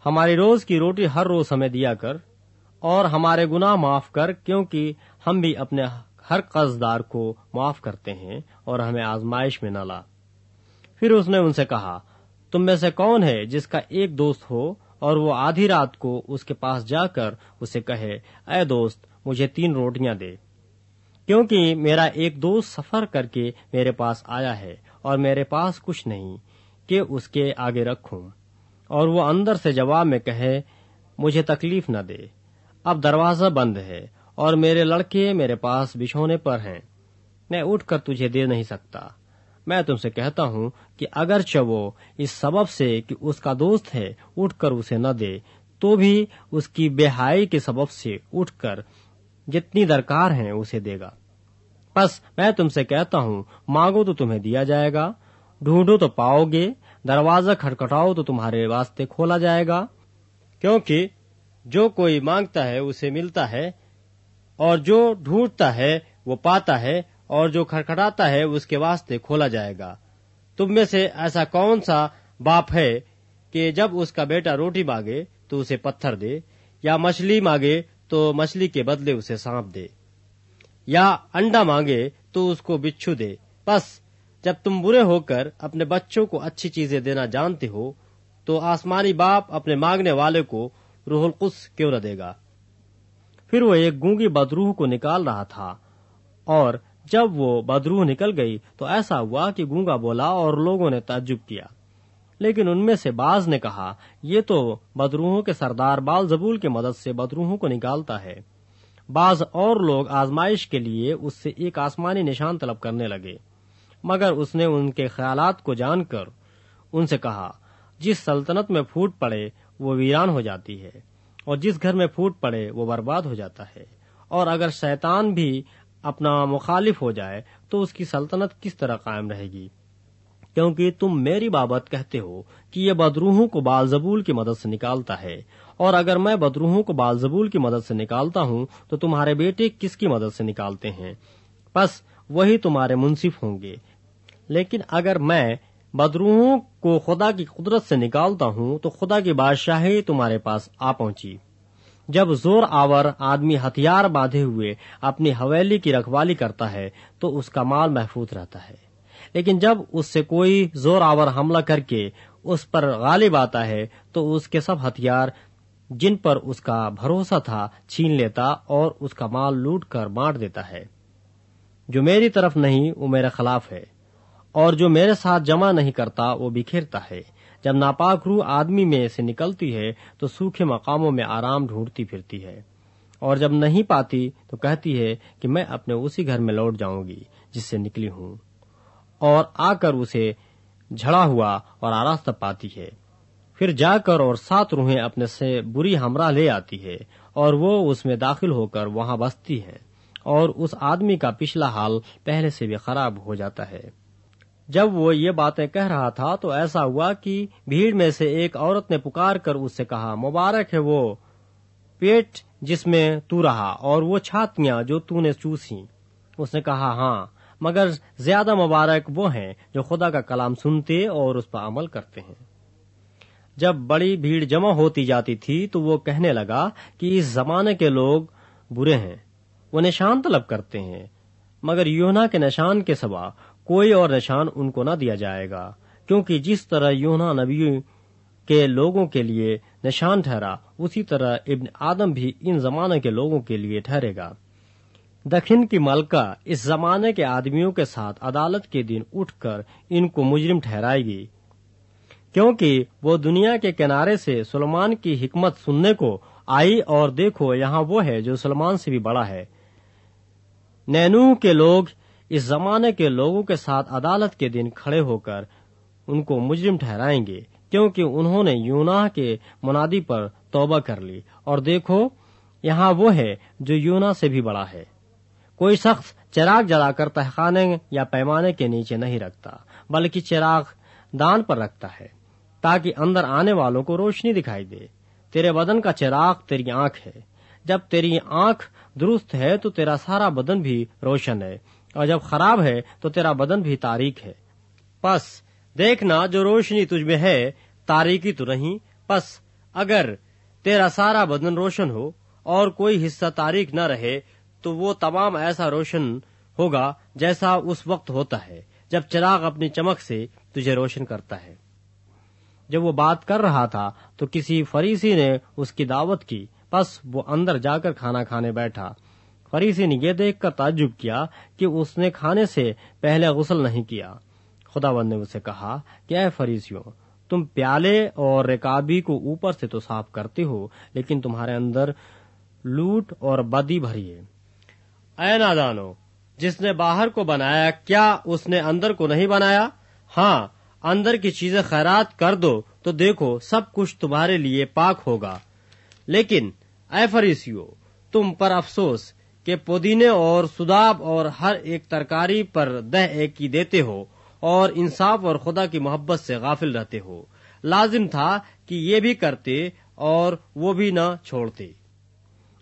हमारी रोज की रोटी हर रोज हमें दिया कर, और हमारे गुनाह माफ़ कर, क्योंकि हम भी अपने हर कर्जदार को माफ़ करते हैं, और हमें आजमाइश में न ला। फिर उसने उनसे कहा, तुम में से कौन है जिसका एक दोस्त हो और वो आधी रात को उसके पास जाकर उसे कहे अय दोस्त, मुझे तीन रोटियाँ दे। क्योंकि मेरा एक दोस्त सफ़र करके मेरे पास आया है और मेरे पास कुछ नहीं कि उसके आगे रखूँ। और वो अंदर से जवाब में कहे, मुझे तकलीफ़ न दे। अब दरवाज़ा बंद है और मेरे लड़के मेरे पास बिछोने पर हैं। मैं उठकर तुझे दे नहीं सकता। मैं तुमसे कहता हूँ कि अगर वो इस सबब से कि उसका दोस्त है, उठकर उसे न दे तो भी उसकी बेहाई के सबब से उठकर जितनी दरकार है उसे देगा। बस मैं तुमसे कहता हूँ, मांगो तो तुम्हें दिया जाएगा, ढूंढो तो पाओगे, दरवाज़ा खटखटाओ तो तुम्हारे वास्ते खोला जाएगा, क्योंकि जो कोई माँगता है उसे मिलता है, और जो ढूंढता है वो पाता है और जो खड़खड़ाता है उसके वास्ते खोला जाएगा। तुम में से ऐसा कौन सा बाप है कि जब उसका बेटा रोटी मांगे तो उसे पत्थर दे, या मछली मांगे तो मछली के बदले उसे सांप दे, या अंडा मांगे तो उसको बिच्छू दे। बस, जब तुम बुरे होकर अपने बच्चों को अच्छी चीज़ें देना जानते हो तो आसमानी बाप अपने मांगने वाले को रूहुल कुस क्यों न देगा? फिर वो एक गूँगी बदरूह को निकाल रहा था, और जब वो बदरूह निकल गई तो ऐसा हुआ कि गूँगा बोला और लोगों ने ताज्जुब किया। लेकिन उनमें से बाज ने कहा, ये तो बदरूहों के सरदार बाल जबूल की मदद से बदरूहों को निकालता है। बाज और लोग आजमाइश के लिए उससे एक आसमानी निशान तलब करने लगे। मगर उसने उनके ख्यालात को जानकर उनसे कहा, जिस सल्तनत में फूट पड़े, वो वीरान हो जाती है, और जिस घर में फूट पड़े, वो बर्बाद हो जाता है। और अगर शैतान भी अपना मुखालिफ हो जाए तो उसकी सल्तनत किस तरह कायम रहेगी? क्योंकि तुम मेरी बाबत कहते हो कि ये बदरूहों को बालजबूल की मदद से निकालता है। और अगर मैं बदरूहों को बालजबूल की मदद से निकालता हूँ तो तुम्हारे बेटे किसकी मदद से निकालते हैं? बस वही तुम्हारे मुंसिफ होंगे। लेकिन अगर मैं बदरूहों को खुदा की कुदरत से निकालता हूँ तो खुदा की बादशाही तुम्हारे पास आ पहुँची। जब ज़ोर आवर आदमी हथियार बांधे हुए अपनी हवेली की रखवाली करता है तो उसका माल महफूज रहता है। लेकिन जब उससे कोई ज़ोर आवर हमला करके उस पर गालिब आता है तो उसके सब हथियार जिन पर उसका भरोसा था छीन लेता और उसका माल लूट कर बांट देता है। जो मेरी तरफ़ नहीं, वो मेरे खिलाफ है, और जो मेरे साथ जमा नहीं करता, वो बिखेरता है। जब नापाक रूह आदमी में से निकलती है तो सूखे मकामों में आराम ढूंढती फिरती है। और जब नहीं पाती तो कहती है कि मैं अपने उसी घर में लौट जाऊँगी, जिससे निकली हूँ। और आकर उसे झड़ा हुआ और आरास्त पाती है। फिर जाकर और सात रूहें अपने से बुरी हमरा ले आती है, और वो उसमें दाखिल होकर वहाँ बसती है, और उस आदमी का पिछला हाल पहले से भी खराब हो जाता है। जब वो ये बातें कह रहा था तो ऐसा हुआ कि भीड़ में से एक औरत ने पुकार कर उससे कहा, मुबारक है वो पेट जिसमें तू रहा और वो छातियाँ जो तूने चूसी। उसने कहा हाँ मगर ज़्यादा मुबारक वो हैं जो खुदा का कलाम सुनते और उस पर अमल करते हैं। जब बड़ी भीड़ जमा होती जाती थी तो वो कहने लगा कि इस जमाने के लोग बुरे हैं, वो निशान तलब करते हैं, मगर योना के निशान के सवा कोई और निशान उनको न दिया जाएगा, क्योंकि जिस तरह यूना नबी के लोगों के लिए निशान ठहरा, उसी तरह इब्न आदम भी इन जमाने के लोगों के लिए ठहरेगा। दक्षिण की मलका इस जमाने के आदमियों के साथ अदालत के दिन उठकर इनको मुजरिम ठहराएगी, क्योंकि वो दुनिया के किनारे से सुलेमान की हिकमत सुनने को आई और देखो, यहाँ वो है जो सलमान से भी बड़ा है। नैनू के लोग इस जमाने के लोगों के साथ अदालत के दिन खड़े होकर उनको मुजरिम ठहराएँगे, क्योंकि उन्होंने यूना के मुनादी पर तौबा कर ली। और देखो, यहाँ वो है जो यूना से भी बड़ा है। कोई शख्स चिराग जलाकर तहखाने या पैमाने के नीचे नहीं रखता, बल्कि चिराग दान पर रखता है, ताकि अंदर आने वालों को रोशनी दिखाई दे। तेरे बदन का चिराग तेरी आँख है। जब तेरी आँख दुरुस्त है तो तेरा सारा बदन भी रोशन है। और जब खराब है तो तेरा बदन भी तारीख है। बस, देखना जो रोशनी तुझ में है, तारीकी तो नहीं। बस, अगर तेरा सारा बदन रोशन हो, और कोई हिस्सा तारीख न रहे तो वो तमाम ऐसा रोशन होगा जैसा उस वक्त होता है, जब चिराग अपनी चमक से तुझे रोशन करता है। जब वो बात कर रहा था तो किसी फरीसी ने उसकी दावत की। बस, वो अंदर जाकर खाना खाने बैठा। फरीसी ने यह देखकर ताज्जुब किया कि उसने खाने से पहले गुसल नहीं किया। खुदावंद ने उसे कहा कि अः फरीसियों, तुम प्याले और रिकाबी को ऊपर से तो साफ़ करते हो, लेकिन तुम्हारे अंदर लूट और बदी भरी है अय नादानो, जिसने बाहर को बनाया, क्या उसने अंदर को नहीं बनाया? हाँ अंदर की चीज़ें खैरात कर दो तो देखो, सब कुछ तुम्हारे लिए पाक होगा। लेकिन, ऐ फरीसियो, तुम पर अफसोस के पुदीने और सुदाब और हर एक तरकारी पर दह एक की देते हो और इंसाफ और खुदा की मोहब्बत से गाफिल रहते हो। लाजिम था कि ये भी करते और वो भी न छोड़ते।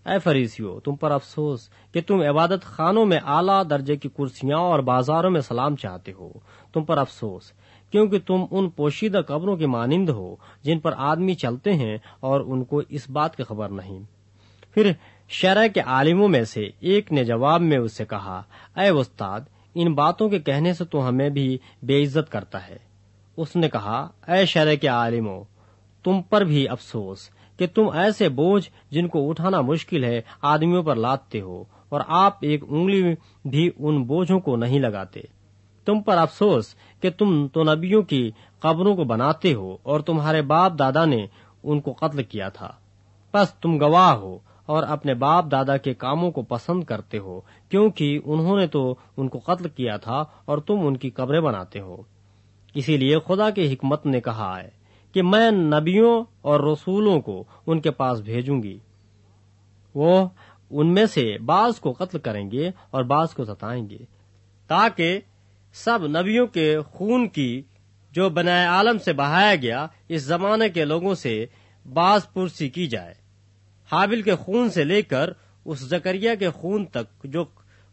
ऐ फरीसियो, तुम पर अफसोस कि तुम इबादत खानों में आला दर्जे की कुर्सियाँ और बाजारों में सलाम चाहते हो। तुम पर अफसोस, क्योंकि तुम उन पोशीदा कब्रों के मानिंद हो जिन पर आदमी चलते हैं और उनको इस बात की खबर नहीं। फिर शरह के आलिमों में से एक ने जवाब में उससे कहा अय उस्ताद, इन बातों के कहने से तो हमें भी बेइज्जत करता है। उसने कहा अय शरह के आलिमो, तुम पर भी अफसोस कि तुम ऐसे बोझ जिनको उठाना मुश्किल है आदमियों पर लादते हो और आप एक उंगली भी उन बोझों को नहीं लगाते। तुम पर अफसोस कि तुम तो नबियों की कब्रों को बनाते हो और तुम्हारे बाप दादा ने उनको कत्ल किया था। बस तुम गवाह हो और अपने बाप दादा के कामों को पसंद करते हो, क्योंकि उन्होंने तो उनको कत्ल किया था और तुम उनकी कब्रें बनाते हो। इसीलिए खुदा की हिकमत ने कहा है कि मैं नबियों और रसूलों को उनके पास भेजूँगी। वो उनमें से बाज को कत्ल करेंगे और बाज को सताएँगे, ताकि सब नबियों के खून की जो बनाए आलम से बहाया गया इस जमाने के लोगों से बाज पुरसी की जाए। हाबिल के खून से लेकर उस जकरिया के खून तक जो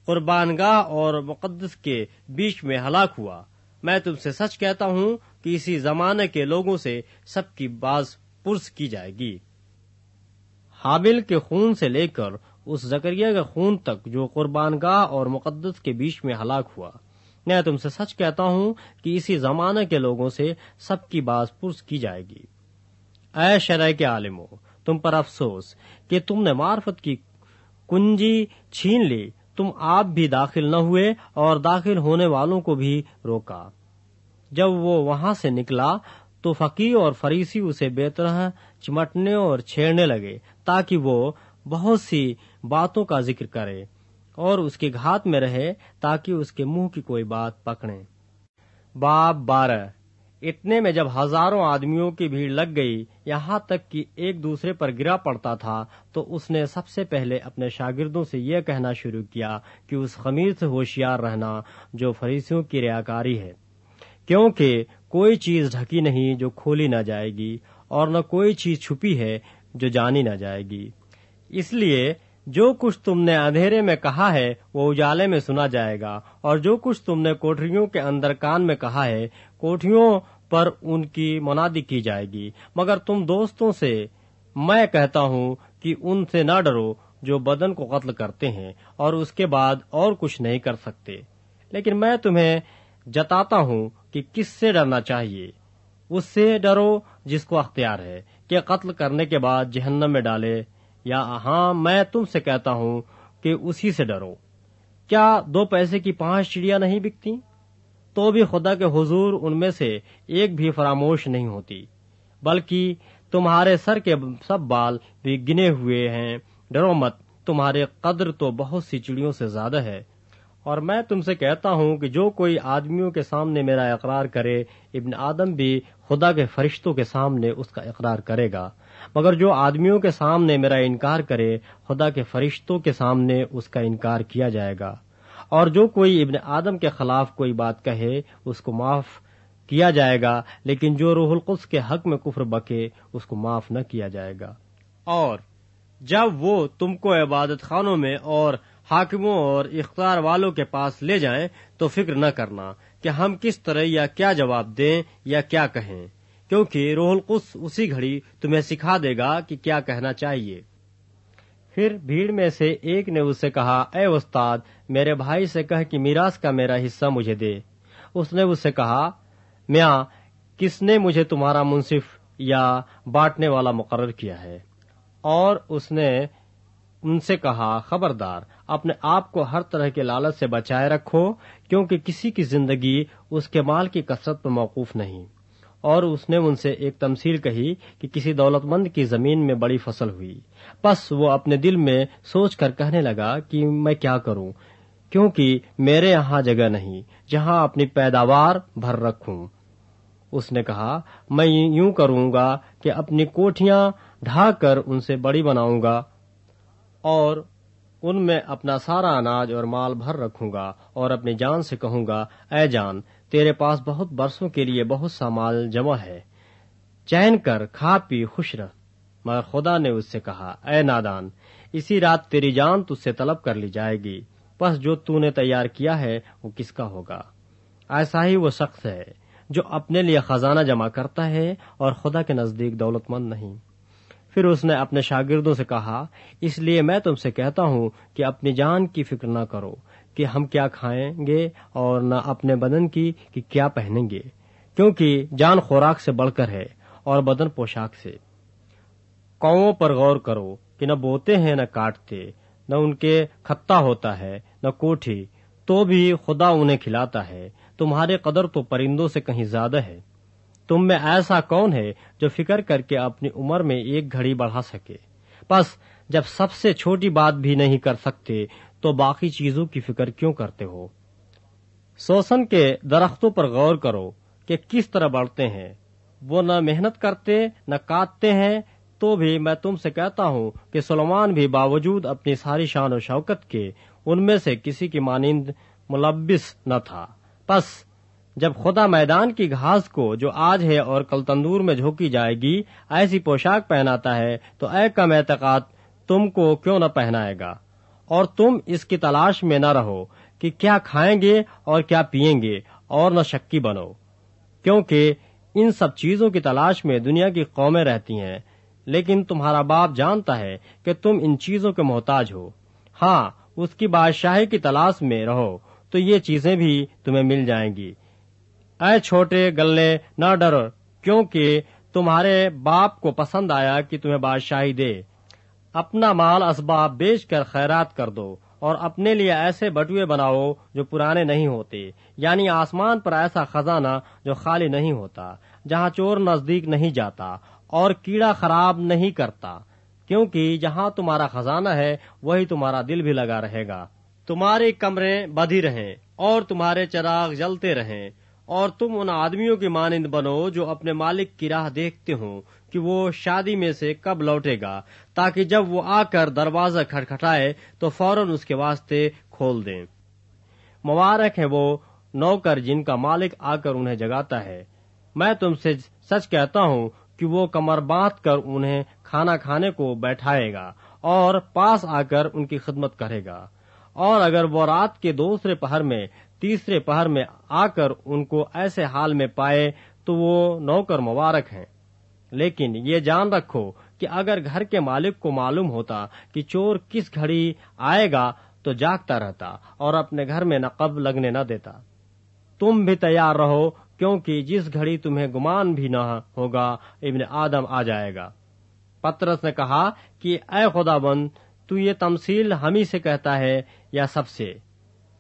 कुर्बानगाह और मुकद्दस के बीच में हलाक हुआ। मैं तुमसे सच कहता हूँ कि इसी जमाने के लोगों से सबकी बाज पुरस की जाएगी। हाबिल के खून से लेकर उस जकरिया के खून तक जो कुर्बानगाह और मुकद्दस के बीच में हलाक हुआ। मैं तुमसे सच कहता हूँ कि इसी जमाने के लोगों से सबकी बाज पुरस की जाएगी। ऐ शरय के आलिमो तुम पर अफसोस कि तुमने मार्फत की कुंजी छीन ली। तुम आप भी दाखिल न हुए और दाखिल होने वालों को भी रोका। जब वो वहाँ से निकला तो फकीर और फरीसी उसे बेतरह चिमटने और छेड़ने लगे, ताकि वो बहुत सी बातों का ज़िक्र करे और उसके घात में रहे, ताकि उसके मुँह की कोई बात पकड़े। बाब बारह। इतने में जब हज़ारों आदमियों की भीड़ लग गई, यहाँ तक कि एक दूसरे पर गिरा पड़ता था तो उसने सबसे पहले अपने शागिर्दों से यह कहना शुरू किया कि उस खमीर से होशियार रहना जो फरीसियों की रियाकारी है। क्योंकि कोई चीज़ ढकी नहीं जो खोली न जाएगी, और न कोई चीज़ छुपी है जो जानी न जाएगी। इसलिए जो कुछ तुमने अंधेरे में कहा है, वो उजाले में सुना जाएगा, और जो कुछ तुमने कोठरियों के अंदर कान में कहा है कोठरियों पर उनकी मुनादी की जाएगी। मगर तुम दोस्तों से मैं कहता हूँ कि उनसे न डरो जो बदन को कत्ल करते हैं और उसके बाद और कुछ नहीं कर सकते। लेकिन मैं तुम्हें जताता हूँ कि किससे डरना चाहिए? उससे डरो जिसको अख्तियार है कि कत्ल करने के बाद जहन्नम में डाले। या हाँ मैं तुमसे कहता हूँ कि उसी से डरो। क्या दो पैसे की पाँच चिड़िया नहीं बिकती? तो भी खुदा के हुजूर उनमें से एक भी फरामोश नहीं होती, बल्कि तुम्हारे सर के सब बाल भी गिने हुए हैं। डरो मत, तुम्हारे कद्र तो बहुत सी चिड़ियों से ज़्यादा है। और मैं तुमसे कहता हूँ कि जो कोई आदमियों के सामने मेरा इकरार करे, इब्न आदम भी खुदा के फरिश्तों के सामने उसका इकरार करेगा। मगर जो आदमियों के सामने मेरा इनकार करे, खुदा के फरिश्तों के सामने उसका इनकार किया जाएगा। और जो कोई इब्न आदम के खिलाफ कोई बात कहे, उसको माफ़ किया जाएगा, लेकिन जो रूहुल कुस के हक में कुफर बके, उसको माफ़ न किया जाएगा। और जब वो तुमको इबादत खानों में और हाकिमों और इख्तार वालों के पास ले जाएँ तो फ़िक्र न करना कि हम किस तरह या क्या जवाब दें या क्या कहें, क्योंकि रोहल कुस उसी घड़ी तुम्हें सिखा देगा कि क्या कहना चाहिए। फिर भीड़ में से एक ने उससे कहा, ए उस्ताद, मेरे भाई से कह कि मीरास का मेरा हिस्सा मुझे दे। उसने उससे कहा, म्या, किसने मुझे तुम्हारा मुंसिफ या बांटने वाला मुकर किया है? और उसने उनसे कहा, खबरदार, अपने आप को हर तरह के लालच से बचाए रखो, क्योंकि किसी की ज़िंदगी उसके माल की कसरत पर मौकूफ नहीं। और उसने उनसे एक तमसील कही कि किसी दौलतमंद की ज़मीन में बड़ी फ़सल हुई। बस वो अपने दिल में सोच कर कहने लगा कि मैं क्या करूँ, क्योंकि मेरे यहाँ जगह नहीं, जहाँ अपनी पैदावार भर रखूँ। उसने कहा, मैं यूँ करूँगा कि अपनी कोठियाँ ढाकर उनसे बड़ी बनाऊँगा और उनमें अपना सारा अनाज और माल भर रखूँगा और अपनी जान से कहूँगा, ऐ जान तेरे पास बहुत बरसों के लिए बहुत सा माल जमा है। चैन कर खा पी, खुश रह। मगर खुदा ने उससे कहा ऐ नादान, इसी रात तेरी जान तुझसे तलब कर ली जाएगी। बस जो तूने तैयार किया है, वो किसका होगा? ऐसा ही वो शख्स है, जो अपने लिए खजाना जमा करता है और खुदा के नज़दीक दौलतमंद नहीं। फिर उसने अपने शागिर्दों से कहा, इसलिए मैं तुमसे कहता हूँ कि अपनी जान की फ़िक्र न करो। कि हम क्या खाएँगे और न अपने बदन की कि क्या पहनेंगे। क्योंकि जान खुराक से बढ़कर है और बदन पोशाक से। कौओं पर गौर करो कि न बोते हैं, न काटते, न उनके खत्ता होता है, न कोठी तो भी खुदा उन्हें खिलाता है। तुम्हारे कदर तो परिंदों से कहीं ज़्यादा है। तुम में ऐसा कौन है जो फ़िक्र करके अपनी उम्र में एक घड़ी बढ़ा सके? बस, जब सबसे छोटी बात भी नहीं कर सकते तो बाकी चीज़ों की फ़िक्र क्यों करते हो? शोषण के दरख्तों पर गौर करो कि किस तरह बढ़ते हैं। वो न मेहनत करते, न काटते हैं तो भी मैं तुमसे कहता हूँ कि सलमान भी बावजूद अपनी सारी शान और शौकत के उनमें से किसी की मानिंद मुलबिस न था। बस, जब खुदा मैदान की घास को जो आज है और कल तंदूर में झोंकी जाएगी, ऐसी पोशाक पहनाता है तो ए कम एतकाद तुमको क्यों न पहनाएगा? और तुम इसकी तलाश में न रहो कि क्या खाएँगे और क्या पिएँगे और न शक्की बनो। क्योंकि इन सब चीज़ों की तलाश में दुनिया की कौमें रहती हैं, लेकिन तुम्हारा बाप जानता है कि तुम इन चीज़ों के मोहताज हो। हाँ उसकी बादशाही की तलाश में रहो तो ये चीज़ें भी तुम्हें मिल जाएँगी। अय छोटे गल्ले, न डरो, क्योंकि तुम्हारे बाप को पसंद आया कि तुम्हें बादशाही दे। अपना माल असबाब बेचकर खैरात कर दो और अपने लिए ऐसे बटुए बनाओ जो पुराने नहीं होते, यानी आसमान पर ऐसा खजाना जो खाली नहीं होता, जहाँ चोर नज़दीक नहीं जाता और कीड़ा खराब नहीं करता, क्योंकि जहाँ तुम्हारा खजाना है, वही तुम्हारा दिल भी लगा रहेगा। तुम्हारे कमरे बधी रहें और तुम्हारे चराग जलते रहें और तुम उन आदमियों की मानिंद बनो जो अपने मालिक की राह देखते हो कि वो शादी में से कब लौटेगा, ताकि जब वो आकर दरवाज़ा खटखटाए तो फ़ौरन उसके वास्ते खोल दें। मुबारक है वो नौकर जिनका मालिक आकर उन्हें जगाता है। मैं तुमसे सच कहता हूँ कि वो कमर बाँध कर उन्हें खाना खाने को बैठाएगा और पास आकर उनकी खिदमत करेगा। और अगर वो रात के दूसरे पहर में, तीसरे पहर में आकर उनको ऐसे हाल में पाए तो वो नौकर मुबारक हैं। लेकिन ये जान रखो कि अगर घर के मालिक को मालूम होता कि चोर किस घड़ी आएगा तो जागता रहता और अपने घर में नकब लगने न देता। तुम भी तैयार रहो, क्योंकि जिस घड़ी तुम्हें गुमान भी न होगा, इब्न आदम आ जाएगा। पत्रस ने कहा कि अय खुदाबंद, तू ये तमसील हम ही से कहता है या सबसे?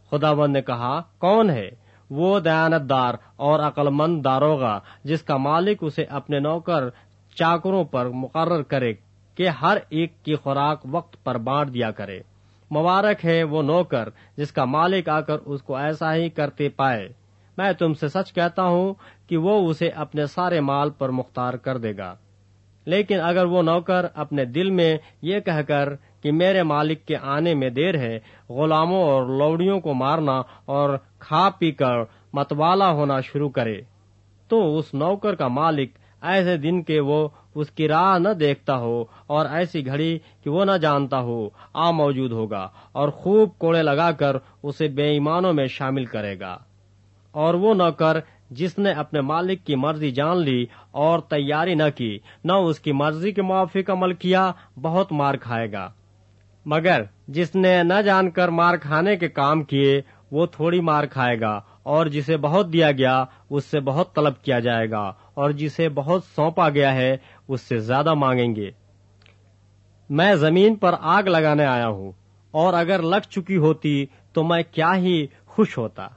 खुदाबंद ने कहा, कौन है? वो दयानतदार और अकलमंद दारोगा, जिसका मालिक उसे अपने नौकर चाकरों पर मुकर्र करे कि हर एक की खुराक वक्त पर बांट दिया करे। मुबारक है वो नौकर, जिसका मालिक आकर उसको ऐसा ही करते पाए। मैं तुमसे सच कहता हूँ कि वो उसे अपने सारे माल पर मुख्तार कर देगा। लेकिन अगर वो नौकर अपने दिल में ये कहकर कि मेरे मालिक के आने में देर है। गुलामों और लौड़ियों को मारना और खा पी कर मतवाला होना शुरू करे। तो उस नौकर का मालिक ऐसे दिन के वो उसकी राह न देखता हो और ऐसी घड़ी कि वो न जानता हो, आ मौजूद होगा और खूब कोड़े लगाकर उसे बेईमानों में शामिल करेगा। और वो नौकर जिसने अपने मालिक की मर्ज़ी जान ली और तैयारी न की, न उसकी मर्ज़ी के मुआफिक अमल किया, बहुत मार खाएगा। मगर जिसने न जानकर मार खाने के काम किए, वो थोड़ी मार खाएगा, और जिसे बहुत दिया गया, उससे बहुत तलब किया जाएगा, और जिसे बहुत सौंपा गया है, उससे ज़्यादा मांगेंगे। मैं ज़मीन पर आग लगाने आया हूँ, और अगर लग चुकी होती तो मैं क्या ही खुश होता।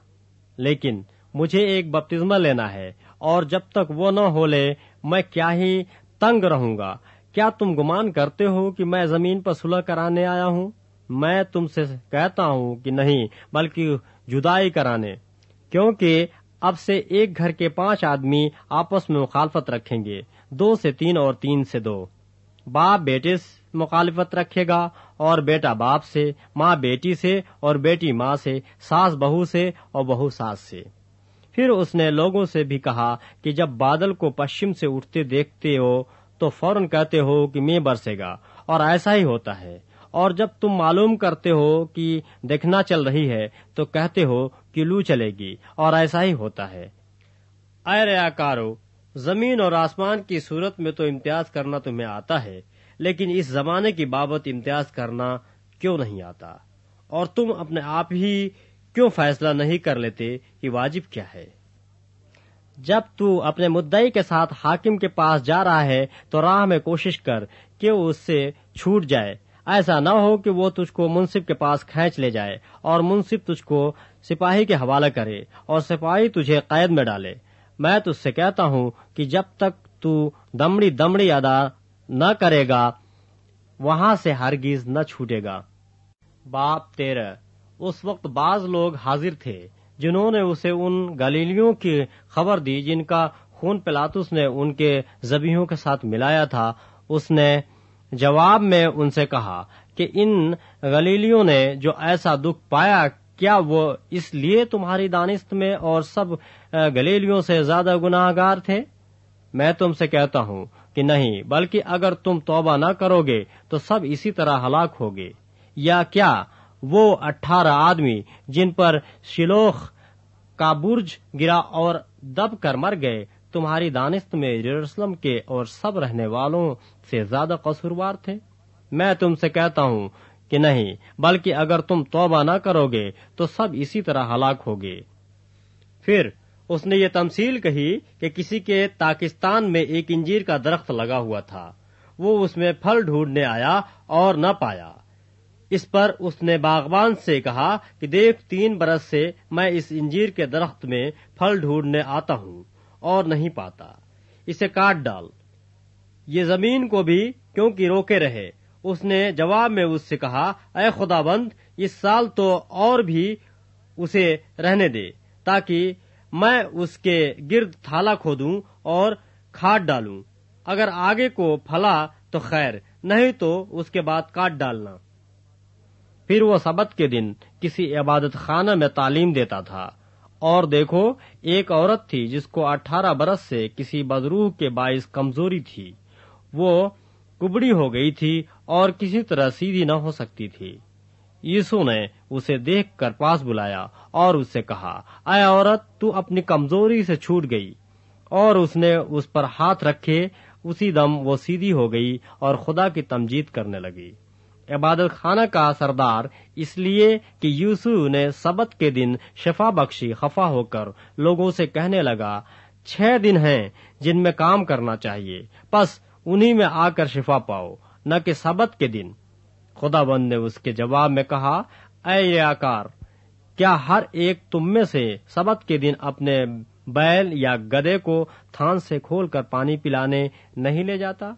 लेकिन मुझे एक बपतिस्मा लेना है, और जब तक वो न हो ले, मैं क्या ही तंग रहूँगा क्या तुम गुमान करते हो कि मैं ज़मीन पर सुलह कराने आया हूँ? मैं तुमसे कहता हूँ कि नहीं, बल्कि जुदाई कराने। क्योंकि अब से एक घर के पाँच आदमी आपस में मुखालफत रखेंगे। दो से तीन और तीन से दो। बाप बेटे से मुखालफत रखेगा और बेटा बाप से, माँ बेटी से और बेटी माँ से, सास बहू से और बहू सास से। फिर उसने लोगों से भी कहा कि जब बादल को पश्चिम से उठते देखते हो तो फ़ौरन कहते हो कि मैं बरसेगा, और ऐसा ही होता है। और जब तुम मालूम करते हो कि देखना चल रही है तो कहते हो कि लू चलेगी, और ऐसा ही होता है। अरे आकारो, ज़मीन और आसमान की सूरत में तो इम्तियाज़ करना तुम्हें आता है, लेकिन इस जमाने की बाबत इम्तियाज़ करना क्यों नहीं आता? और तुम अपने आप ही क्यों फैसला नहीं कर लेते कि वाजिब क्या है? जब तू अपने मुद्दई के साथ हाकिम के पास जा रहा है तो राह में कोशिश कर कि उससे छूट जाए। ऐसा न हो कि वो तुझको मुंसिफ के पास खींच ले जाए और मुंसिफ तुझको सिपाही के हवाले करे और सिपाही तुझे कैद में डाले। मैं तुझसे कहता हूँ कि जब तक तू दमड़ी दमड़ी अदा न करेगा, वहाँ से हरगिज न छूटेगा। बाप तेरह उस वक्त बाज लोग हाजिर थे। जिन्होंने उसे उन गलीलियों की खबर दी जिनका खून पिलातुस ने उनके जबीहों के साथ मिलाया था, उसने जवाब में उनसे कहा कि इन गलीलियों ने जो ऐसा दुख पाया, क्या वो इसलिए तुम्हारी दानिस्त में और सब गलीलियों से ज़्यादा गुनाहगार थे? मैं तुमसे कहता हूँ कि नहीं, बल्कि अगर तुम तौबा न करोगे तो सब इसी तरह हलाक होगे। या क्या वो अठारह आदमी जिन पर शिलोख का बुर्ज गिरा और दब कर मर गए। तुम्हारी दानिस्त में यरूशलेम के और सब रहने वालों से ज़्यादा कसूरवार थे। मैं तुमसे कहता हूँ कि नहीं, बल्कि अगर तुम तौबा न करोगे तो सब इसी तरह हलाक होगे। फिर उसने ये तमसील कही कि किसी के ताकिस्तान में एक इंजीर का दरख्त लगा हुआ था। वो उसमें फल ढूँढने आया और न पाया। इस पर उसने बागवान से कहा कि देख, तीन बरस से मैं इस इंजीर के दरख्त में फल ढूँढने आता हूँ और नहीं पाता। इसे काट डाल। ये ज़मीन को भी क्योंकि रोके रहे। उसने जवाब में उससे कहा अय खुदाबंद, इस साल तो और भी उसे रहने दे, ताकि मैं उसके गिर्द थाला खोदूं और खाद डालूं। अगर आगे को फला तो खैर, नहीं तो उसके बाद काट डालना। फिर वो सबत के दिन किसी इबादत खाना में तालीम देता था। और देखो, एक औरत थी जिसको अठारह बरस से किसी बदरूह के बाइस कमज़ोरी थी। वो कुबड़ी हो गई थी और किसी तरह सीधी न हो सकती थी। यीशु ने उसे देखकर पास बुलाया और उससे कहा अय औरत, तू अपनी कमज़ोरी से छूट गई। और उसने उस पर हाथ रखे, उसी दम वो सीधी हो गई और खुदा की तमजीद करने लगी। इबादत खाना का सरदार, इसलिए कि यूसु ने सबत के दिन शफा बख्शी, खफा होकर लोगों से कहने लगा, छह दिन हैं जिनमें काम करना चाहिए। बस उन्हीं में आकर शिफा पाओ, न कि सबत के दिन। खुदाबंद ने उसके जवाब में कहा अय आकार, क्या हर एक तुम में से सबत के दिन अपने बैल या गधे को थान से खोलकर पानी पिलाने नहीं ले जाता?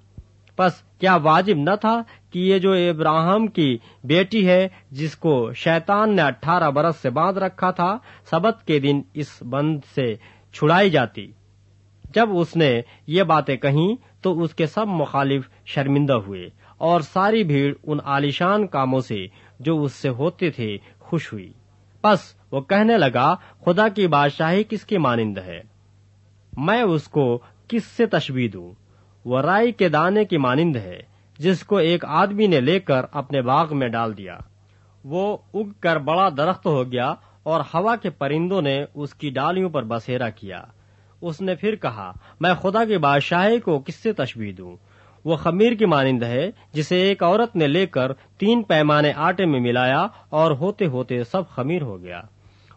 बस क्या वाजिब न था कि ये जो इब्राहिम की बेटी है, जिसको शैतान ने अठारह बरस से बाँध रखा था, सबत के दिन इस बंद से छुड़ाई जाती। जब उसने ये बातें कही तो उसके सब मुखालिफ शर्मिंदा हुए, और सारी भीड़ उन आलिशान कामों से, जो उससे होते थे, खुश हुई। बस वो कहने लगा, खुदा की बादशाही किसकी मानिंद है? मैं उसको किससे तशबी दूँ? वह राई के दाने की मानिंद है, जिसको एक आदमी ने लेकर अपने बाग में डाल दिया। वो उग कर बड़ा दरख्त हो गया और हवा के परिंदों ने उसकी डालियों पर बसेरा किया। उसने फिर कहा, मैं खुदा की बादशाही को किससे तशबी दूँ? वो खमीर की मानिंद है, जिसे एक औरत ने लेकर तीन पैमाने आटे में मिलाया और होते होते सब खमीर हो गया।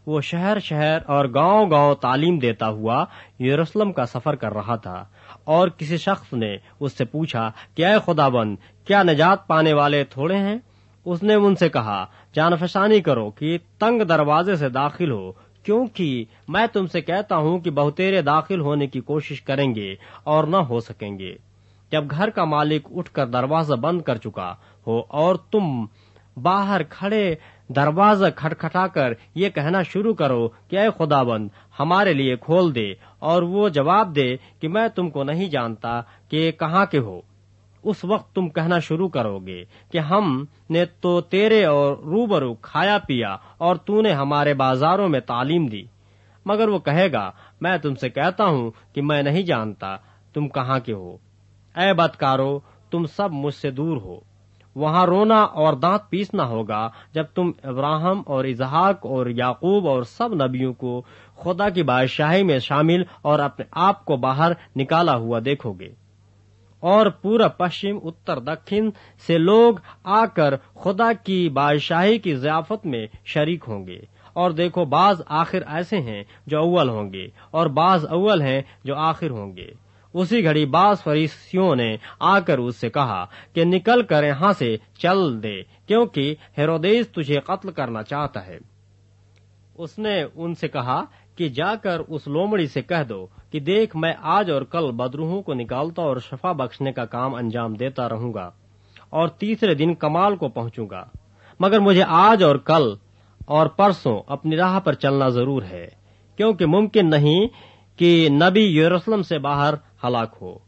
वो शहर शहर और गाँव गाँव तालीम देता हुआ यरूशलेम का सफ़र कर रहा था। और किसी शख्स ने उससे पूछा, क्या खुदाबंद, क्या निजात पाने वाले थोड़े हैं? उसने उनसे कहा जानफशानी करो कि तंग दरवाजे से दाखिल हो, क्योंकि मैं तुमसे कहता हूँ कि बहुतेरे दाखिल होने की कोशिश करेंगे और न हो सकेंगे। जब घर का मालिक उठकर दरवाज़ा बंद कर चुका हो और तुम बाहर खड़े दरवाज़ा खटखटाकर ये कहना शुरू करो कि अय खुदाबंद, हमारे लिए खोल दे और वो जवाब दे कि मैं तुमको नहीं जानता कि कहाँ के हो। उस वक्त तुम कहना शुरू करोगे कि हम ने तो तेरे और रूबरू खाया पिया और तूने हमारे बाजारों में तालीम दी। मगर वो कहेगा, मैं तुमसे कहता हूँ कि मैं नहीं जानता तुम कहाँ के हो। ऐ बदकारो, तुम सब मुझसे दूर हो। वहाँ रोना और दांत पीसना होगा जब तुम इब्राहिम और इजहाक और याकूब और सब नबियों को खुदा की बादशाही में शामिल और अपने आप को बाहर निकाला हुआ देखोगे। और पूरा पश्चिम, उत्तर, दक्षिण से लोग आकर खुदा की बादशाही की जियाफत में शरीक होंगे। और देखो, बाज आखिर ऐसे हैं जो अव्वल होंगे और बाज अव्वल हैं जो आखिर होंगे। उसी घड़ी बास फरीसियों ने आकर उससे कहा कि निकल कर यहाँ से चल दे, क्योंकि हेरोदेस तुझे कत्ल करना चाहता है। उसने उनसे कहा कि जाकर उस लोमड़ी से कह दो कि देख मैं आज और कल बदरूहों को निकालता और शफा बख्शने का काम अंजाम देता रहूँगा और तीसरे दिन कमाल को पहुंचूँगा। मगर मुझे आज और कल और परसों अपनी राह पर चलना ज़रूर है, क्योंकि मुमकिन नहीं कि नबी यरूशलेम से बाहर हलाक हो।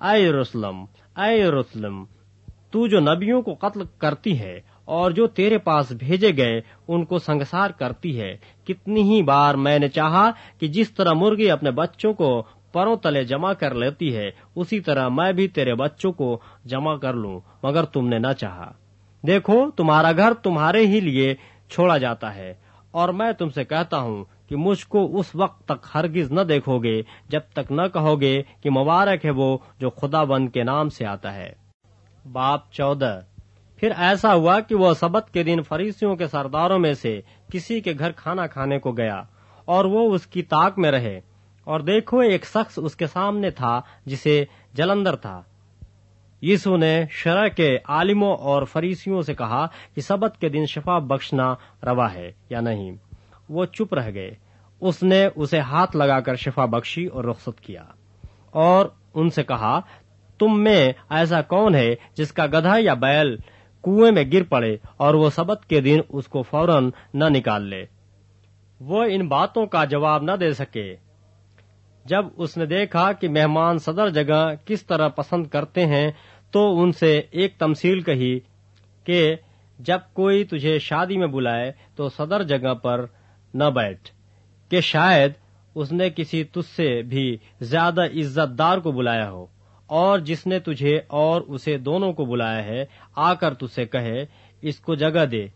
अय यरूशलेम यरूशलेम, तू जो नबियों को कत्ल करती है और जो तेरे पास भेजे गए, उनको संसार करती है। कितनी ही बार मैंने चाहा कि जिस तरह मुर्गी अपने बच्चों को परों तले जमा कर लेती है, उसी तरह मैं भी तेरे बच्चों को जमा कर लूँ, मगर तुमने न चाहा। देखो, तुम्हारा घर तुम्हारे ही लिए छोड़ा जाता है, और मैं तुमसे कहता हूँ कि मुझको उस वक्त तक हरगिज न देखोगे, जब तक न कहोगे कि मुबारक है वो जो खुदाबंद के नाम से आता है। बाप चौदह। फिर ऐसा हुआ कि वह सबत के दिन फरीसियों के सरदारों में से किसी के घर खाना खाने को गया, और वो उसकी ताक में रहे, और देखो एक शख्स उसके सामने था जिसे जलंधर था। यीशु ने शरह के आलिमों और फरीसियों से कहा कि सबत के दिन शफा बख्शना रवा है या नहीं। वो चुप रह गए। उसने उसे हाथ लगाकर शफा बख्शी और रुखसत किया, और उनसे कहा, तुम में ऐसा कौन है जिसका गधा या बैल कुएँ में गिर पड़े और वो सबत के दिन उसको फ़ौरन न निकाल ले। वो इन बातों का जवाब न दे सके। जब उसने देखा कि मेहमान सदर जगह किस तरह पसंद करते हैं तो उनसे एक तमसील कही कि जब कोई तुझे शादी में बुलाए तो सदर जगह पर न बैठ, कि शायद उसने किसी तुझसे भी ज़्यादा इज्जतदार को बुलाया हो। और जिसने तुझे और उसे दोनों को बुलाया है, आकर तुझसे कहे, इसको जगह दे।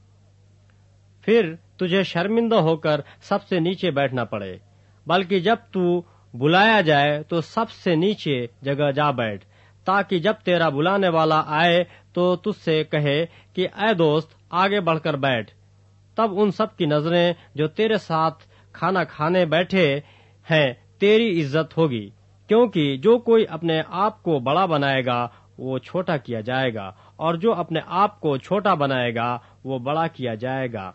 फिर तुझे शर्मिंदा होकर सबसे नीचे बैठना पड़े। बल्कि जब तू बुलाया जाए तो सबसे नीचे जगह जा बैठ, ताकि जब तेरा बुलाने वाला आए तो तुझसे कहे कि अय दोस्त, आगे बढ़कर बैठ। तब उन सब की नज़रें जो तेरे साथ खाना खाने बैठे हैं, तेरी इज़्ज़त होगी। क्योंकि जो कोई अपने आप को बड़ा बनाएगा, वो छोटा किया जाएगा, और जो अपने आप को छोटा बनाएगा, वो बड़ा किया जाएगा।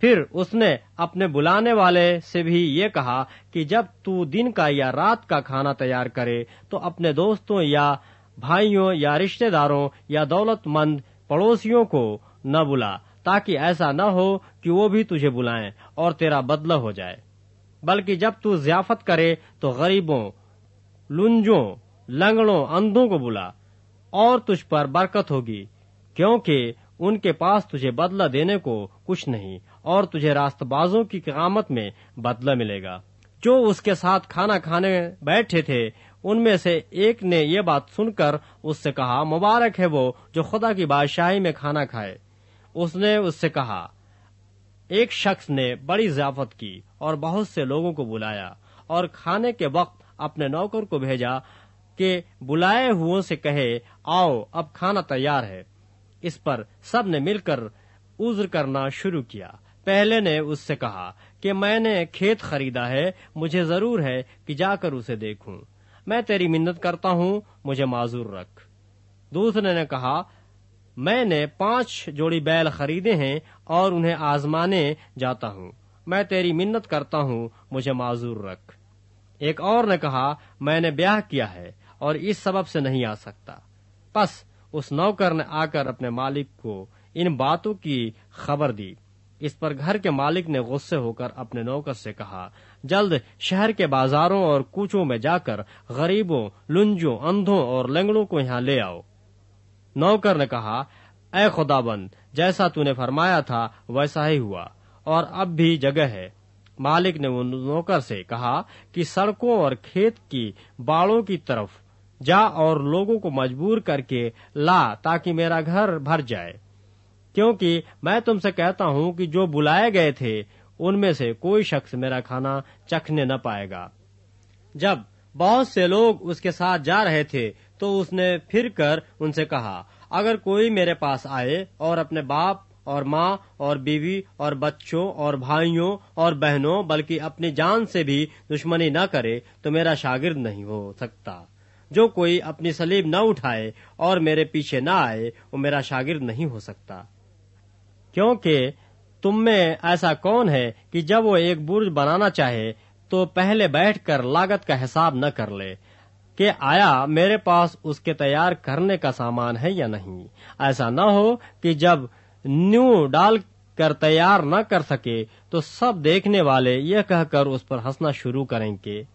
फिर उसने अपने बुलाने वाले से भी ये कहा कि जब तू दिन का या रात का खाना तैयार करे तो अपने दोस्तों या भाइयों या रिश्तेदारों या दौलतमंद पड़ोसियों को न बुला, ताकि ऐसा न हो कि वो भी तुझे बुलाएँ और तेरा बदला हो जाए। बल्कि जब तू जियाफत करे तो गरीबों, लुंजों, लंगड़ों, अंधों को बुला, और तुझ पर बरकत होगी, क्योंकि उनके पास तुझे बदला देने को कुछ नहीं, और तुझे रास्तबाजों की कामत में बदला मिलेगा। जो उसके साथ खाना खाने बैठे थे, उनमें से एक ने ये बात सुनकर उससे कहा, मुबारक है वो जो खुदा की बादशाही में खाना खाए। उसने उससे कहा एक शख्स ने बड़ी जियाफत की और बहुत से लोगों को बुलाया और खाने के वक्त अपने नौकर को भेजा कि बुलाए हुओं से कहे, आओ, अब खाना तैयार है। इस पर सबने मिलकर उज्र करना शुरू किया। पहले ने उससे कहा कि मैंने खेत खरीदा है, मुझे ज़रूर है कि जाकर उसे देखूँ। मैं तेरी मिन्नत करता हूँ, मुझे माजूर रख। दूसरे ने कहा मैंने पाँच जोड़ी बैल खरीदे हैं और उन्हें आजमाने जाता हूँ। मैं तेरी मिन्नत करता हूँ, मुझे माजूर रख। एक और ने कहा, मैंने ब्याह किया है और इस सबब से नहीं आ सकता। बस उस नौकर ने आकर अपने मालिक को इन बातों की खबर दी। इस पर घर के मालिक ने गुस्से होकर अपने नौकर से कहा, जल्द शहर के बाजारों और कूचों में जाकर गरीबों लुंजों अंधों और लंगड़ों को यहाँ ले आओ। नौकर ने कहा ए खुदाबंद, जैसा तूने फरमाया था, वैसा ही हुआ, और अब भी जगह है। मालिक ने उन नौकर से कहा कि सड़कों और खेत की बाड़ों की तरफ़ जा और लोगों को मजबूर करके ला, ताकि मेरा घर भर जाए। क्योंकि मैं तुमसे कहता हूँ कि जो बुलाए गए थे, उनमें से कोई शख्स मेरा खाना चखने न पाएगा। जब बहुत से लोग उसके साथ जा रहे थे तो उसने फिर कर उनसे कहा, अगर कोई मेरे पास आए और अपने बाप और माँ और बीवी और बच्चों और भाइयों और बहनों, बल्कि अपनी जान से भी दुश्मनी न करे तो मेरा शागिर्द नहीं हो सकता। जो कोई अपनी सलीब न उठाए और मेरे पीछे न आए, वो मेरा शागिर्द नहीं हो सकता। क्योंकि तुम में ऐसा कौन है कि जब वो एक बुर्ज बनाना चाहे तो पहले बैठकर लागत का हिसाब न कर ले। कि आया मेरे पास उसके तैयार करने का सामान है या नहीं। ऐसा न हो कि जब न्यू डाल कर तैयार न कर सके तो सब देखने वाले यह कहकर उस पर हंसना शुरू करेंगे।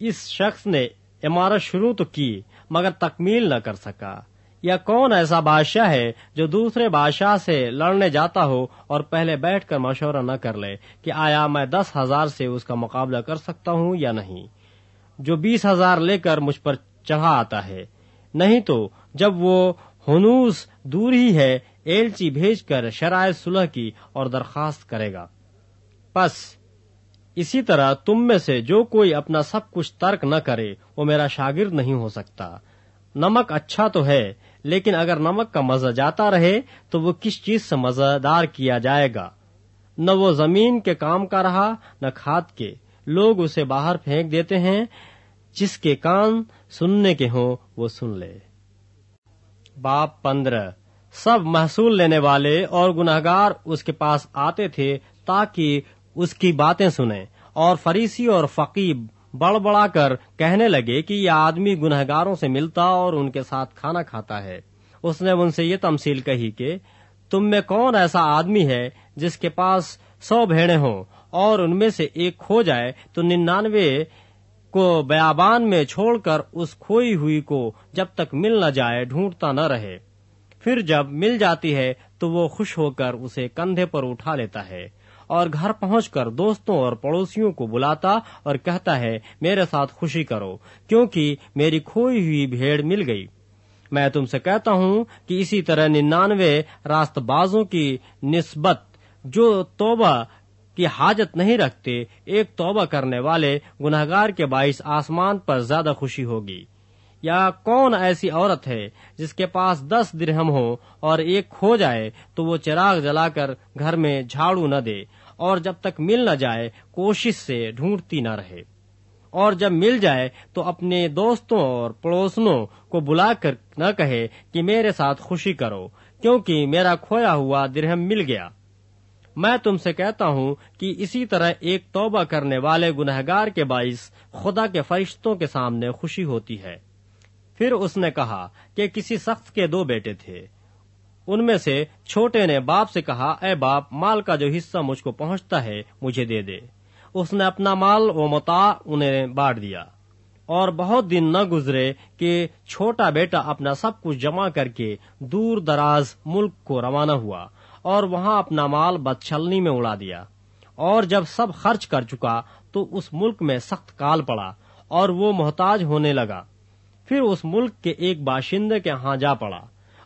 इस शख्स ने इमारत शुरू तो की, मगर तकमील न कर सका। या कौन ऐसा बादशाह है जो दूसरे बादशाह से लड़ने जाता हो और पहले बैठकर मशवरा न कर ले कि आया मैं दस हज़ार से उसका मुकाबला कर सकता हूँ या नहीं? जो बीस हज़ार लेकर मुझ पर चढ़ा आता है। नहीं तो जब वो हनूस दूर ही है, एलची भेजकर शराय सुलह की और दरखास्त करेगा। बस, इसी तरह तुम में से जो कोई अपना सब कुछ तर्क न करे, वो मेरा शागिर्द नहीं हो सकता। नमक अच्छा तो है, लेकिन अगर नमक का मज़ा जाता रहे तो वो किस चीज़ से मज़ेदार किया जाएगा? न वो ज़मीन के काम का रहा, न खाद के। लोग उसे बाहर फेंक देते हैं, जिसके कान सुनने के हों, वो सुन ले। बाप पंद्रह। सब महसूल लेने वाले और गुनाहगार उसके पास आते थे, ताकि उसकी बातें सुने, और फरीसी और फकीब बड़बड़ा कर कहने लगे कि यह आदमी गुनहगारों से मिलता और उनके साथ खाना खाता है। उसने उनसे ये तमसील कही कि, तुम में कौन ऐसा आदमी है जिसके पास सौ भेड़े हों और उनमें से एक खो जाए तो निन्यानवे को बयाबान में छोड़कर उस खोई हुई को जब तक मिल न जाए, ढूंढता न रहे। फिर जब मिल जाती है तो वो खुश होकर उसे कंधे पर उठा लेता है और घर पहुंचकर दोस्तों और पड़ोसियों को बुलाता और कहता है, मेरे साथ खुशी करो, क्योंकि मेरी खोई हुई भेड़ मिल गई। मैं तुमसे कहता हूँ कि इसी तरह निन्यानवे रास्तबाजों की निस्बत, जो तोबा की हाजत नहीं रखते एक तोबा करने वाले गुनाहगार के बाईस आसमान पर ज़्यादा खुशी होगी। या कौन ऐसी औरत है जिसके पास दस दिरहम हो और एक खो जाए तो वो चिराग जलाकर घर में झाड़ू न दे और जब तक मिल न जाए कोशिश से ढूंढती न रहे। और जब मिल जाए तो अपने दोस्तों और पड़ोसनों को बुलाकर न कहे कि मेरे साथ खुशी करो, क्योंकि मेरा खोया हुआ दिरहम मिल गया। मैं तुमसे कहता हूँ कि इसी तरह एक तौबा करने वाले गुनहगार के बाइस खुदा के फरिश्तों के सामने खुशी होती है। फिर उसने कहा कि किसी सख्त के दो बेटे थे। उनमें से छोटे ने बाप से कहा, ए बाप, माल का जो हिस्सा मुझको पहुँचता है, मुझे दे दे। उसने अपना माल व मता उन्हें बांट दिया। और बहुत दिन न गुजरे कि छोटा बेटा अपना सब कुछ जमा करके दूर दराज मुल्क को रवाना हुआ। और वहाँ अपना माल बदछलनी में उड़ा दिया। और जब सब खर्च कर चुका तो उस मुल्क में सख्त काल पड़ा, और वो मोहताज होने लगा। फिर उस मुल्क के एक बाशिंदे के यहाँ जा पड़ा।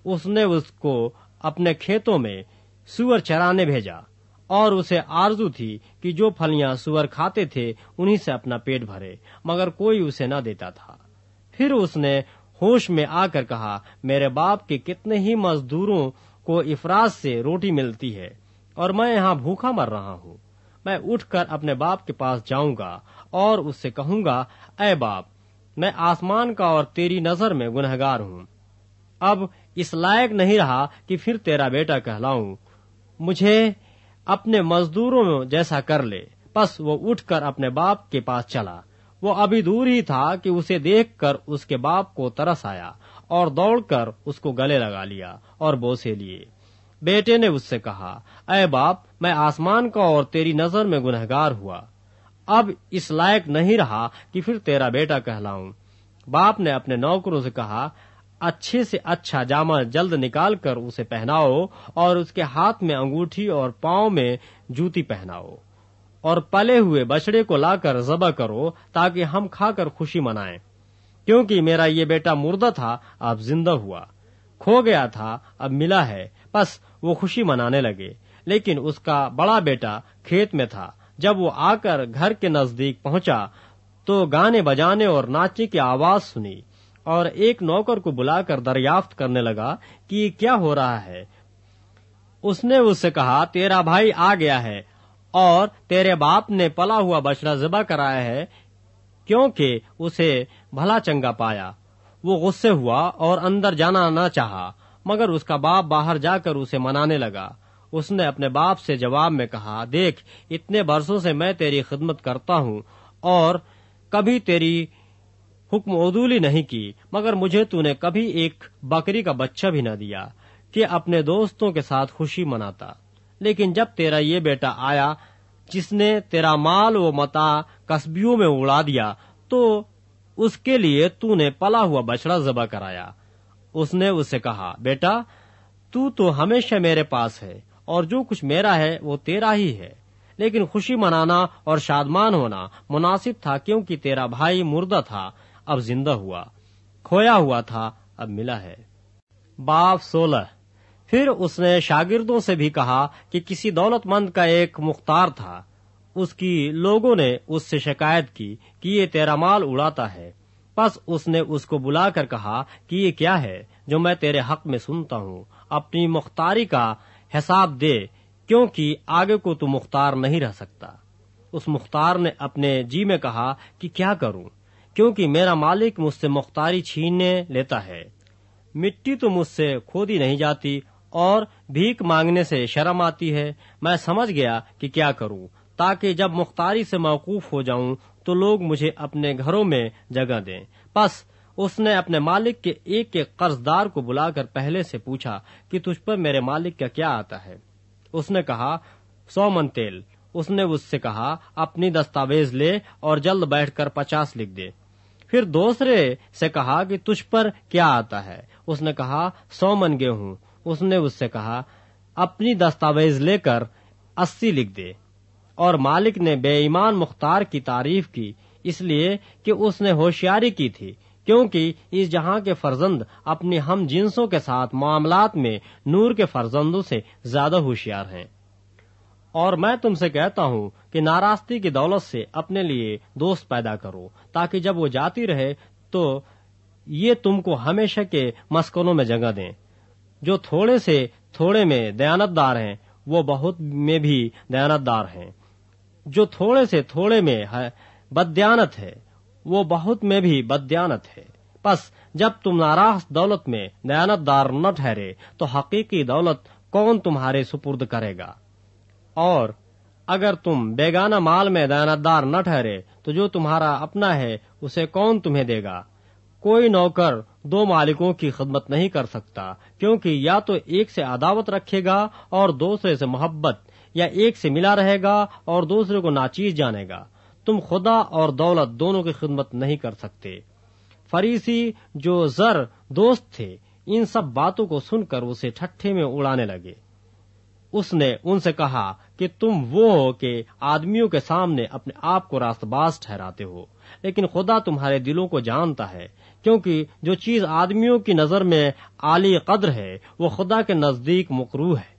उसने उसको अपने खेतों में सुअर चराने भेजा, और उसे आरज़ू थी कि जो फलियाँ सुअर खाते थे, उन्हीं से अपना पेट भरे, मगर कोई उसे न देता था। फिर उसने होश में आकर कहा, मेरे बाप के कितने ही मजदूरों को इफराज से रोटी मिलती है और मैं यहाँ भूखा मर रहा हूँ। मैं उठकर अपने बाप के पास जाऊँगा और उससे कहूँगा अय बाप, मैं आसमान का और तेरी नज़र में गुनहगार हूँ। अब इस लायक नहीं रहा कि फिर तेरा बेटा कहलाऊं। मुझे अपने मजदूरों में जैसा कर ले। बस वो उठकर अपने बाप के पास चला। वो अभी दूर ही था कि उसे देखकर उसके बाप को तरस आया। और दौड़कर उसको गले लगा लिया और बोसे लिए। बेटे ने उससे कहा अय बाप, मैं आसमान का और तेरी नज़र में गुनहगार हुआ। अब इस लायक नहीं रहा कि फिर तेरा बेटा कहलाऊं। बाप ने अपने नौकरों से कहा, अच्छे से अच्छा जामा जल्द निकाल कर उसे पहनाओ और उसके हाथ में अंगूठी और पाँव में जूती पहनाओ और पले हुए बछड़े को लाकर जबा करो ताकि हम खाकर खुशी मनाएँ। क्योंकि मेरा ये बेटा मुर्दा था, अब ज़िंदा हुआ। खो गया था, अब मिला है। बस वो खुशी मनाने लगे। लेकिन उसका बड़ा बेटा खेत में था। जब वो आकर घर के नज़दीक पहुँचा तो गाने बजाने और नाचे की आवाज़ सुनी और एक नौकर को बुलाकर दरियाफ्त करने लगा कि क्या हो रहा है। उसने उससे कहा, तेरा भाई आ गया है और तेरे बाप ने पला हुआ बछड़ा जबा कराया है, क्योंकि उसे भला चंगा पाया। वो गुस्से हुआ और अंदर जाना न चाहा, मगर उसका बाप बाहर जाकर उसे मनाने लगा। उसने अपने बाप से जवाब में कहा, देख, इतने बरसों से मैं तेरी खिदमत करता हूँ और कभी तेरी हुक्म उदूली नहीं की, मगर मुझे तूने कभी एक बकरी का बच्चा भी न दिया कि अपने दोस्तों के साथ खुशी मनाता। लेकिन जब तेरा ये बेटा आया, जिसने तेरा माल व मता कस्बियों में उड़ा दिया तो उसके लिए तूने पला हुआ बछड़ा जबा कराया। उसने उससे कहा, बेटा, तू तो हमेशा मेरे पास है, और जो कुछ मेरा है, वो तेरा ही है। लेकिन खुशी मनाना और शादमान होना मुनासिब था, क्योंकि तेरा भाई मुर्दा था, अब ज़िंदा हुआ। खोया हुआ था, अब मिला है। बाप सोलह। फिर उसने शागिर्दों से भी कहा कि किसी दौलतमंद का एक मुख्तार था। उसकी लोगों ने उससे शिकायत की कि ये तेरा माल उड़ाता है। बस उसने उसको बुलाकर कहा कि ये क्या है जो मैं तेरे हक में सुनता हूँ। अपनी मुख्तारी का हिसाब दे, क्योंकि आगे को तू मुख्तार नहीं रह सकता। उस मुख्तार ने अपने जी में कहा कि क्या करूँ? क्योंकि मेरा मालिक मुझसे मुख्तारी छीनने लेता है। मिट्टी तो मुझसे खोदी नहीं जाती और भीख मांगने से शर्म आती है। मैं समझ गया कि क्या करूँ। ताकि जब मुख्तारी से मौकूफ हो जाऊँ तो लोग मुझे अपने घरों में जगह दें। बस, उसने अपने मालिक के एक एक कर्जदार को बुलाकर पहले से पूछा कि तुझ पर मेरे मालिक का क्या आता है। उसने कहा, सौ मन तेल। उसने उससे कहा, अपनी दस्तावेज़ ले और जल्द बैठकर पचास लिख दे। फिर दूसरे से कहा कि, तुझ पर क्या आता है? उसने कहा, सौ मन गेहूँ। उसने उससे कहा, अपनी दस्तावेज़ लेकर अस्सी लिख दे। और मालिक ने बेईमान मुख्तार की तारीफ़ की, इसलिए कि उसने होशियारी की थी, क्योंकि इस जहाँ के फर्जंद अपनी हम जिनसों के साथ मामलात में नूर के फर्जंदों से ज़्यादा होशियार हैं। और मैं तुमसे कहता हूँ कि नाराज़गी की दौलत से अपने लिए दोस्त पैदा करो, ताकि जब वो जाती रहे तो ये तुमको हमेशा के मस्कनों में जगह दें। जो थोड़े से थोड़े में दयानतदार हैं, वो बहुत में भी दयानतदार हैं। जो थोड़े से थोड़े में है, बद्यानत है, वो बहुत में भी बद्यानत है। बस, जब तुम नाराज़ दौलत में दयानतदार न ठहरे तो हकीकी दौलत कौन तुम्हारे सुपुर्द करेगा? और, अगर तुम बेगाना माल में दयानतदार न ठहरे तो जो तुम्हारा अपना है, उसे कौन तुम्हें देगा? कोई नौकर दो मालिकों की खिदमत नहीं कर सकता, क्योंकि या तो एक से अदावत रखेगा और दूसरे से मोहब्बत या एक से मिला रहेगा और दूसरे को नाचीज जानेगा। तुम खुदा और दौलत दोनों की खिदमत नहीं कर सकते। फरीसी जो जर दोस्त थे, इन सब बातों को सुनकर उसे ठट्ठे में उड़ाने लगे। उसने उनसे कहा कि तुम वो हो कि आदमियों के सामने अपने आप को रास्तबाज ठहराते हो। लेकिन खुदा तुम्हारे दिलों को जानता है, क्योंकि जो चीज़ आदमियों की नज़र में आली कद्र है, वो खुदा के नज़दीक मकरू है।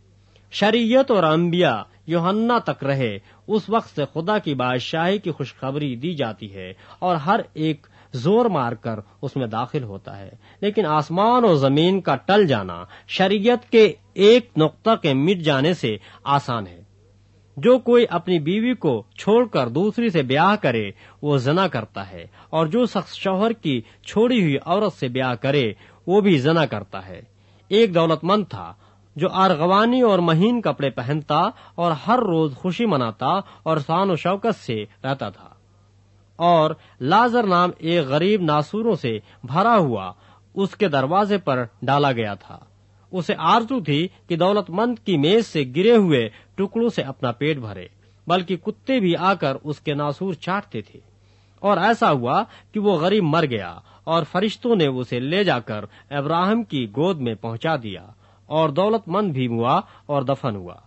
शरीयत और अम्बिया योहन्ना तक रहे, उस वक्त से खुदा की बादशाही की खुशखबरी दी जाती है और हर एक ज़ोर मारकर उसमें दाखिल होता है। लेकिन आसमान और ज़मीन का टल जाना शरीयत के एक नुक्ता के मिट जाने से आसान है। जो कोई अपनी बीवी को छोड़कर दूसरी से ब्याह करे, वो जना करता है और जो शख्स शौहर की छोड़ी हुई औरत से ब्याह करे, वो भी जना करता है। एक दौलतमंद था जो आरगवानी और महीन कपड़े पहनता और हर रोज खुशी मनाता और शान शौकत से रहता था। और लाजर नाम एक गरीब नासूरों से भरा हुआ उसके दरवाजे पर डाला गया था। उसे आरज़ू थी कि दौलतमंद की मेज से गिरे हुए टुकड़ों से अपना पेट भरे, बल्कि कुत्ते भी आकर उसके नासूर चाटते थे। और ऐसा हुआ कि वो गरीब मर गया और फरिश्तों ने उसे ले जाकर अब्राहम की गोद में पहुँचा दिया। और दौलतमंद भी हुआ और दफन हुआ।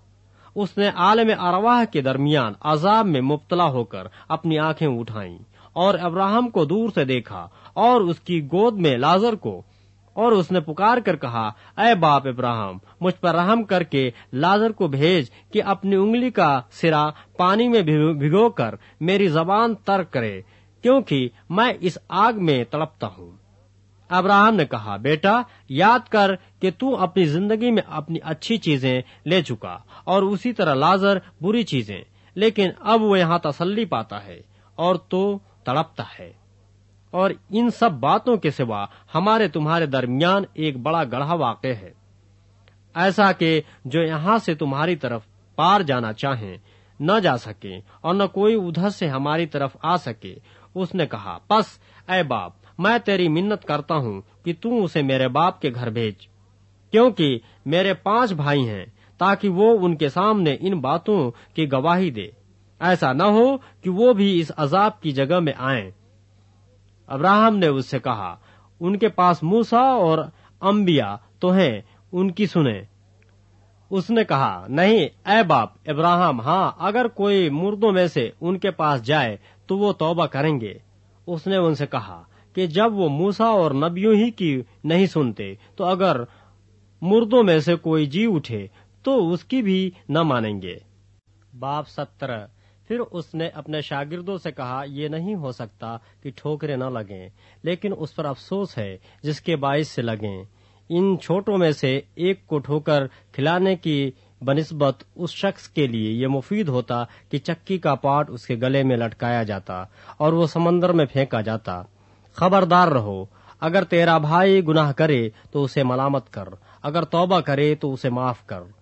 उसने आलम अरवाह के दरमियान अजाब में मुबतला होकर अपनी आँखें उठाईं और अब्राहम को दूर से देखा और उसकी गोद में लाजर को और उसने पुकार कर कहा अय बाप इब्राहिम, मुझ पर रहम करके लाजर को भेज कि अपनी उंगली का सिरा पानी में भिगो कर मेरी जबान तर्क करे, क्योंकि मैं इस आग में तड़पता हूँ। अब्राहम ने कहा, बेटा, याद कर कि तू अपनी ज़िंदगी में अपनी अच्छी चीज़ें ले चुका और उसी तरह लाजर बुरी चीज़ें, लेकिन अब वो यहाँ तसल्ली पाता है और तो तड़पता है। और इन सब बातों के सिवा हमारे तुम्हारे दरमियान एक बड़ा गढ़ा वाक़ है। ऐसा कि जो यहाँ से तुम्हारी तरफ़ पार जाना चाहें, न जा सके और न कोई उधर से हमारी तरफ़ आ सके, उसने कहा, बस, ऐ बाप मैं तेरी मिन्नत करता हूँ कि तू उसे मेरे बाप के घर भेज, क्योंकि मेरे पाँच भाई हैं, ताकि वो उनके सामने इन बातों की गवाही दे। ऐसा न हो कि वो भी इस अजाब की जगह में आए। अब्राहम ने उससे कहा, उनके पास मूसा और अम्बिया तो हैं, उनकी सुने। उसने कहा, नहीं, ए बाप इब्राहिम हाँ अगर कोई मुर्दों में से उनके पास जाए तो वो तौबा करेंगे। उसने उनसे कहा कि जब वो मूसा और नबियों ही की नहीं सुनते तो अगर मुर्दों में से कोई जी उठे तो उसकी भी न मानेंगे। बाप सत्रह। फिर उसने अपने शागिर्दों से कहा, ये नहीं हो सकता कि ठोकरे न लगें, लेकिन उस पर अफसोस है, जिसके बाइस से लगें। इन छोटों में से एक को ठोकर खिलाने की बनस्बत उस शख्स के लिए ये मुफीद होता कि चक्की का पाट उसके गले में लटकाया जाता और वो समंदर में फेंका जाता। खबरदार रहो। अगर तेरा भाई गुनाह करे तो उसे मलामत कर। अगर तौबा करे तो उसे माफ़ कर।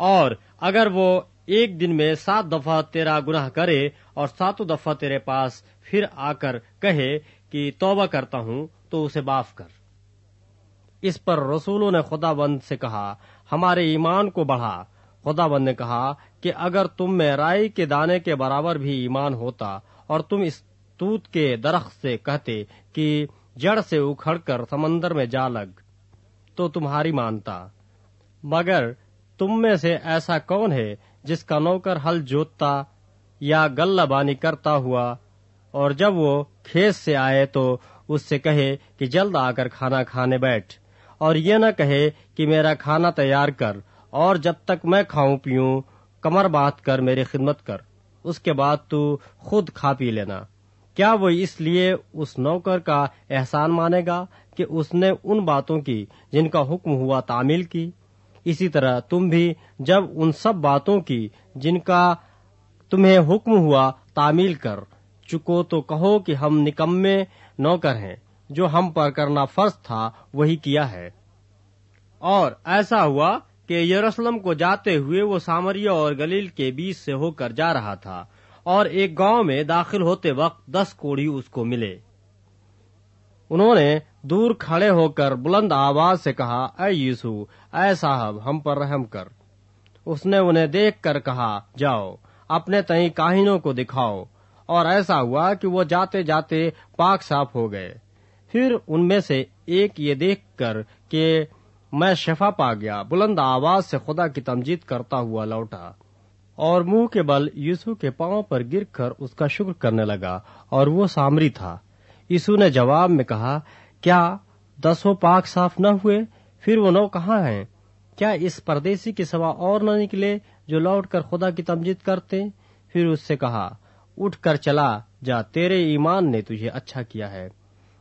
और अगर वो एक दिन में सात दफ़ा तेरा गुनाह करे और सातों दफ़ा तेरे पास फिर आकर कहे कि तौबा करता हूँ तो उसे माफ़ कर। इस पर रसूलों ने खुदाबंद से कहा, हमारे ईमान को बढ़ा। खुदाबंद ने कहा कि अगर तुम में राई के दाने के बराबर भी ईमान होता और तुम इस तूत के दरख्त से कहते कि जड़ से उखड़कर समंदर में जा लग तो तुम्हारी मानता। मगर तुम में से ऐसा कौन है जिसका नौकर हल जोतता या गल्लाबानी करता हुआ, और जब वो खेत से आए तो उससे कहे कि जल्द आकर खाना खाने बैठ, और ये न कहे कि मेरा खाना तैयार कर, और जब तक मैं खाऊं पीऊं, कमर बात कर मेरी खिदमत कर, उसके बाद तू खुद खा पी लेना। क्या वो इसलिए उस नौकर का एहसान मानेगा कि उसने उन बातों की जिनका हुक्म हुआ तामील की? इसी तरह तुम भी जब उन सब बातों की जिनका तुम्हें हुक्म हुआ तामील कर, चुको तो कहो कि हम निकम्मे नौकर हैं, जो हम पर करना फ़र्ज़ था, वही किया है। और ऐसा हुआ कि यरूशलेम को जाते हुए वो सामरिया और गलील के बीच से होकर जा रहा था। और एक गाँव में दाखिल होते वक्त दस कोड़ी उसको मिले। उन्होंने दूर खड़े होकर बुलंद आवाज़ से कहा अय यीशु अय साहब, हम पर रहम कर। उसने उन्हें देख कर कहा, जाओ, अपने तई काहिनों को दिखाओ। और ऐसा हुआ कि वो जाते जाते पाक साफ़ हो गए। फिर उनमें से एक ये देखकर कि मैं शफा पा गया। बुलंद आवाज़ से खुदा की तमजीद करता हुआ लौटा। और मुँह के बल यीशु के पाँव पर गिरकर उसका शुक्र करने लगा, और वो सामरी था। यीशु ने जवाब में कहा, क्या दसों पाक साफ़ न हुए? फिर वो नौ कहाँ हैं? क्या इस परदेसी के सिवा और न निकले जो लौट कर खुदा की तमजीद करते? फिर उससे कहा उठ कर चला जा, तेरे ईमान ने तुझे अच्छा किया है।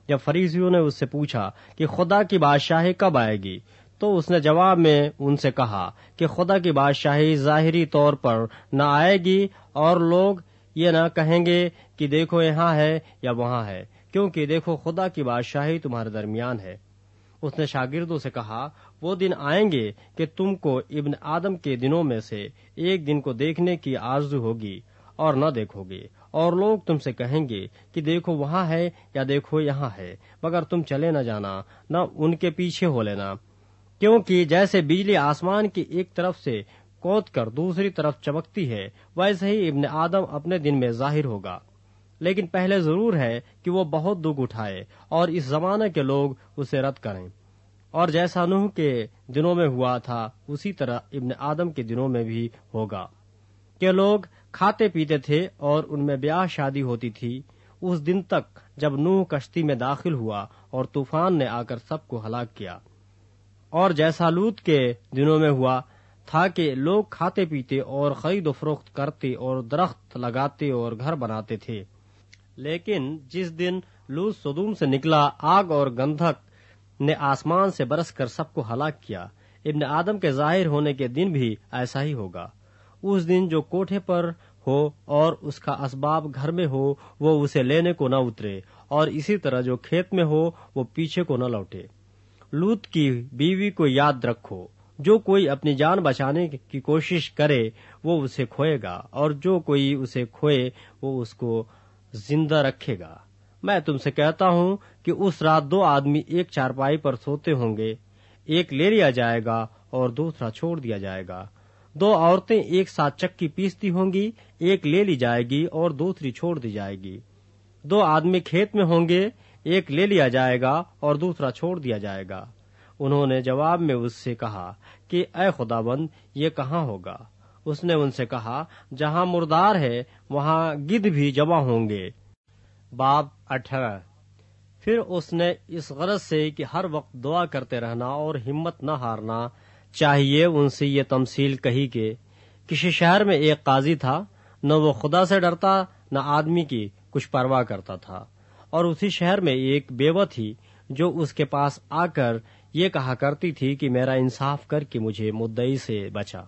जब फरीसियों ने उससे पूछा कि खुदा की बादशाही कब आएगी तो उसने जवाब में उनसे कहा कि खुदा की बादशाही जाहिरी तौर पर न आएगी और लोग ये न कहेंगे कि देखो यहाँ है या वहाँ है, क्योंकि देखो खुदा की बादशाही तुम्हारे दरमियान है। उसने शागिर्दों से कहा, वो दिन आएँगे कि तुमको इब्न आदम के दिनों में से एक दिन को देखने की आरज़ू होगी और न देखोगे, और लोग तुमसे कहेंगे कि देखो वहाँ है या देखो यहाँ है, मगर तुम चले न जाना, न उनके पीछे हो लेना। क्योंकि जैसे बिजली आसमान की एक तरफ़ से कौद कर दूसरी तरफ़ चमकती है, वैसे ही इब्न आदम अपने दिन में ज़ाहिर होगा। लेकिन पहले ज़रूर है कि वो बहुत दुख उठाए और इस जमाने के लोग उसे रद्द करें। और जैसा नूह के दिनों में हुआ था, उसी तरह इब्न आदम के दिनों में भी होगा। के लोग खाते पीते थे और उनमें ब्याह शादी होती थी, उस दिन तक जब नूह कश्ती में दाखिल हुआ और तूफ़ान ने आकर सबको हलाक किया। और जैसा लूत के दिनों में हुआ था कि लोग खाते पीते और खरीद फरोख्त करते और दरख्त लगाते और घर बनाते थे। लेकिन जिस दिन लूत सदूम से निकला, आग और गंधक ने आसमान से बरस कर सबको हलाक किया। इब्न आदम के ज़ाहिर होने के दिन भी ऐसा ही होगा। उस दिन जो कोठे पर हो और उसका असबाब घर में हो, वो उसे लेने को न उतरे और इसी तरह जो खेत में हो, वो पीछे को न लौटे। लूत की बीवी को याद रखो। जो कोई अपनी जान बचाने की कोशिश करे, वो उसे खोएगा, और जो कोई उसे खोए, वो उसको ज़िंदा रखेगा। मैं तुमसे कहता हूँ कि उस रात दो आदमी एक चारपाई पर सोते होंगे। एक ले लिया जाएगा और दूसरा छोड़ दिया जाएगा। दो औरतें एक साथ चक्की पीसती होंगी, एक ले ली जाएगी और दूसरी छोड़ दी जाएगी। दो आदमी खेत में होंगे एक ले लिया जाएगा और दूसरा छोड़ दिया जाएगा। उन्होंने जवाब में उससे कहा कि अय खुदाबंद, ये कहाँ होगा? उसने उनसे कहा, जहाँ मुर्दार है, वहाँ गिद्ध भी जमा होंगे। बाब अठारह। फिर उसने इस गरज से कि हर वक्त दुआ करते रहना और हिम्मत न हारना चाहिए, उनसे ये तमसील कही के, किसी शहर में एक काजी था, न वो खुदा से डरता, न आदमी की कुछ परवाह करता था। और उसी शहर में एक बेवा थी जो उसके पास आकर ये कहा करती थी कि मेरा इंसाफ करके मुझे मुद्दई से बचा।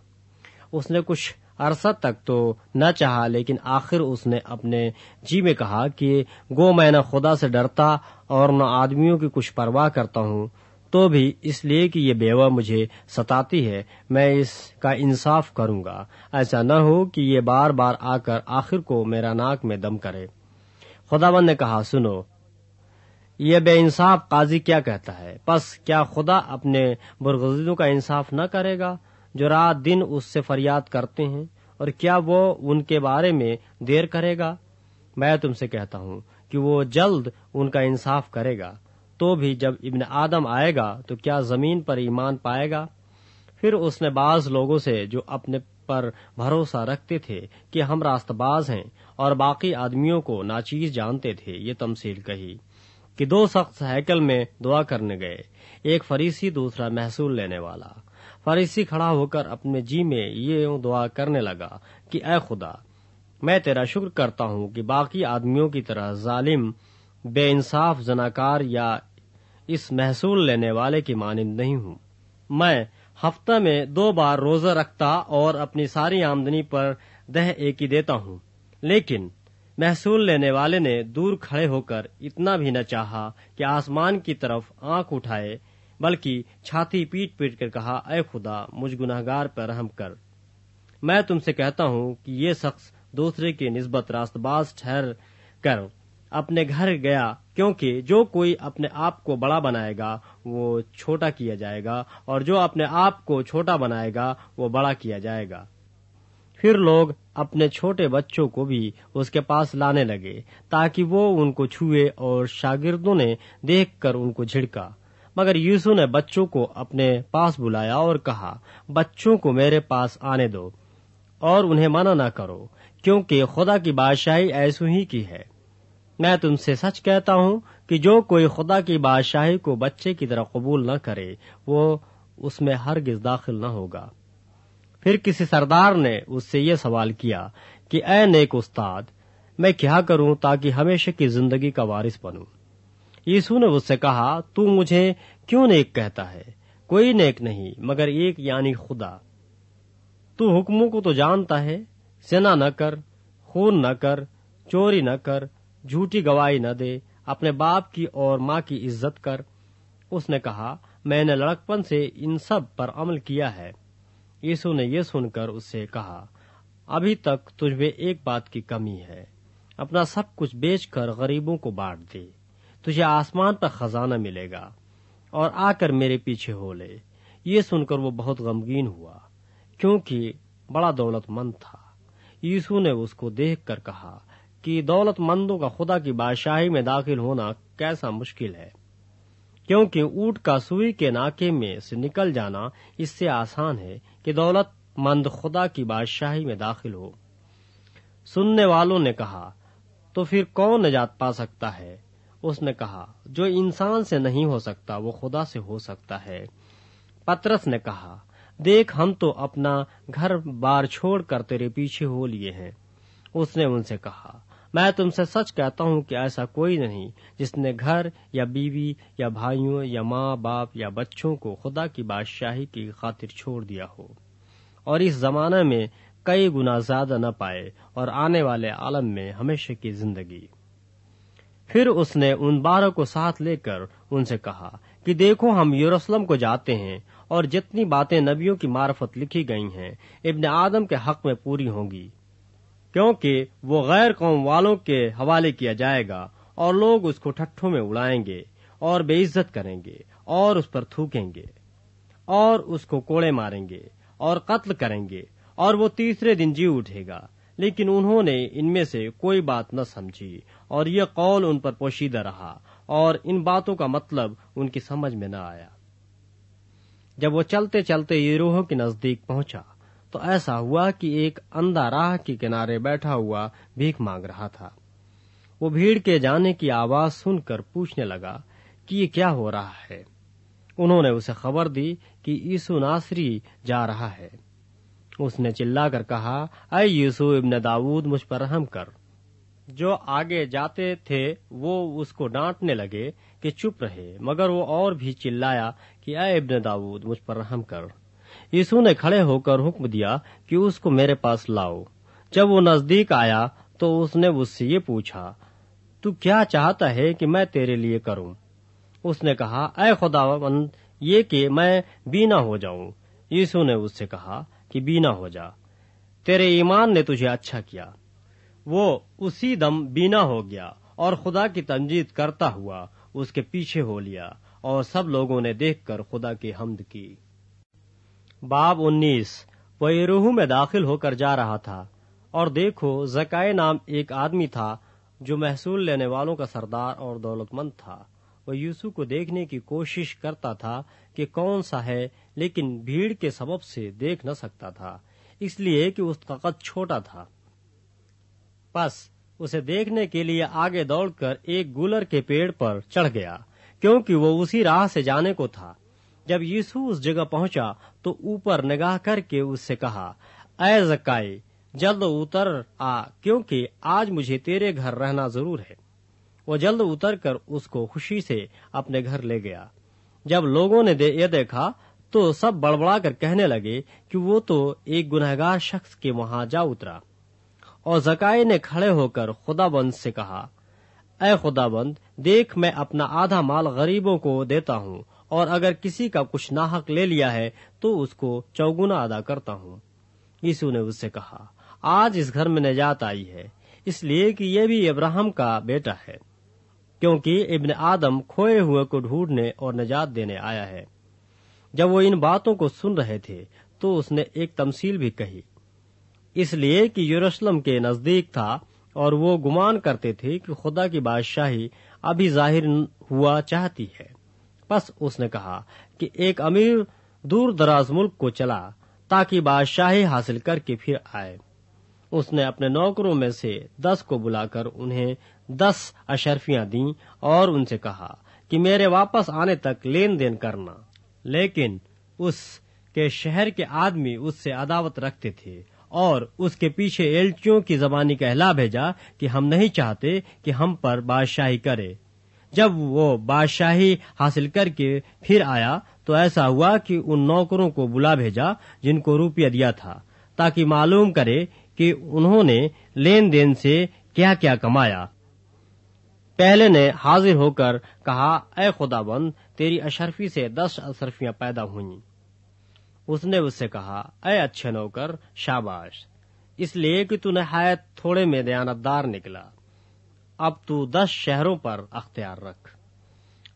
उसने कुछ अरसा तक तो न चाहा, लेकिन आखिर उसने अपने जी में कहा कि, गो, मैं न खुदा से डरता और न आदमियों की कुछ परवाह करता हूँ तो भी इसलिए कि ये बेवा मुझे सताती है, मैं इसका इंसाफ करूँगा। ऐसा न हो कि ये बार बार आकर आखिर को मेरा नाक में दम करे। खुदाबंद ने कहा, सुनो, ये बेइंसाफ काजी क्या कहता है? बस क्या खुदा अपने बुरगजीदों का इंसाफ न करेगा, जो रात दिन उससे फरियाद करते हैं? और क्या वो उनके बारे में देर करेगा? मैं तुमसे कहता हूँ कि वो जल्द उनका इंसाफ करेगा। तो भी जब इब्न आदम आएगा तो क्या ज़मीन पर ईमान पाएगा? फिर उसने बाज लोगों से जो अपने पर भरोसा रखते थे कि हम रास्तबाज हैं और बाकी आदमियों को नाचीज जानते थे, ये तमसील कही। कि दो शख्स हैकल में दुआ करने गए, एक फरीसी, दूसरा महसूल लेने वाला। फरीसी खड़ा होकर अपने जी में ये दुआ करने लगा कि अय खुदा, मैं तेरा शुक्र करता हूँ कि बाकी आदमियों की तरह जालिम, बेइंसाफ, जनाकार या इस महसूल लेने वाले की मानंद नहीं हूँ। मैं हफ़्ता में दो बार रोजा रखता और अपनी सारी आमदनी पर दह एक ही देता हूँ। लेकिन महसूल लेने वाले ने दूर खड़े होकर इतना भी न चाहा कि आसमान की तरफ़ आँख उठाए, बल्कि छाती पीट पीट कर कहा अय खुदा, मुझ गुनाहगार पर रहम कर। मैं तुमसे कहता हूँ कि ये शख्स दूसरे की निस्बत रास्तबाज ठहर कर अपने घर गया, क्योंकि जो कोई अपने आप को बड़ा बनाएगा वो छोटा किया जाएगा और जो अपने आप को छोटा बनाएगा, वो बड़ा किया जाएगा। फिर लोग अपने छोटे बच्चों को भी उसके पास लाने लगे, ताकि वो उनको छुए और शागिर्दों ने देखकर उनको झिड़का। मगर यीशु ने बच्चों को अपने पास बुलाया और कहा, बच्चों को मेरे पास आने दो और उन्हें मना न करो, क्योंकि खुदा की बादशाही ऐसू ही की है। मैं तुमसे सच कहता हूँ कि जो कोई खुदा की बादशाही को बच्चे की तरह कबूल न करे, वो उसमें हरगिज दाखिल न होगा। फिर किसी सरदार ने उससे ये सवाल किया कि ए नेक उस्ताद, मैं क्या करूँ ताकि हमेशा की ज़िंदगी का वारिस बनूं? यीशु ने उससे कहा, तू मुझे क्यों नेक कहता है? कोई नेक नहीं, मगर एक यानी खुदा। तू हुक्मों को तो जानता है, सेना न कर, खून न कर, चोरी न कर, झूठी गवाही न दे अपने बाप की और माँ की इज़्ज़त कर। उसने कहा, मैंने लड़कपन से इन सब पर अमल किया है। यीशु ने यह सुनकर उससे कहा, अभी तक तुझमें एक बात की कमी है। अपना सब कुछ बेचकर गरीबों को बांट दे। तुझे आसमान पर खजाना मिलेगा और आकर मेरे पीछे हो ले। ये सुनकर वो बहुत गमगीन हुआ, क्योंकि बड़ा दौलतमंद था। यीशु ने उसको देख कर कहा कि दौलतमंदों का खुदा की बादशाही में दाखिल होना कैसा मुश्किल है। क्योंकि ऊट का सुई के नाके में से निकल जाना इससे आसान है कि दौलतमंद खुदा की बादशाही में दाखिल हो। सुनने वालों ने कहा तो फिर कौन निजात पा सकता है? उसने कहा, जो इंसान से नहीं हो सकता, वो खुदा से हो सकता है। पत्रस ने कहा, देख, हम तो अपना घर बार छोड़कर तेरे पीछे हो लिए हैं। उसने उनसे कहा मैं तुमसे सच कहता हूँ कि ऐसा कोई नहीं जिसने घर या बीवी या भाइयों या माँ बाप या बच्चों को खुदा की बादशाही की खातिर छोड़ दिया हो। और इस जमाने में कई गुना ज़्यादा न पाए और आने वाले आलम में हमेशा की ज़िंदगी। फिर उसने उन बारह को साथ लेकर उनसे कहा कि देखो हम यरूशलेम को जाते हैं और जितनी बातें नबियों की मार्फत लिखी गई हैं, इब्न आदम के हक में पूरी होंगी। क्योंकि वो गैर कौम वालों के हवाले किया जाएगा और लोग उसको ठट्ठों में उड़ाएँगे और बेइज्जत करेंगे और उस पर थूकेंगे और उसको कोड़े मारेंगे और कत्ल करेंगे और वो तीसरे दिन जी उठेगा। लेकिन उन्होंने इनमें से कोई बात न समझी और यह कौल उन पर पोशीदा रहा और इन बातों का मतलब उनकी समझ में न आया। जब वो चलते चलते यूरोह के नज़दीक पहुँचा तो ऐसा हुआ कि एक अंधा राह के किनारे बैठा हुआ भीख मांग रहा था। वो भीड़ के जाने की आवाज़ सुनकर पूछने लगा कि ये क्या हो रहा है? उन्होंने उसे खबर दी कि यीशु नासरी जा रहा है। उसने चिल्लाकर कहा, अय यीशु इब्न दाऊद, मुझ पर रहम कर। जो आगे जाते थे, वो उसको डांटने लगे कि चुप रहे, मगर वो और भी चिल्लाया कि, अय इब्न दाऊद, मुझ पर रहम कर। यीशु ने खड़े होकर हुक्म दिया कि उसको मेरे पास लाओ। जब वो नज़दीक आया तो उसने उससे ये पूछा, तू क्या चाहता है कि मैं तेरे लिए करूँ? उसने कहा अय खुदावंद ये कि मैं बीना हो जाऊँ। यीशु ने उससे कहा कि, बीना हो जा। तेरे ईमान ने तुझे अच्छा किया। वो उसी दम बीना हो गया और खुदा की तंजीद करता हुआ उसके पीछे हो लिया और सब लोगों ने देखकर खुदा की हमद की। बाब उन्नीस, वह में दाखिल होकर जा रहा था। और देखो जकाय नाम एक आदमी था जो महसूल लेने वालों का सरदार और दौलतमंद था। वह यूसु को देखने की कोशिश करता था कि कौन सा है, लेकिन भीड़ के सबब से देख न सकता था, इसलिए कि उसका कद छोटा था। बस, उसे देखने के लिए आगे दौड़कर एक गुलर के पेड़ पर चढ़ गया, क्योंकि वो उसी राह से जाने को था। जब यीशु उस जगह पहुँचा तो ऊपर निगाह करके उससे कहा अय जक्काई जल्द उतर आ क्योंकि आज मुझे तेरे घर रहना ज़रूर है। वो जल्द उतर कर उसको खुशी से अपने घर ले गया। जब लोगों ने दे, ये देखा तो सब बड़बड़ा कर कहने लगे कि वो तो एक गुनहगार शख्स के वहाँ जा उतरा। और जकाई ने खड़े होकर खुदाबंद से कहा अय खुदाबंद देख मैं अपना आधा माल गरीबों को देता हूँ और अगर किसी का कुछ नाहक ले लिया है तो उसको चौगुना अदा करता हूँ। यीशु ने उससे कहा, आज इस घर में निजात आई है, इसलिए कि यह भी इब्राहिम का बेटा है, क्योंकि इब्न आदम खोए हुए को ढूँढने और निजात देने आया है। जब वो इन बातों को सुन रहे थे तो उसने एक तमसील भी कही, इसलिए कि यरूशलेम के नज़दीक था, और वो गुमान करते थे कि खुदा की बादशाही अभी ज़ाहिर हुआ चाहती है। बस उसने कहा कि एक अमीर दूर दराज मुल्क को चला ताकि बादशाही हासिल करके फिर आए। उसने अपने नौकरों में से दस को बुलाकर उन्हें दस अशरफियाँ दी और उनसे कहा कि मेरे वापस आने तक लेन देन करना। लेकिन उस के शहर के आदमी उससे अदावत रखते थे और उसके पीछे एल्चियों की जबानी कहला भेजा कि हम नहीं चाहते कि हम पर बादशाही करे। जब वो बादशाही हासिल करके फिर आया तो ऐसा हुआ कि उन नौकरों को बुला भेजा, जिनको रुपया दिया था, ताकि मालूम करे कि उन्होंने लेन देन से क्या क्या कमाया। पहले ने हाजिर होकर कहा अय खुदाबंद, तेरी अशरफी से दस अशरफियाँ पैदा हुई। उसने उससे कहा अय अच्छे नौकर, शाबाश। इसलिए कि तू नहायत थोड़े में दयानतदार निकला। अब तू दस शहरों पर अख्तियार रख।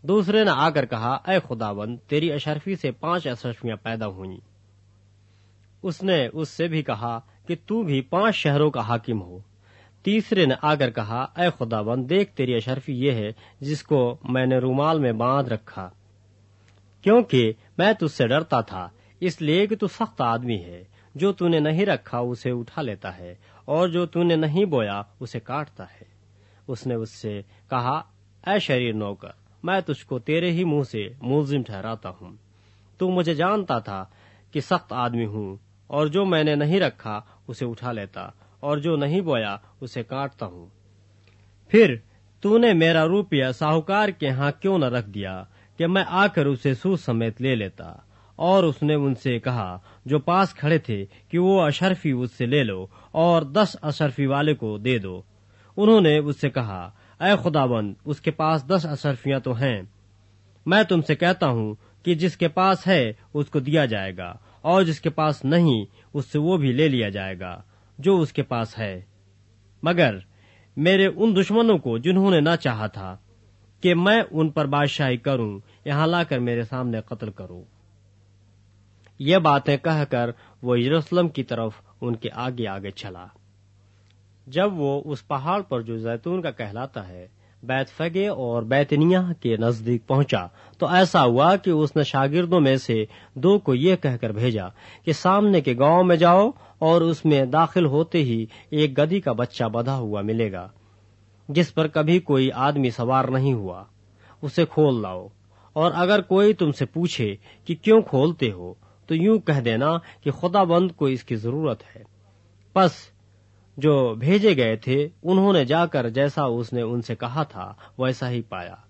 दूसरे ने आकर कहा अय खुदाबंद, तेरी अशरफी से पाँच अशरफियाँ पैदा हुई। उसने उससे भी कहा कि तू भी पाँच शहरों का हाकिम हो। तीसरे ने आकर कहा अय खुदाबंद, देख तेरी अशरफी ये है, जिसको मैंने रूमाल में बाँध रखा। क्योंकि मैं तुझसे डरता था, इसलिए कि तू सख्त आदमी है। जो तूने नहीं रखा, उसे उठा लेता है, और जो तूने नहीं बोया, उसे काटता है। उसने उससे कहा अय शरीर नौकर, मैं तुझको तेरे ही मुँह से मुलजिम ठहराता हूँ। तू मुझे जानता था कि सख्त आदमी हूँ, और जो मैंने नहीं रखा उसे उठा लेता, और जो नहीं बोया उसे काटता हूँ। फिर तूने मेरा रुपया साहूकार के यहाँ क्यों न रख दिया कि मैं आकर उसे सूद समेत ले लेता? और उसने उनसे कहा, जो पास खड़े थे कि वो अशरफी उससे ले लो, और दस अशरफी वाले को दे दो। उन्होंने उससे कहा अय खुदाबंद, उसके पास दस अशरफियाँ तो हैं। मैं तुमसे कहता हूँ कि जिसके पास है, उसको दिया जाएगा, और जिसके पास नहीं, उससे वो भी ले लिया जाएगा, जो उसके पास है। मगर मेरे उन दुश्मनों को जिन्होंने न चाहा था, कि मैं उन पर बादशाही करूँ, यहाँ लाकर मेरे सामने कत्ल करो। ये बातें कहकर वो यरूशलेम की तरफ़ उनके आगे आगे चला। जब वो उस पहाड़ पर जो जैतून का कहलाता है बैतफगे और बैतनिया के नज़दीक पहुँचा तो ऐसा हुआ कि उसने शागिर्दों में से दो को यह कहकर भेजा कि सामने के गाँव में जाओ और उसमें दाखिल होते ही एक गधी का बच्चा बधा हुआ मिलेगा, जिस पर कभी कोई आदमी सवार नहीं हुआ। उसे खोल लाओ, और अगर कोई तुमसे पूछे कि क्यों खोलते हो तो यूँ कह देना कि खुदाबंद को इसकी ज़रूरत है। बस जो भेजे गए थे, उन्होंने जाकर जैसा उसने उनसे कहा था, वैसा ही पाया।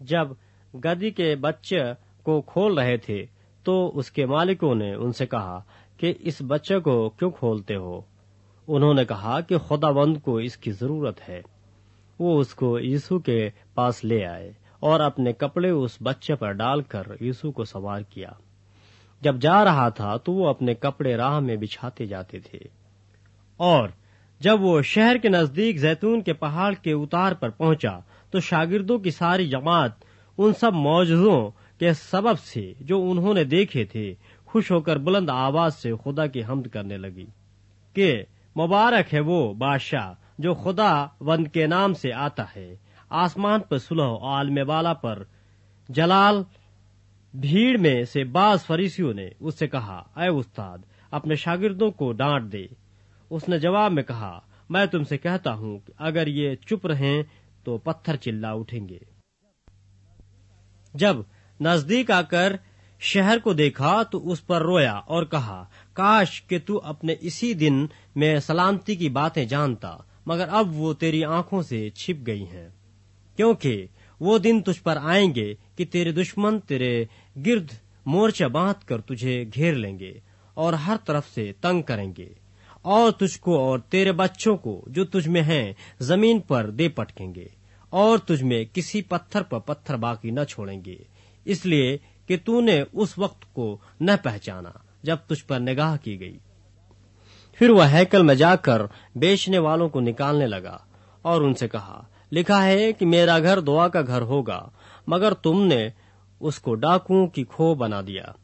जब गदी के बच्चे को खोल रहे थे तो उसके मालिकों ने उनसे कहा कि इस बच्चे को क्यों खोलते हो? उन्होंने कहा कि खुदाबंद को इसकी ज़रूरत है। वो उसको यीशु के पास ले आए और अपने कपड़े उस बच्चे पर डालकर यीशु को सवार किया। जब जा रहा था तो वो अपने कपड़े राह में बिछाते जाते थे। और जब वो शहर के नज़दीक जैतून के पहाड़ के उतार पर पहुँचा तो शागिर्दों की सारी जमात उन सब मौजूदों के सबब से जो उन्होंने देखे थे, खुश होकर बुलंद आवाज़ से खुदा की हमद करने लगी। कि मुबारक है वो बादशाह जो खुदा वंद के नाम से आता है। आसमान पर सुलह आलम वाला पर जलाल भीड़ में से बाज फरीसियों ने उससे कहा अय उस्ताद, अपने शागिर्दों को डांट दे। उसने जवाब में कहा, मैं तुमसे कहता हूँ कि अगर ये चुप रहें तो पत्थर चिल्ला उठेंगे। जब नज़दीक आकर शहर को देखा तो उस पर रोया और कहा, काश कि तू अपने इसी दिन में सलामती की बातें जानता, मगर अब वो तेरी आँखों से छिप गई हैं। क्योंकि वो दिन तुझ पर आएँगे कि तेरे दुश्मन तेरे गिर्द मोर्चा बाँध कर तुझे घेर लेंगे और हर तरफ़ से तंग करेंगे। और तुझको और तेरे बच्चों को जो तुझ में हैं, ज़मीन पर दे पटकेंगे, और तुझ में किसी पत्थर पर पत्थर बाकी न छोड़ेंगे। इसलिए कि तूने उस वक्त को न पहचाना, जब तुझ पर निगाह की गई। फिर वह हैकल में जाकर बेचने वालों को निकालने लगा, और उनसे कहा, लिखा है कि मेरा घर दुआ का घर होगा, मगर तुमने उसको डाकुओं की खो बना दिया।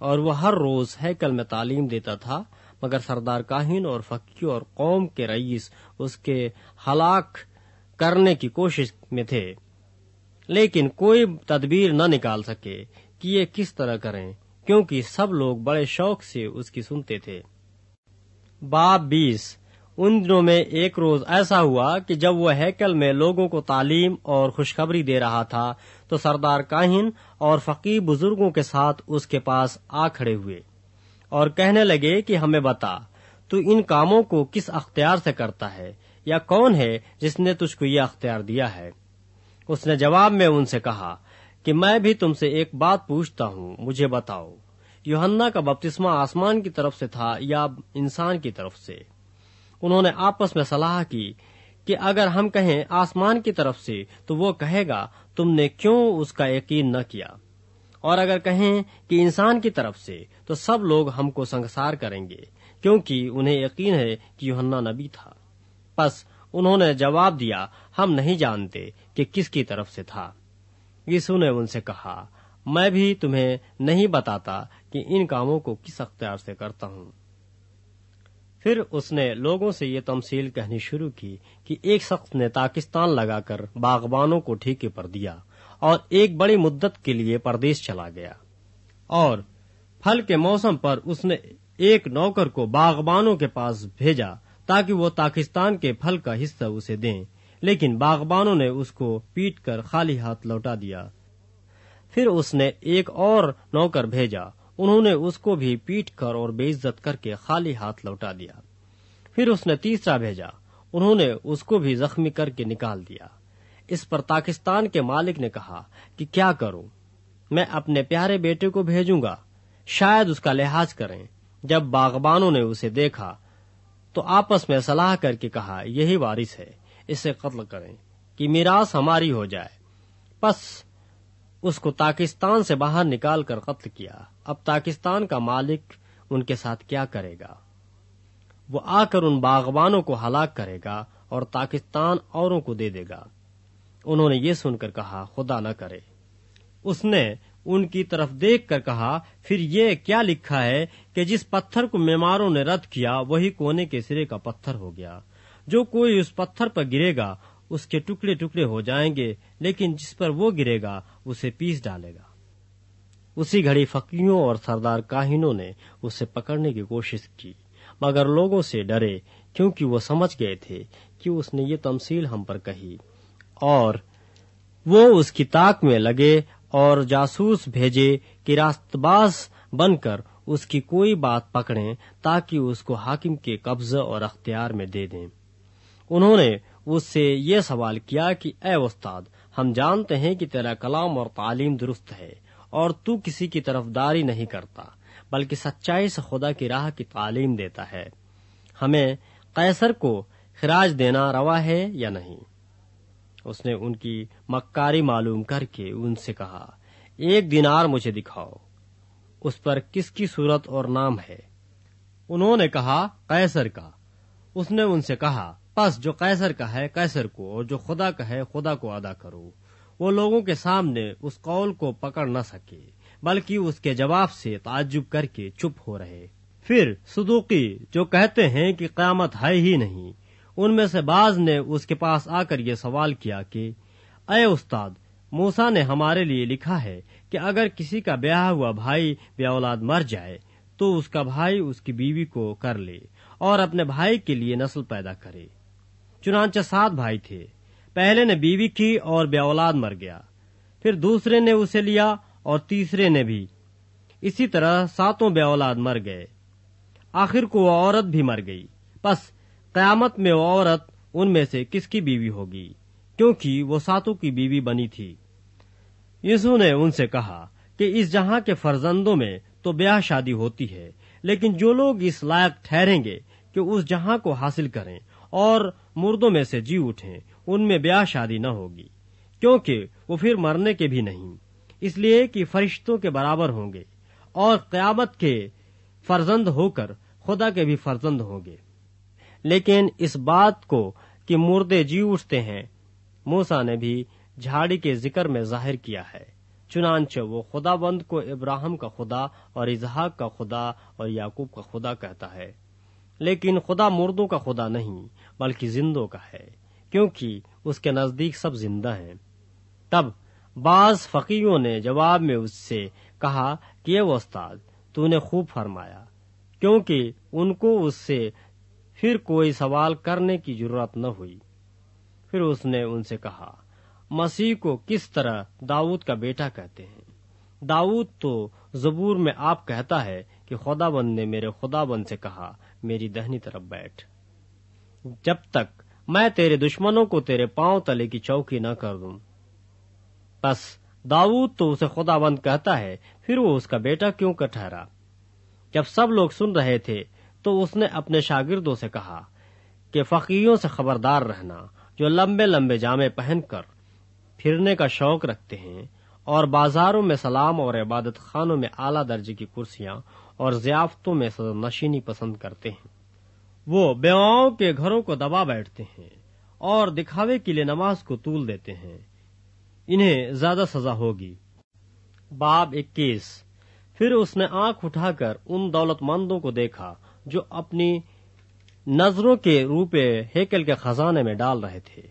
और वह हर रोज हैकल में तालीम देता था मगर सरदार काहिन और फक्की और कौम के रईस उसके हलाक करने की कोशिश में थे। लेकिन कोई तदबीर न निकाल सके कि ये किस तरह करें, क्योंकि सब लोग बड़े शौक से उसकी सुनते थे। बाब बीस, उन दिनों में एक रोज ऐसा हुआ कि जब वह हैकल में लोगों को तालीम और खुशखबरी दे रहा था तो सरदार काहिन और फकीर बुज़ुर्गों के साथ उसके पास आ खड़े हुए। और कहने लगे कि हमें बता, तू इन कामों को किस अख्तियार से करता है, या कौन है जिसने तुझको ये अख्तियार दिया है? उसने जवाब में उनसे कहा, कि मैं भी तुमसे एक बात पूछता हूँ, मुझे बताओ, योहन्ना का बपतिस्मा आसमान की तरफ़ से था या इंसान की तरफ़ से? उन्होंने आपस में सलाह की, कि अगर हम कहें आसमान की तरफ़ से तो वो कहेगा, तुमने क्यों उसका यकीन न किया? और अगर कहें कि इंसान की तरफ़ से तो सब लोग हमको संसार करेंगे, क्योंकि उन्हें यकीन है कि यूहन्ना नबी था। बस उन्होंने जवाब दिया, हम नहीं जानते कि किसकी तरफ़ से था। यीशु ने उनसे कहा, मैं भी तुम्हें नहीं बताता कि इन कामों को किस अख्तियार से करता हूँ। फिर उसने लोगों से ये तमसील कहनी शुरू की कि एक शख्स ने पाकिस्तान लगाकर बागबानों को ठीके पर दिया। और एक बड़ी मुद्दत के लिए परदेश चला गया। और फल के मौसम पर उसने एक नौकर को बागबानों के पास भेजा ताकि वो पाकिस्तान के फल का हिस्सा उसे दें। लेकिन बागबानों ने उसको पीट कर खाली हाथ लौटा दिया। फिर उसने एक और नौकर भेजा। उन्होंने उसको भी पीट कर और बेइज्जत करके खाली हाथ लौटा दिया। फिर उसने तीसरा भेजा। उन्होंने उसको भी जख्मी करके निकाल दिया। इस पर पाकिस्तान के मालिक ने कहा कि क्या करूँ? मैं अपने प्यारे बेटे को भेजूँगा। शायद उसका लिहाज करें। जब बागबानों ने उसे देखा तो आपस में सलाह करके कहा, यही वारिस है। इसे कत्ल करें, कि मिरास हमारी हो जाए। बस उसको पाकिस्तान से बाहर निकाल कर कत्ल किया। अब पाकिस्तान का मालिक उनके साथ क्या करेगा? वो आकर उन बागबानों को हलाक करेगा और पाकिस्तान औरों को दे देगा। उन्होंने ये सुनकर कहा, खुदा न करे। उसने उनकी तरफ़ देख कर कहा, फिर ये क्या लिखा है कि जिस पत्थर को मेमारों ने रद्द किया, वही कोने के सिरे का पत्थर हो गया। जो कोई उस पत्थर पर गिरेगा, उसके टुकड़े टुकड़े हो जाएँगे, लेकिन जिस पर वो गिरेगा, उसे पीस डालेगा। उसी घड़ी फकीरों और सरदार काहिनों ने उसे पकड़ने की कोशिश की, मगर लोगों से डरे, क्योंकि वो समझ गए थे कि उसने ये तमसील हम पर कही। और वो उसकी ताक में लगे और जासूस भेजे कि रास्तबाज बनकर उसकी कोई बात पकड़ें ताकि उसको हाकिम के कब्जा और अख्तियार में दे दें। उन्होंने उससे ये सवाल किया कि, ए उस्ताद, हम जानते हैं कि तेरा कलाम और तालीम दुरुस्त है और तू किसी की तरफदारी नहीं करता, बल्कि सच्चाई से खुदा की राह की तालीम देता है। हमें कैसर को खराज देना रवा है या नहीं? उसने उनकी मक्कारी मालूम करके उनसे कहा, एक दिनार मुझे दिखाओ। उस पर किसकी सूरत और नाम है? उन्होंने कहा, कैसर का। उसने उनसे कहा, बस जो कैसर का है, कैसर को, और जो खुदा का है, खुदा को अदा करो। वो लोगों के सामने उस कौल को पकड़ न सके, बल्कि उसके जवाब से ताजुब करके चुप हो रहे। फिर सुदूकी, जो कहते हैं कि क्यामत है ही नहीं उनमें से बाज ने उसके पास आकर ये सवाल किया कि, अय उस्ताद, मूसा ने हमारे लिए लिखा है कि अगर किसी का ब्याह हुआ भाई ब्या औलाद मर जाए तो उसका भाई उसकी बीवी को कर ले और अपने भाई के लिए नस्ल पैदा करे। चुनाचे सात भाई थे। पहले ने बीवी की और ब्या औलाद मर गया। फिर दूसरे ने उसे लिया और तीसरे ने भी। इसी तरह सातों ब्या औलाद मर गए। आखिर को औरत भी मर गई। बस कयामत में वो औरत उनमें से किसकी बीवी होगी? क्योंकि वो सातों की बीवी बनी थी। यीशु ने उनसे कहा कि इस जहाँ के फर्जंदों में तो ब्याह शादी होती है, लेकिन जो लोग इस लायक ठहरेंगे कि उस जहाँ को हासिल करें और मुर्दों में से जी उठें, उनमें ब्याह शादी न होगी, क्योंकि वो फिर मरने के भी नहीं। इसलिए कि फरिश्तों के बराबर होंगे और क्यामत के फर्जंद होकर खुदा के भी फर्जंद होंगे। लेकिन इस बात को कि मुर्दे जी उठते हैं, मूसा ने भी झाड़ी के ज़िक्र में ज़ाहिर किया है। चुनाच वो खुदाबंद को इब्राहिम का खुदा और इजहाक का खुदा और याकूब का खुदा कहता है। लेकिन खुदा मुर्दों का खुदा नहीं, बल्कि जिंदों का है, क्योंकि उसके नज़दीक सब ज़िंदा हैं। तब बाज फकीरों ने जवाब में उससे कहा कि ये उस्ताद, तूने खूब फरमाया, क्योंकि उनको उससे फिर कोई सवाल करने की ज़रूरत न हुई। फिर उसने उनसे कहा, मसीह को किस तरह दाऊद का बेटा कहते हैं? दाऊद तो जबूर में आप कहता है कि खुदाबंद ने मेरे खुदाबंद से कहा, मेरी दहनी तरफ़ बैठ। जब तक मैं तेरे दुश्मनों को तेरे पाँव तले की चौकी न कर दूँ। बस दाऊद तो उसे खुदाबंद कहता है, फिर वो उसका बेटा क्यों कर ठहरा? जब सब लोग सुन रहे थे तो उसने अपने शागिर्दों से कहा कि फकीरों से खबरदार रहना, जो लंबे लंबे जामे पहनकर फिरने का शौक रखते हैं और बाजारों में सलाम और इबादत खानों में आला दर्जे की कुर्सियाँ और जियाफ्तों में नशीनी पसंद करते हैं। वो बेवाओं के घरों को दबा बैठते हैं और दिखावे के लिए नमाज़ को तूल देते हैं। इन्हें ज़्यादा सजा होगी। बाब इक्कीस। फिर उसने आँख उठाकर उन दौलतमंदों को देखा जो अपनी नज़रों के रूपे हेकल के खजाने में डाल रहे थे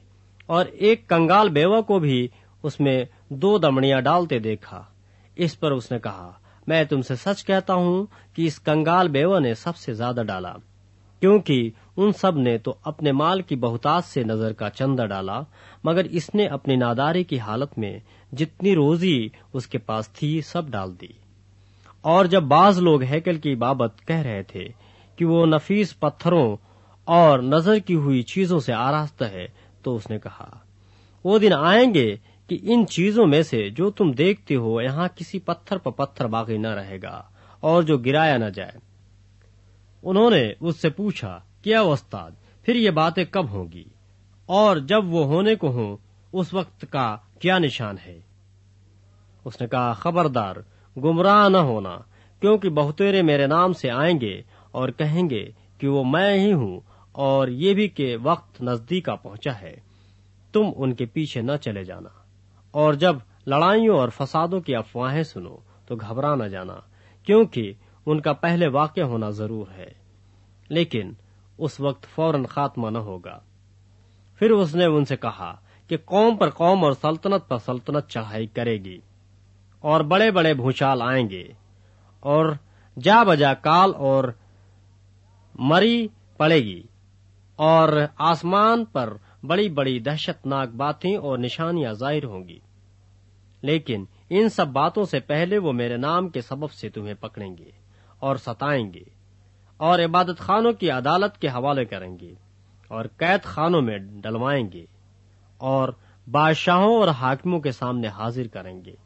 और एक कंगाल बेवा को भी उसमें दो दमड़ियाँ डालते देखा। इस पर उसने कहा, मैं तुमसे सच कहता हूँ कि इस कंगाल बेवा ने सबसे ज़्यादा डाला, क्योंकि उन सबने तो अपने माल की बहुतात से नज़र का चंदा डाला, मगर इसने अपनी नादारी की हालत में जितनी रोजी उसके पास थी सब डाल दी। और जब बाज लोग हैकल की बाबत कह रहे थे कि वो नफीस पत्थरों और नज़र की हुई चीज़ों से आरास्त है तो उसने कहा, वो दिन आएँगे कि इन चीज़ों में से जो तुम देखते हो, यहाँ किसी पत्थर पर पत्थर बाकी न रहेगा और जो गिराया न जाए। उन्होंने उससे पूछा, क्या उस्ताद, फिर ये बातें कब होंगी? और जब वो होने को हो, उस वक्त का क्या निशान है? उसने कहा, खबरदार, गुमराह न होना, क्योंकि बहुतेरे मेरे नाम से आएँगे और कहेंगे कि वो मैं ही हूँ और ये भी कि वक्त नज़दीक आ पहुँचा है। तुम उनके पीछे न चले जाना। और जब लड़ाइयों और फसादों की अफवाहें सुनो तो घबरा न जाना, क्योंकि उनका पहले वाक्य होना ज़रूर है। लेकिन उस वक्त फ़ौरन खात्मा न होगा। फिर उसने उनसे कहा कि कौम पर कौम और सल्तनत पर सल्तनत चढ़ाई करेगी और बड़े बड़े भूचाल आएँगे और जा बजा काल और मरी पड़ेगी। और आसमान पर बड़ी बड़ी दहशतनाक बातें और निशानियाँ ज़ाहिर होंगी। लेकिन इन सब बातों से पहले वो मेरे नाम के सबब से तुम्हें पकड़ेंगे और सताएँगे और इबादत खानों की अदालत के हवाले करेंगे और कैद खानों में डलवाएँगे और बादशाहों और हाकिमों के सामने हाजिर करेंगे।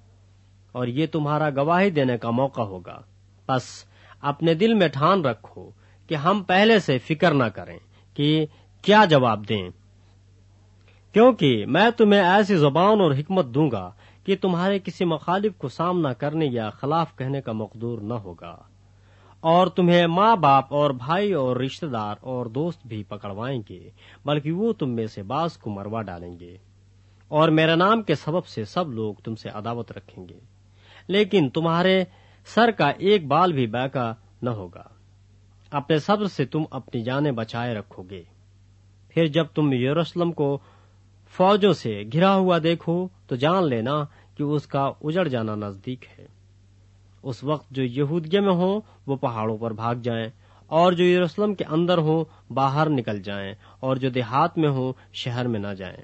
और ये तुम्हारा गवाही देने का मौका होगा। बस अपने दिल में ठान रखो कि हम पहले से फ़िक्र न करें कि क्या जवाब दें। क्योंकि मैं तुम्हें ऐसी ज़ुबान और हिकमत दूँगा कि तुम्हारे किसी मुखालिफ को सामना करने या खिलाफ कहने का मकदूर न होगा। और तुम्हें माँ बाप और भाई और रिश्तेदार और दोस्त भी पकड़वाएँगे, बल्कि वो तुम में से बास को मरवा डालेंगे। और मेरे नाम के सबब से सब लोग तुमसे अदावत रखेंगे। लेकिन तुम्हारे सर का एक बाल भी बैका न होगा। अपने सब्र से तुम अपनी जाने बचाए रखोगे। फिर जब तुम यरूशलेम को फौजों से घिरा हुआ देखो तो जान लेना कि उसका उजड़ जाना नज़दीक है। उस वक्त जो यहूदिया में हो, वो पहाड़ों पर भाग जाएँ, और जो यरूशलेम के अंदर हो, बाहर निकल जाएँ, और जो देहात में हो, शहर में न जाएँ।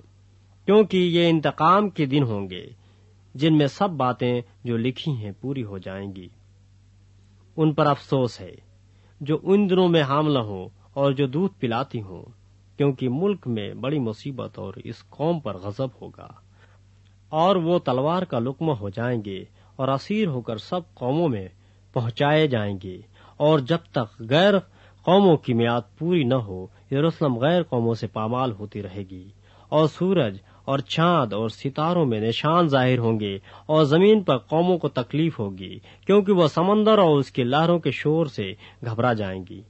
क्योंकि ये इंतकाम के दिन होंगे, जिनमें सब बातें जो लिखी हैं पूरी हो जाएँगी। उन पर अफसोस है जो उन दिनों में हामला हो और जो दूध पिलाती हो, क्योंकि मुल्क में बड़ी मुसीबत और इस कौम पर गजब होगा। और वो तलवार का लुकमा हो जाएँगे और असीर होकर सब कौमों में पहुँचाए जाएँगे। और जब तक गैर कौमों की मियाद पूरी न हो, यरूशलेम गैर कौमों से पामाल होती रहेगी। और सूरज और चाँद और सितारों में निशान ज़ाहिर होंगे और ज़मीन पर कौमों को तकलीफ़ होगी, क्योंकि वह समंदर और उसकी लहरों के शोर से घबरा जाएँगी।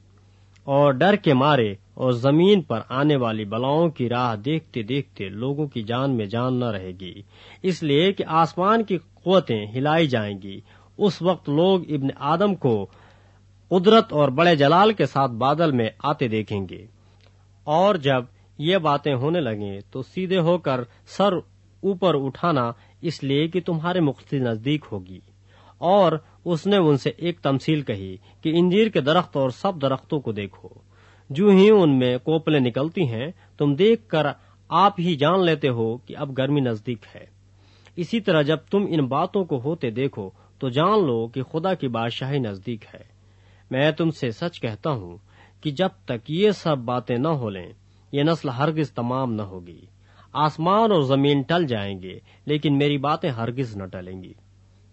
और डर के मारे और ज़मीन पर आने वाली बलाओं की राह देखते देखते लोगों की जान में जान न रहेगी। इसलिए कि आसमान की कुतें हिलाई जाएँगी। उस वक्त लोग इब्न आदम को कुदरत और बड़े जलाल के साथ बादल में आते देखेंगे। और जब ये बातें होने लगे तो सीधे होकर सर ऊपर उठाना इसलिए कि तुम्हारे मुक्ति नज़दीक होगी। और उसने उनसे एक तमसील कही कि इंजीर के दरख्त और सब दरख्तों को देखो। जो ही उनमें कोपले निकलती हैं, तुम देखकर आप ही जान लेते हो कि अब गर्मी नज़दीक है। इसी तरह जब तुम इन बातों को होते देखो तो जान लो कि खुदा की बादशाही नज़दीक है। मैं तुमसे सच कहता हूँ कि जब तक ये सब बातें न हो लें ये नस्ल हरगिज तमाम न होगी। आसमान और ज़मीन टल जाएँगे, लेकिन मेरी बातें हरगिज न टलेंगी।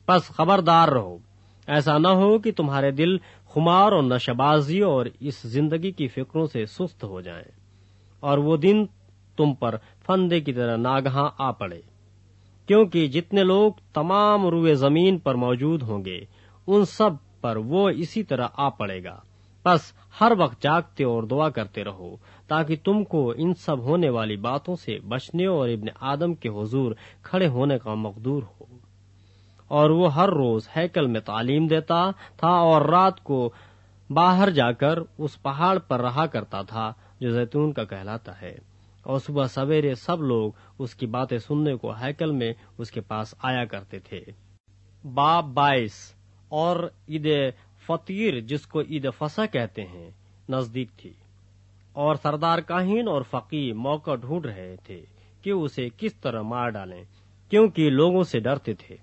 बस खबरदार रहो, ऐसा न हो कि तुम्हारे दिल खुमार और नशबाजी और इस ज़िंदगी की फिक्रों से सुस्त हो जाएँ, और वो दिन तुम पर फंदे की तरह नागहा आ पड़े। क्योंकि जितने लोग तमाम रुए ज़मीन पर मौजूद होंगे, उन सब पर वो इसी तरह आ पड़ेगा। बस हर वक्त जागते और दुआ करते रहो ताकि तुमको इन सब होने वाली बातों से बचने और इब्न आदम के हुजूर खड़े होने का मकदूर हो। और वो हर रोज हैकल में तालीम देता था और रात को बाहर जाकर उस पहाड़ पर रहा करता था, जो जैतून का कहलाता है। और सुबह सवेरे सब लोग उसकी बातें सुनने को हैकल में उसके पास आया करते थे। बाब बाईस और ईद फतीर, जिसको ईद फसा कहते हैं, नज़दीक थी। और सरदार काहिन और फकीर मौका ढूंढ रहे थे कि उसे किस तरह मार डालें, क्योंकि लोगों से डरते थे।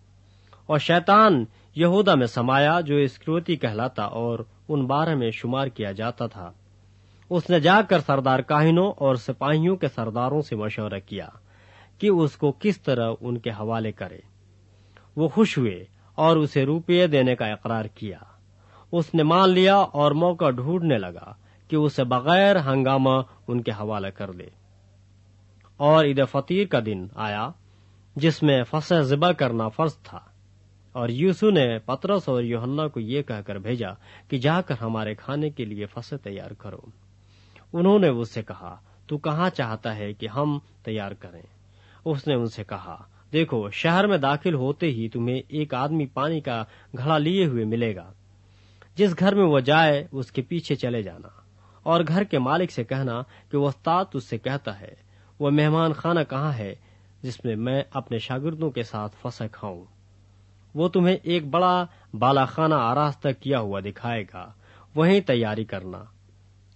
और शैतान यहूदा में समाया, जो इस्क्रोती कहलाता और उन बारह में शुमार किया जाता था। उसने जाकर सरदार काहिनों और सिपाहियों के सरदारों से मशवरा किया कि उसको किस तरह उनके हवाले करे। वो खुश हुए और उसे रुपये देने का इकरार किया। उसने मान लिया और मौका ढूँढने लगा कि उसे बगैर हंगामा उनके हवाले कर दे। और ईद फतीर का दिन आया, जिसमें फसह जिबा करना फ़र्ज़ था। और यूसु ने पतरस और योहन्ना को ये कहकर भेजा कि जाकर हमारे खाने के लिए फसह तैयार करो। उन्होंने उससे कहा, तू कहाँ चाहता है कि हम तैयार करें? उसने उनसे कहा, देखो, शहर में दाखिल होते ही तुम्हें एक आदमी पानी का घड़ा लिए हुए मिलेगा। जिस घर में वो जाए, उसके पीछे चले जाना। और घर के मालिक से कहना कि वो उस्ताद तुझसे कहता है, वह मेहमान खाना कहाँ है जिसमें मैं अपने शागिर्दों के साथ फंसा खाऊं? वो तुम्हें एक बड़ा बाला खाना आरास्ता किया हुआ दिखाएगा, वहीं तैयारी करना।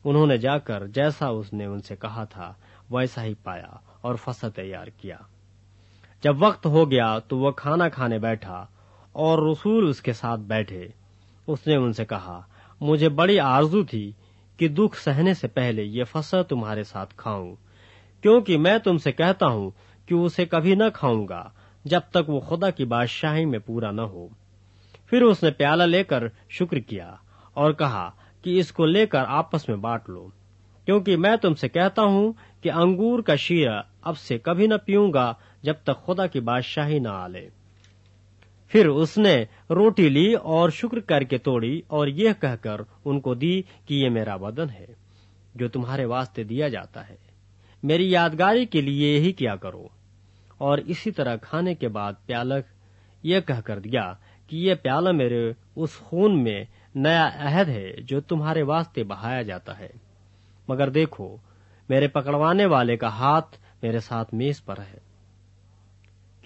उन्होंने जाकर जैसा उसने उनसे कहा था, वैसा ही पाया और फसा तैयार किया। जब वक्त हो गया तो वह खाना खाने बैठा और रसूल उसके साथ बैठे। उसने उनसे कहा, मुझे बड़ी आरज़ू थी कि दुख सहने से पहले ये फसा तुम्हारे साथ खाऊं। क्योंकि मैं तुमसे कहता हूँ कि उसे कभी न खाऊँगा, जब तक वो खुदा की बादशाही में पूरा न हो। फिर उसने प्याला लेकर शुक्र किया और कहा कि इसको लेकर आपस में बांट लो। क्योंकि मैं तुमसे कहता हूँ कि अंगूर का शीरा अब से कभी न पीऊँगा, जब तक खुदा की बादशाही न आले। फिर उसने रोटी ली और शुक्र करके तोड़ी और यह कहकर उनको दी कि ये मेरा बदन है, जो तुम्हारे वास्ते दिया जाता है। मेरी यादगारी के लिए यही किया करो। और इसी तरह खाने के बाद प्यालक यह कहकर दिया कि यह प्याला मेरे उस खून में नया अहद है, जो तुम्हारे वास्ते बहाया जाता है। मगर देखो, मेरे पकड़वाने वाले का हाथ मेरे साथ मेज पर है।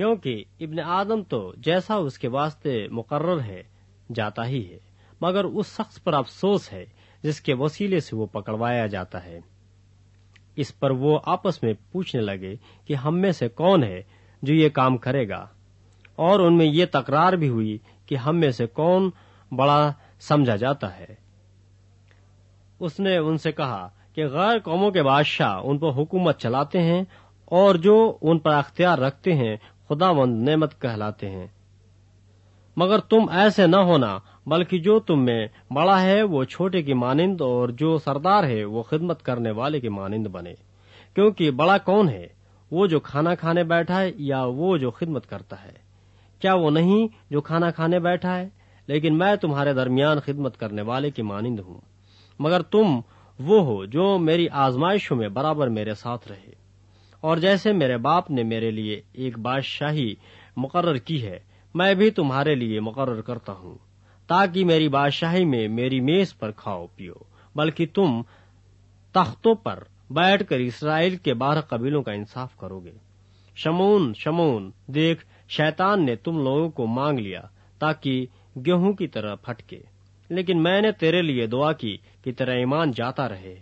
क्योंकि इब्न आदम तो जैसा उसके वास्ते मुकर्र है, जाता ही है। मगर उस शख्स पर अफसोस है, जिसके वसीले से वो पकड़वाया जाता है। इस पर वो आपस में पूछने लगे कि हम में से कौन है जो ये काम करेगा? और उनमें ये तकरार भी हुई कि हम में से कौन बड़ा समझा जाता है। उसने उनसे कहा कि गैर कौमों के बादशाह उन पर हुकूमत चलाते हैं और जो उन पर अख्तियार रखते हैं खुदावंद नेमत कहलाते हैं। मगर तुम ऐसे न होना, बल्कि जो तुम में बड़ा है, वो छोटे की मानिंद और जो सरदार है, वो खिदमत करने वाले की मानिंद बने। क्योंकि बड़ा कौन है? वो जो खाना खाने बैठा है या वो जो खिदमत करता है? क्या वो नहीं जो खाना खाने बैठा है? लेकिन मैं तुम्हारे दरमियान खिदमत करने वाले की मानिंद हूँ। मगर तुम वो हो जो मेरी आजमाइशों में बराबर मेरे साथ रहे। और जैसे मेरे बाप ने मेरे लिए एक बादशाही मुकर्र की है, मैं भी तुम्हारे लिए मुकर्र करता हूँ, ताकि मेरी बादशाही में मेरी मेज पर खाओ पियो, बल्कि तुम तख्तों पर बैठकर इसराइल के बारह कबीलों का इंसाफ करोगे। शमून शमून, देख, शैतान ने तुम लोगों को मांग लिया, ताकि गेहूँ की तरह फटके। लेकिन मैंने तेरे लिए दुआ की कि तेरा ईमान जाता रहे,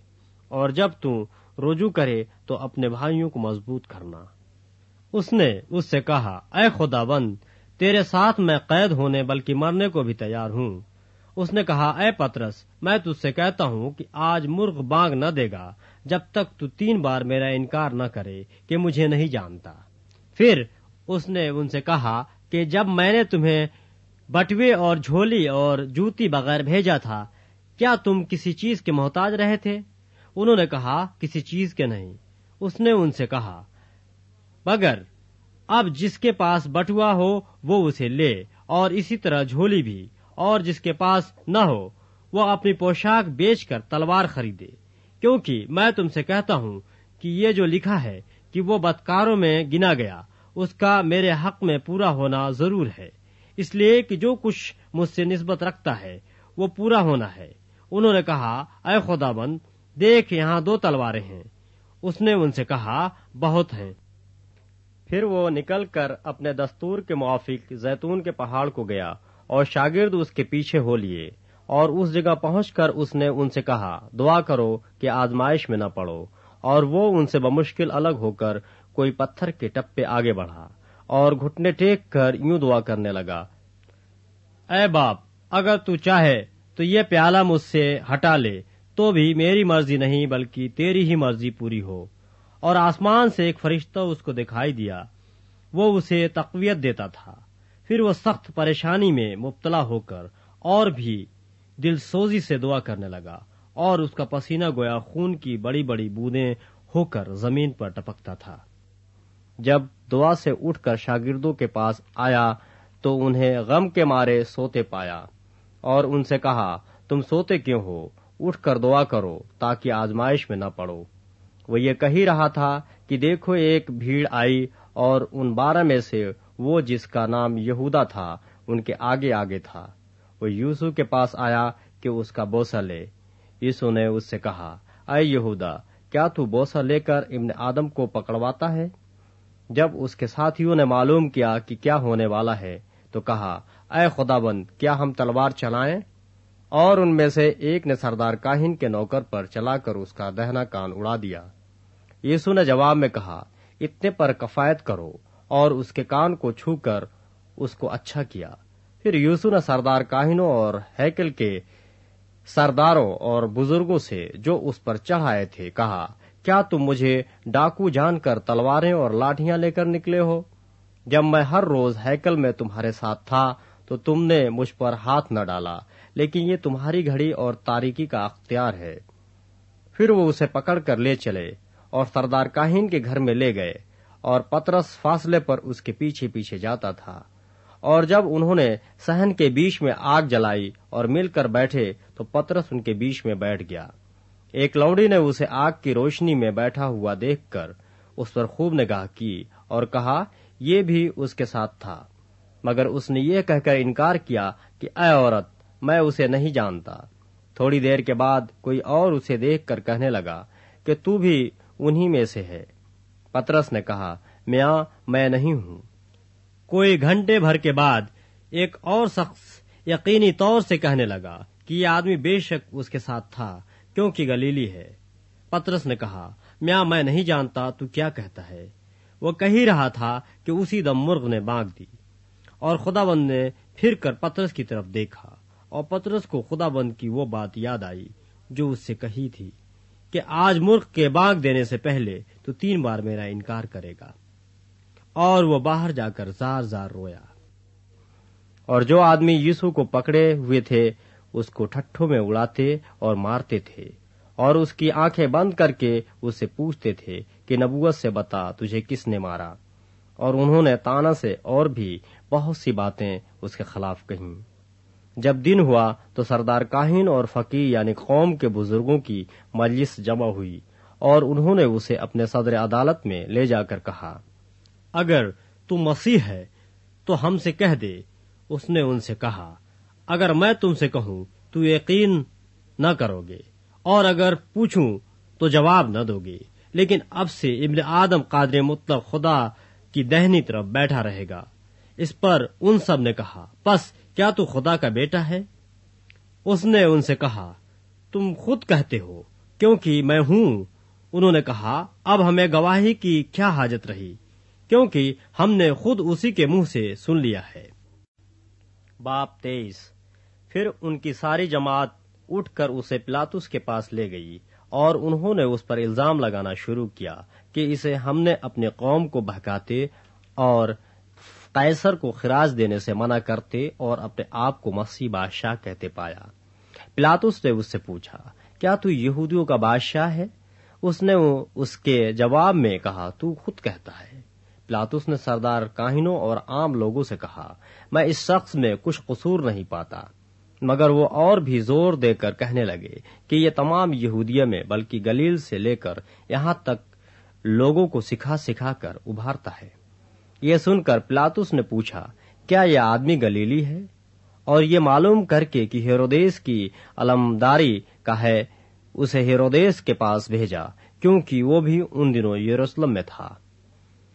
और जब तू रुजू करे तो अपने भाइयों को मज़बूत करना। उसने उससे कहा अय खुदाबंद, तेरे साथ मैं कैद होने बल्कि मरने को भी तैयार हूँ। उसने कहा अय पतरस, मैं तुझसे कहता हूँ कि आज मुर्ग बांग न देगा, जब तक तू तीन बार मेरा इनकार न करे कि मुझे नहीं जानता। फिर उसने उनसे कहा कि जब मैंने तुम्हें बटवे और झोली और जूती बगैर भेजा था, क्या तुम किसी चीज़ के मोहताज रहे थे? उन्होंने कहा, किसी चीज़ के नहीं। उसने उनसे कहा, मगर, अब जिसके पास बटुआ हो, वो उसे ले, और इसी तरह झोली भी, और जिसके पास न हो वह अपनी पोशाक बेचकर तलवार खरीदे। क्योंकि मैं तुमसे कहता हूँ कि ये जो लिखा है कि वो बदकारों में गिना गया, उसका मेरे हक में पूरा होना ज़रूर है। इसलिए कि जो कुछ मुझसे निस्बत रखता है, वो पूरा होना है। उन्होंने कहा अय खुदाबंद देख, यहाँ दो तलवारें हैं। उसने उनसे कहा, बहुत हैं। फिर वो निकलकर अपने दस्तूर के मुआफिक जैतून के पहाड़ को गया और शागिर्द उसके पीछे हो लिए और उस जगह पहुंचकर उसने उनसे कहा, दुआ करो कि आजमाइश में न पड़ो। और वो उनसे बमुश्किल अलग होकर कोई पत्थर के टप्पे आगे बढ़ा और घुटने टेक कर यूँ दुआ करने लगा अय बाप, अगर तू चाहे तो ये प्याला मुझसे हटा ले तो भी मेरी मर्ज़ी नहीं, बल्कि तेरी ही मर्ज़ी पूरी हो। और आसमान से एक फरिश्ता उसको दिखाई दिया। वो उसे तकवीत देता था। फिर वो सख्त परेशानी में मुबतला होकर और भी दिलसोजी से दुआ करने लगा और उसका पसीना गोया खून की बड़ी बड़ी बूंदें होकर ज़मीन पर टपकता था। जब दुआ से उठकर शागिर्दों के पास आया तो उन्हें गम के मारे सोते पाया और उनसे कहा, तुम सोते क्यों हो? उठकर दुआ करो, ताकि आजमाइश में न पड़ो। वो ये कही रहा था कि देखो एक भीड़ आई और उन बारह में से वो जिसका नाम यहूदा था, उनके आगे आगे था। वो यूसुफ के पास आया कि उसका बोसा ले। यीशु ने उससे कहा अय यहूदा, क्या तू बोसा लेकर इब्न आदम को पकड़वाता है? जब उसके साथियों ने मालूम किया कि क्या होने वाला है तो कहा अय खुदाबंद, क्या हम तलवार चलाएँ? और उनमें से एक ने सरदार काहिन के नौकर पर चलाकर उसका दहना कान उड़ा दिया। यीशु ने जवाब में कहा, इतने पर कफायत करो। और उसके कान को छूकर उसको अच्छा किया। फिर यूसु ने सरदार काहिनों और हैकल के सरदारों और बुज़ुर्गों से जो उस पर चढ़ाए थे कहा, क्या तुम मुझे डाकू जानकर तलवारें और लाठियाँ लेकर निकले हो? जब मैं हर रोज हैकल में तुम्हारे साथ था तो तुमने मुझ पर हाथ न डाला। लेकिन ये तुम्हारी घड़ी और तारीकी का अख्तियार है। फिर वो उसे पकड़कर ले चले और सरदार काहिन के घर में ले गए और पतरस फासले पर उसके पीछे पीछे जाता था। और जब उन्होंने सहन के बीच में आग जलाई और मिलकर बैठे तो पतरस उनके बीच में बैठ गया। एक लौड़ी ने उसे आग की रोशनी में बैठा हुआ देखकर उस पर खूब निगाह की और कहा, ये भी उसके साथ था। मगर उसने ये कहकर इनकार किया कि अय औरत मैं उसे नहीं जानता। थोड़ी देर के बाद कोई और उसे देखकर कहने लगा कि तू भी उन्हीं में से है। पतरस ने कहा, म्या, मैं नहीं हूँ। कोई घंटे भर के बाद एक और शख्स यकीनी तौर से कहने लगा कि यह आदमी बेशक उसके साथ था, क्योंकि गलीली है। पतरस ने कहा, म्या, मैं नहीं जानता तू क्या कहता है। वो कह ही रहा था कि उसी दम मुर्ग ने बांग दी और खुदाबंद ने फिर कर पतरस की तरफ़ देखा। और पतरस को खुदाबंद की वो बात याद आई, जो उससे कही थी कि आज मुर्ग के बाग देने से पहले तो तीन बार मेरा इनकार करेगा। और वो बाहर जाकर जार जार रोया। और जो आदमी यीशु को पकड़े हुए थे, उसको ठट्ठों में उड़ाते और मारते थे, और उसकी आँखें बंद करके उससे पूछते थे कि नबुअत से बता, तुझे किसने मारा? और उन्होंने ताना से और भी बहुत सी बातें उसके खिलाफ कही। जब दिन हुआ तो सरदार काहिन और फकीर यानी कौम के बुज़ुर्गों की मजलिस जमा हुई और उन्होंने उसे अपने सदर अदालत में ले जाकर कहा, अगर तू मसीह है तो हमसे कह दे। उसने उनसे कहा, अगर मैं तुमसे कहूँ तो यकीन न करोगे और अगर पूछूँ तो जवाब न दोगे। लेकिन अब से इब्न आदम कादर मुतलब खुदा की दहनी तरफ़ बैठा रहेगा। इस पर उन सबने कहा, बस क्या तू खुदा का बेटा है? उसने उनसे कहा, तुम खुद कहते हो, क्योंकि मैं हूँ। उन्होंने कहा, अब हमें गवाही की क्या हाजत रही? क्योंकि हमने खुद उसी के मुँह से सुन लिया है। बाप तेईस। फिर उनकी सारी जमात उठकर उसे पिलातुस के पास ले गई और उन्होंने उस पर इल्ज़ाम लगाना शुरू किया कि इसे हमने अपने कौम को बहकाते और कैसर को खिराज देने से मना करते और अपने आप को मसीह बादशाह कहते पाया। पिलातुस ने उससे पूछा, क्या तू यहूदियों का बादशाह है? उसने उसके जवाब में कहा, तू खुद कहता है। पिलातुस ने सरदार काहिनों और आम लोगों से कहा, मैं इस शख्स में कुछ कसूर नहीं पाता। मगर वो और भी ज़ोर देकर कहने लगे कि ये तमाम यहूदिया में, बल्कि गलील से लेकर यहाँ तक लोगों को सिखा सिखा कर उभारता है। ये सुनकर पिलातुस ने पूछा, क्या यह आदमी गलीली है? और ये मालूम करके कि हेरोदेस की अलमदारी का है, उसे हेरोदेस के पास भेजा, क्योंकि वो भी उन दिनों यरूशलेम में था।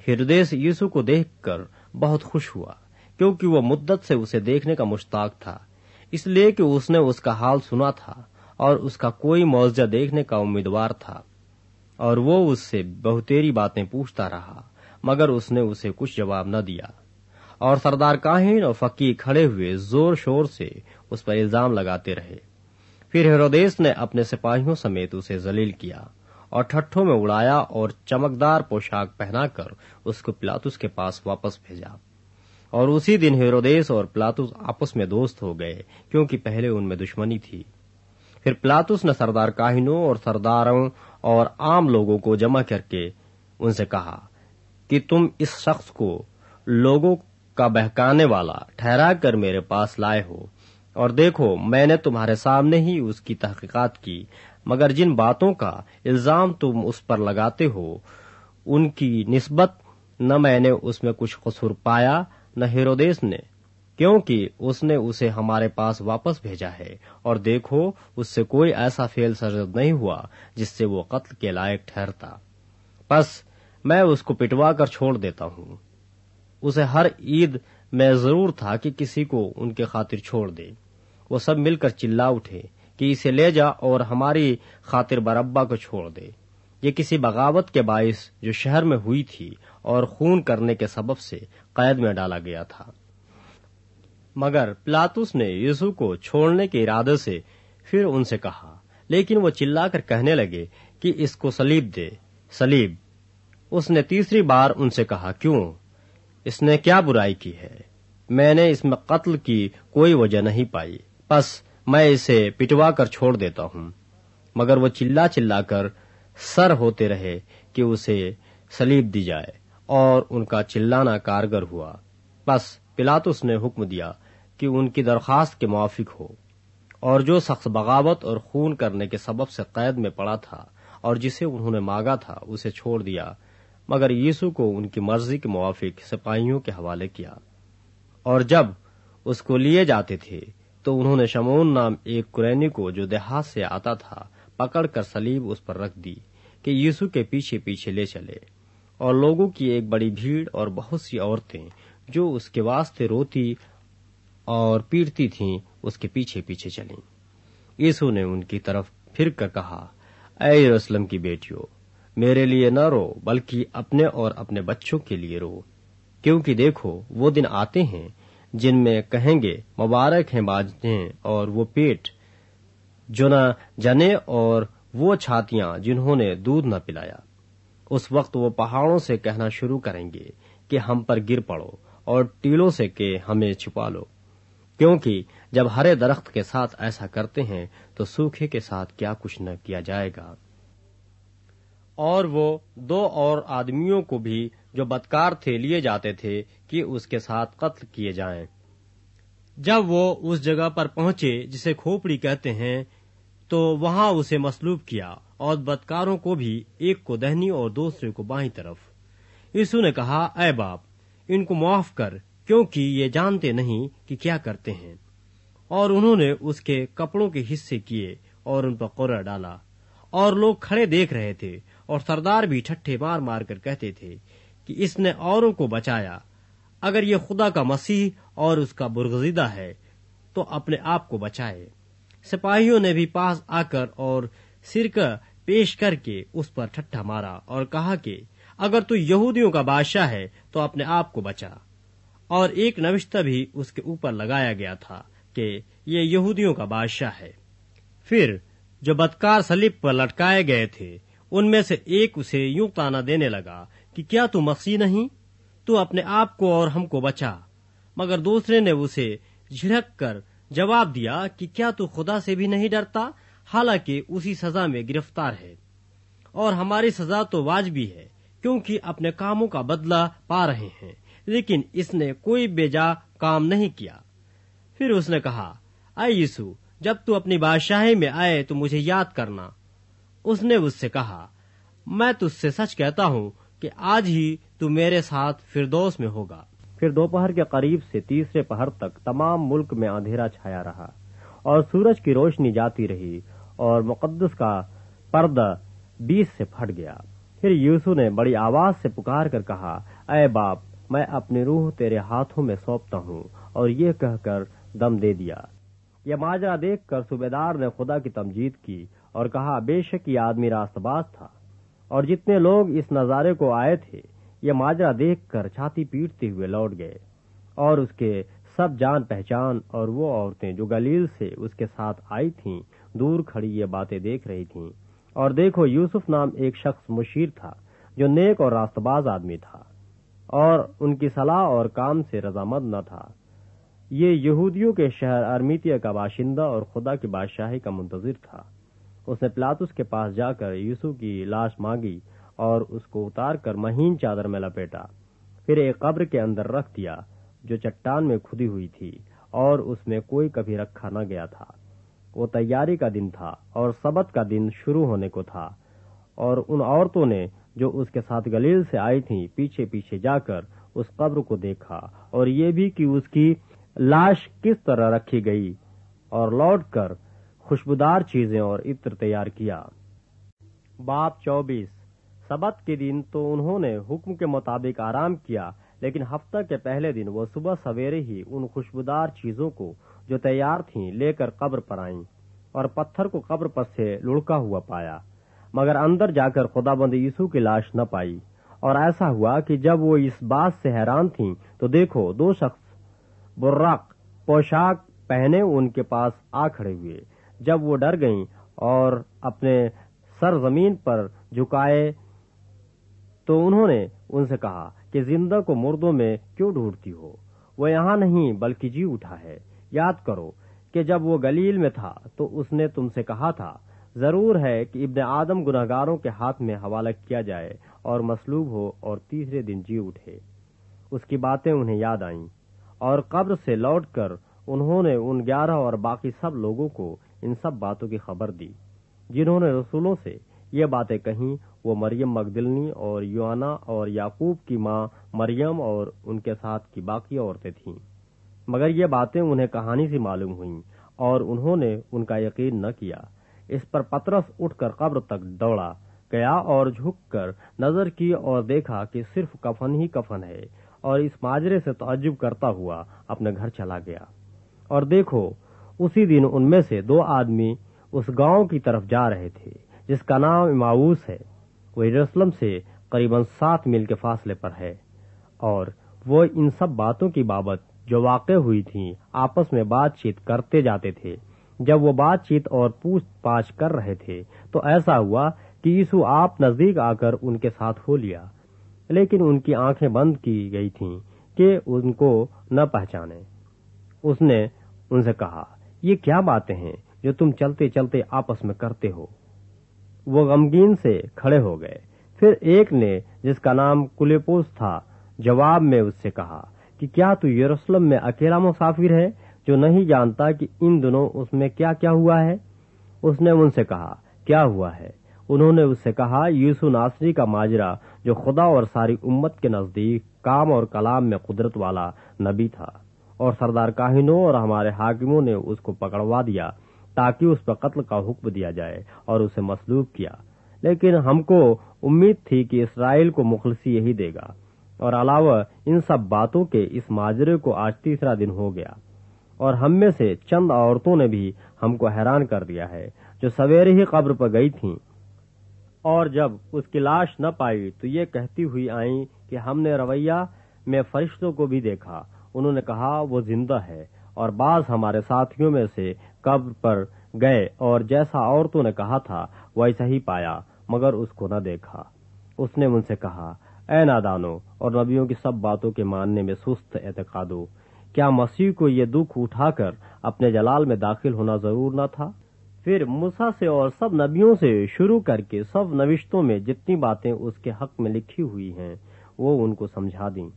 हेरोदेस यीशु को देखकर बहुत खुश हुआ, क्योंकि वो मुद्दत से उसे देखने का मुश्ताक था, इसलिए कि उसने उसका हाल सुना था और उसका कोई मुआवजा देखने का उम्मीदवार था। और वो उससे बहुतेरी बातें पूछता रहा। मगर उसने उसे कुछ जवाब न दिया। और सरदार काहिन और फकीर खड़े हुए ज़ोर शोर से उस पर इल्ज़ाम लगाते रहे। फिर हेरोदेस ने अपने सिपाहियों समेत उसे जलील किया और ठट्ठों में उड़ाया और चमकदार पोशाक पहनाकर उसको पिलातुस के पास वापस भेजा। और उसी दिन हेरोदेस और प्लातुस आपस में दोस्त हो गए, क्योंकि पहले उनमें दुश्मनी थी। फिर प्लातुस ने सरदार काहिनों और सरदारों और आम लोगों को जमा करके उनसे कहा कि तुम इस शख्स को लोगों का बहकाने वाला ठहरा कर मेरे पास लाए हो। और देखो, मैंने तुम्हारे सामने ही उसकी तहकीकात की, मगर जिन बातों का इल्ज़ाम तुम उस पर लगाते हो, उनकी निस्बत न मैंने उसमें कुछ कसूर पाया, न हेरोदेस ने, क्योंकि उसने उसे हमारे पास वापस भेजा है। और देखो, उससे कोई ऐसा फेल सरजद नहीं हुआ, जिससे वो कत्ल के लायक ठहरता। बस मैं उसको पिटवा कर छोड़ देता हूँ। उसे हर ईद में ज़रूर था कि किसी को उनके खातिर छोड़ दे। वो सब मिलकर चिल्ला उठे कि इसे ले जा और हमारी खातिर बरब्बा को छोड़ दे। ये किसी बगावत के बायस जो शहर में हुई थी और खून करने के सबब से कैद में डाला गया था। मगर पिलातुस ने यीशु को छोड़ने के इरादे से फिर उनसे कहा, लेकिन वो चिल्लाकर कहने लगे कि इसको सलीब दे, सलीब। उसने तीसरी बार उनसे कहा, क्यों? इसने क्या बुराई की है? मैंने इसमें कत्ल की कोई वजह नहीं पाई। बस मैं इसे पिटवा कर छोड़ देता हूँ। मगर वो चिल्ला चिल्ला कर सर होते रहे कि उसे सलीब दी जाए और उनका चिल्लाना कारगर हुआ। बस पिलातुस ने हुक्म दिया कि उनकी दरखास्त के मुआफिक हो। और जो शख्स बगावत और खून करने के सबब से कैद में पड़ा था और जिसे उन्होंने मांगा था, उसे छोड़ दिया मगर यीशु को उनकी मर्ज़ी के मुआफिक सिपाहियों के हवाले किया। और जब उसको लिए जाते थे तो उन्होंने शमोन नाम एक कुरैनी को जो देहात से आता था, पकड़कर सलीब उस पर रख दी कि यीशु के पीछे पीछे ले चले। और लोगों की एक बड़ी भीड़ और बहुत सी औरतें जो उसके वास्ते रोती और पीटती थीं, उसके पीछे पीछे चली। यीशु ने उनकी तरफ़ फिर कर कहा रसलम की बेटियों मेरे लिए न रो, बल्कि अपने और अपने बच्चों के लिए रो। क्योंकि देखो, वो दिन आते हैं, जिनमें कहेंगे, मुबारक हैं बाजें और वो पेट जो न जने और वो छातियाँ जिन्होंने दूध न पिलाया। उस वक्त वो पहाड़ों से कहना शुरू करेंगे कि हम पर गिर पड़ो, और टीलों से के हमें छुपा लो। क्योंकि जब हरे दरख्त के साथ ऐसा करते हैं तो सूखे के साथ क्या कुछ न किया जाएगा। और वो दो और आदमियों को भी जो बदकार थे लिए जाते थे कि उसके साथ कत्ल किए जाएँ। जब वो उस जगह पर पहुँचे, जिसे खोपड़ी कहते हैं तो वहाँ उसे मसलूब किया और बदकारों को भी एक को दहनी और दूसरे को बाई तरफ़। यीशु ने कहा अय बाप, इनको माफ़ कर, क्योंकि ये जानते नहीं कि क्या करते हैं। और उन्होंने उसके कपड़ों के हिस्से किए और उन पर कोरा डाला। और लोग खड़े देख रहे थे और सरदार भी ठट्ठे मार मार कर कहते थे कि इसने औरों को बचाया। अगर ये खुदा का मसीह और उसका बुरगजीदा है तो अपने आप को बचाए। सिपाहियों ने भी पास आकर और सिरका पेश करके उस पर ठट्ठा मारा और कहा कि, अगर तू यहूदियों का बादशाह है तो अपने आप को बचा। और एक नविश्ता भी उसके ऊपर लगाया गया था कि ये यहूदियों का बादशाह है। फिर जो बदकार सलीब पर लटकाए गए थे उनमें से एक उसे यूँ ताना देने लगा कि क्या तू मसीह नहीं? तू अपने आप को और हमको बचा। मगर दूसरे ने उसे झिड़क कर जवाब दिया कि क्या तू खुदा से भी नहीं डरता? हालाँकि उसी सजा में गिरफ़्तार है। और हमारी सजा तो वाजबी है, क्योंकि अपने कामों का बदला पा रहे हैं। लेकिन इसने कोई बेजा काम नहीं किया। फिर उसने कहा, आए यीशु, जब तू अपनी बादशाही में आए तो मुझे याद करना। उसने उससे कहा, मैं तुझसे सच कहता हूँ कि आज ही तू मेरे साथ फिरदौस में होगा। फिर दोपहर के करीब से तीसरे पहर तक तमाम मुल्क में अंधेरा छाया रहा और सूरज की रोशनी जाती रही और मुकद्दस का पर्दा बीस से फट गया। फिर यूसु ने बड़ी आवाज़ से पुकार कर कहा अय बाप, मैं अपनी रूह तेरे हाथों में सौंपता हूँ और ये कहकर दम दे दिया। यह माजरा देखकर सूबेदार ने खुदा की तमजीद की और कहा, बेशक ये आदमी रास्तबाज था। और जितने लोग इस नजारे को आए थे, ये माजरा देखकर छाती पीटते हुए लौट गए। और उसके सब जान पहचान और वो औरतें जो गलील से उसके साथ आई थीं, दूर खड़ी ये बातें देख रही थीं। और देखो, यूसुफ नाम एक शख्स मुशीर था, जो नेक और रास्तबाज आदमी था। और उनकी सलाह और काम से रजामंद न था। ये यहूदियों के शहर अरमीतिया का बाशिंदा और खुदा की बादशाही का मुंतजर था। उसने प्लातुस के पास जाकर यूसुफ की लाश मांगी और उसको उतार कर महीन चादर में लपेटा। फिर एक कब्र के अंदर रख दिया, जो चट्टान में खुदी हुई थी, और उसमें कोई कभी रखा न गया था। वो तैयारी का दिन था और सबत का दिन शुरू होने को था, और उन औरतों ने जो उसके साथ गलील से आई थी पीछे पीछे जाकर उस कब्र को देखा और ये भी कि उसकी लाश किस तरह रखी गई और लौटकर खुशबूदार चीज़ें और इत्र तैयार किया। बाप चौबीस। सबत के दिन तो उन्होंने हुक्म के मुताबिक आराम किया, लेकिन हफ़्ता के पहले दिन वो सुबह सवेरे ही उन खुशबूदार चीज़ों को जो तैयार थीं लेकर कब्र पर आईं और पत्थर को कब्र पर से लुढ़का हुआ पाया। मगर अंदर जाकर खुदाबंद यीशु की लाश न पाई और ऐसा हुआ कि जब वो इस बात से हैरान थीं तो देखो दो शख्स, बुर्राक, पोशाक पहने उनके पास आ खड़े हुए। जब वो डर गईं और अपने सर ज़मीन पर झुकाए तो उन्होंने उनसे कहा कि ज़िंदा को मुर्दों में क्यों ढूंढती हो? वो यहाँ नहीं, बल्कि जी उठा है। याद करो कि जब वो गलील में था तो उसने तुमसे कहा था, ज़रूर है कि इब्न आदम गुनाहगारों के हाथ में हवाला किया जाए और मसलूब हो और तीसरे दिन जी उठे। उसकी बातें उन्हें याद आईं और कब्र से लौटकर उन्होंने उन ग्यारह और बाकी सब लोगों को इन सब बातों की खबर दी, जिन्होंने रसूलों से ये बातें कही, वो मरियम मगदिलनी और युआना और याकूब की माँ मरियम और उनके साथ की बाकी औरतें थीं। मगर ये बातें उन्हें कहानी से मालूम हुई और उन्होंने उनका यकीन न किया। इस पर पतरस उठकर कब्र तक दौड़ा, गया और झुककर नज़र की और देखा कि सिर्फ़ कफन ही कफन है और इस माजरे से तजुब करता हुआ अपने घर चला गया। और देखो उसी दिन उनमें से दो आदमी उस गाँव की तरफ़ जा रहे थे, जिसका नाम इमाऊस है। वो यरूशलेम से करीबन सात मील के फासले पर है और वो इन सब बातों की बाबत जो वाक़ हुई थी, आपस में बातचीत करते जाते थे। जब वो बातचीत और पूछताछ कर रहे थे तो ऐसा हुआ कि यीशु आप नज़दीक आकर उनके साथ हो लिया, लेकिन उनकी आँखें बंद की गई थीं कि उनको न पहचाने। उसने उनसे कहा ये क्या बातें हैं जो तुम चलते चलते आपस में करते हो? वो गमगीन से खड़े हो गए। फिर एक ने, जिसका नाम कुलेपोस था, जवाब में उससे कहा कि क्या तू यरूशलेम में अकेला मुसाफिर है, जो नहीं जानता कि इन दिनों उसमें क्या क्या हुआ है? उसने उनसे कहा, क्या हुआ है? उन्होंने उससे कहा, यूसु नासरी का माजरा, जो खुदा और सारी उम्मत के नज़दीक काम और कलाम में कुदरत वाला नबी था। और सरदार काहिनों और हमारे हाकिमों ने उसको पकड़वा दिया, ताकि उस पर कत्ल का हुक्म दिया जाए और उसे मसलूब किया। लेकिन हमको उम्मीद थी कि इसराइल को मुखलसी यही देगा। और अलावा इन सब बातों के इस माजरे को आज तीसरा दिन हो गया। और हम में से चंद औरतों ने भी हमको हैरान कर दिया है, जो सवेरे ही कब्र पर गई थीं। और जब उसकी लाश न पाई तो ये कहती हुई आई कि हमने रवैया में फरिश्तों को भी देखा उन्होंने कहा, वो ज़िंदा है और बाज हमारे साथियों में से कब्र पर गए और जैसा औरतों ने कहा था, वैसा ही पाया, मगर उसको न देखा। उसने उनसे कहा ए नादानो और नबियों की सब बातों के मानने में सुस्त एतकादो, क्या मसीह को ये दुख उठाकर अपने जलाल में दाखिल होना ज़रूर न था? फिर मूसा से और सब नबियों से शुरू करके सब नविश्तों में जितनी बातें उसके हक में लिखी हुई हैं, वो उनको समझा दी।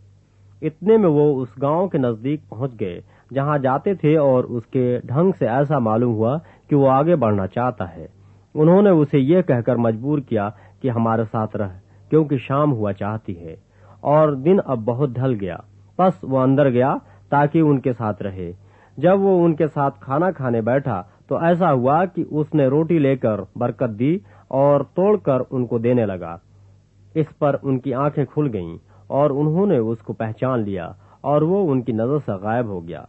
इतने में वो उस गाँव के नज़दीक पहुँच गए, जहाँ जाते थे और उसके ढंग से ऐसा मालूम हुआ कि वो आगे बढ़ना चाहता है। उन्होंने उसे ये कहकर मजबूर किया कि हमारे साथ रह, क्योंकि शाम हुआ चाहती है। और दिन अब बहुत ढल गया। बस वो अंदर गया ताकि उनके साथ रहे। जब वो उनके साथ खाना खाने बैठा तो ऐसा हुआ कि उसने रोटी लेकर बरकत दी और तोड़कर उनको देने लगा। इस पर उनकी आँखें खुल गईं। और उन्होंने उसको पहचान लिया और वो उनकी नज़र से गायब हो गया।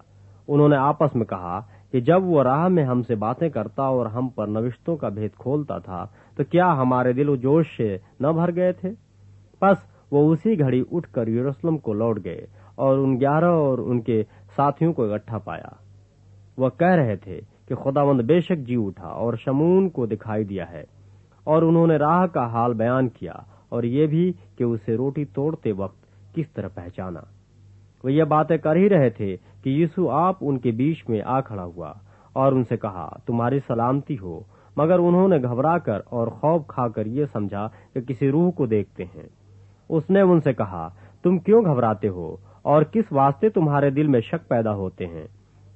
उन्होंने आपस में कहा कि जब वो राह में हमसे बातें करता और हम पर नविश्तों का भेद खोलता था तो क्या हमारे दिल जोश से न भर गए थे? बस वो उसी घड़ी उठकर यरूशलेम को लौट गए और उन ग्यारह और उनके साथियों को इकट्ठा पाया। वह कह रहे थे कि खुदावंद बेशक जी उठा और शमून को दिखाई दिया है और उन्होंने राह का हाल बयान किया और ये भी कि उसे रोटी तोड़ते वक्त किस तरह पहचाना। वे ये बातें कर ही रहे थे कि यीशु आप उनके बीच में आ खड़ा हुआ और उनसे कहा, तुम्हारी सलामती हो। मगर उन्होंने घबराकर और खौफ खाकर ये समझा कि किसी रूह को देखते हैं। उसने उनसे कहा, तुम क्यों घबराते हो और किस वास्ते तुम्हारे दिल में शक पैदा होते हैं?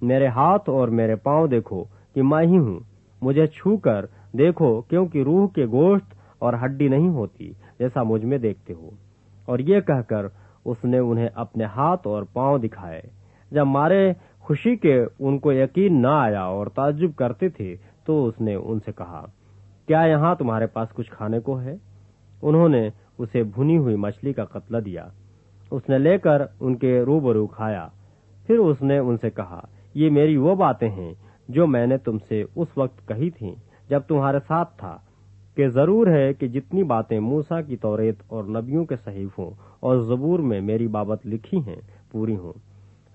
मेरे हाथ और मेरे पाँव देखो कि मैं ही हूँ। मुझे छू कर देखो क्योंकि रूह के गोश्त और हड्डी नहीं होती। जैसा मुझमें देखते हो। और ये कहकर उसने उन्हें अपने हाथ और पाँव दिखाए। जब मारे खुशी के उनको यकीन न आया और ताज्जुब करते थे तो उसने उनसे कहा, क्या यहाँ तुम्हारे पास कुछ खाने को है? उन्होंने उसे भुनी हुई मछली का कतला दिया। उसने लेकर उनके रूबरू खाया। फिर उसने उनसे कहा, ये मेरी वो बातें हैं जो मैंने तुमसे उस वक्त कही थी जब तुम्हारे साथ था। कि ज़रूर है कि जितनी बातें मूसा की तौरेत और नबियों के सहीफों और जबूर में मेरी बाबत लिखी हैं, पूरी हों।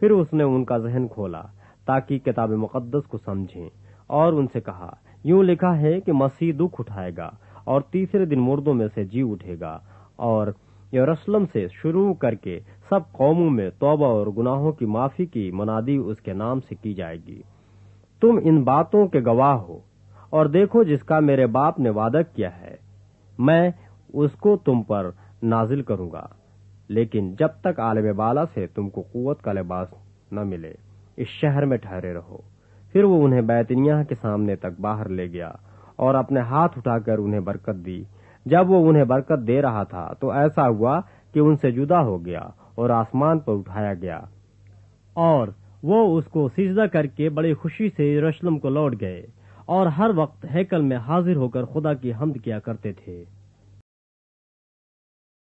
फिर उसने उनका जहन खोला, ताकि किताब मुकद्दस को समझें, और उनसे कहा, यूँ लिखा है कि मसीह दुख उठाएगा और तीसरे दिन मुर्दों में से जी उठेगा, और यरूशलेम से शुरू करके सब कौमों में तौबा और गुनाहों की माफ़ी की मनादी उसके नाम से की जाएगी। तुम इन बातों के गवाह हो और देखो जिसका मेरे बाप ने वादा किया है। मैं उसको तुम पर नाजिल करूँगा। लेकिन जब तक आलम बाला से तुमको कुत का लिबास न मिले, इस शहर में ठहरे रहो। फिर वो उन्हें बैतनिया के सामने तक बाहर ले गया और अपने हाथ उठाकर उन्हें बरकत दी। जब वो उन्हें बरकत दे रहा था तो ऐसा हुआ कि उनसे जुदा हो गया और आसमान पर उठाया गया। और वो उसको सिजदा करके बड़ी खुशी से यरूशलेम को लौट गए। और हर वक्त हैकल में हाजिर होकर खुदा की हमद किया करते थे।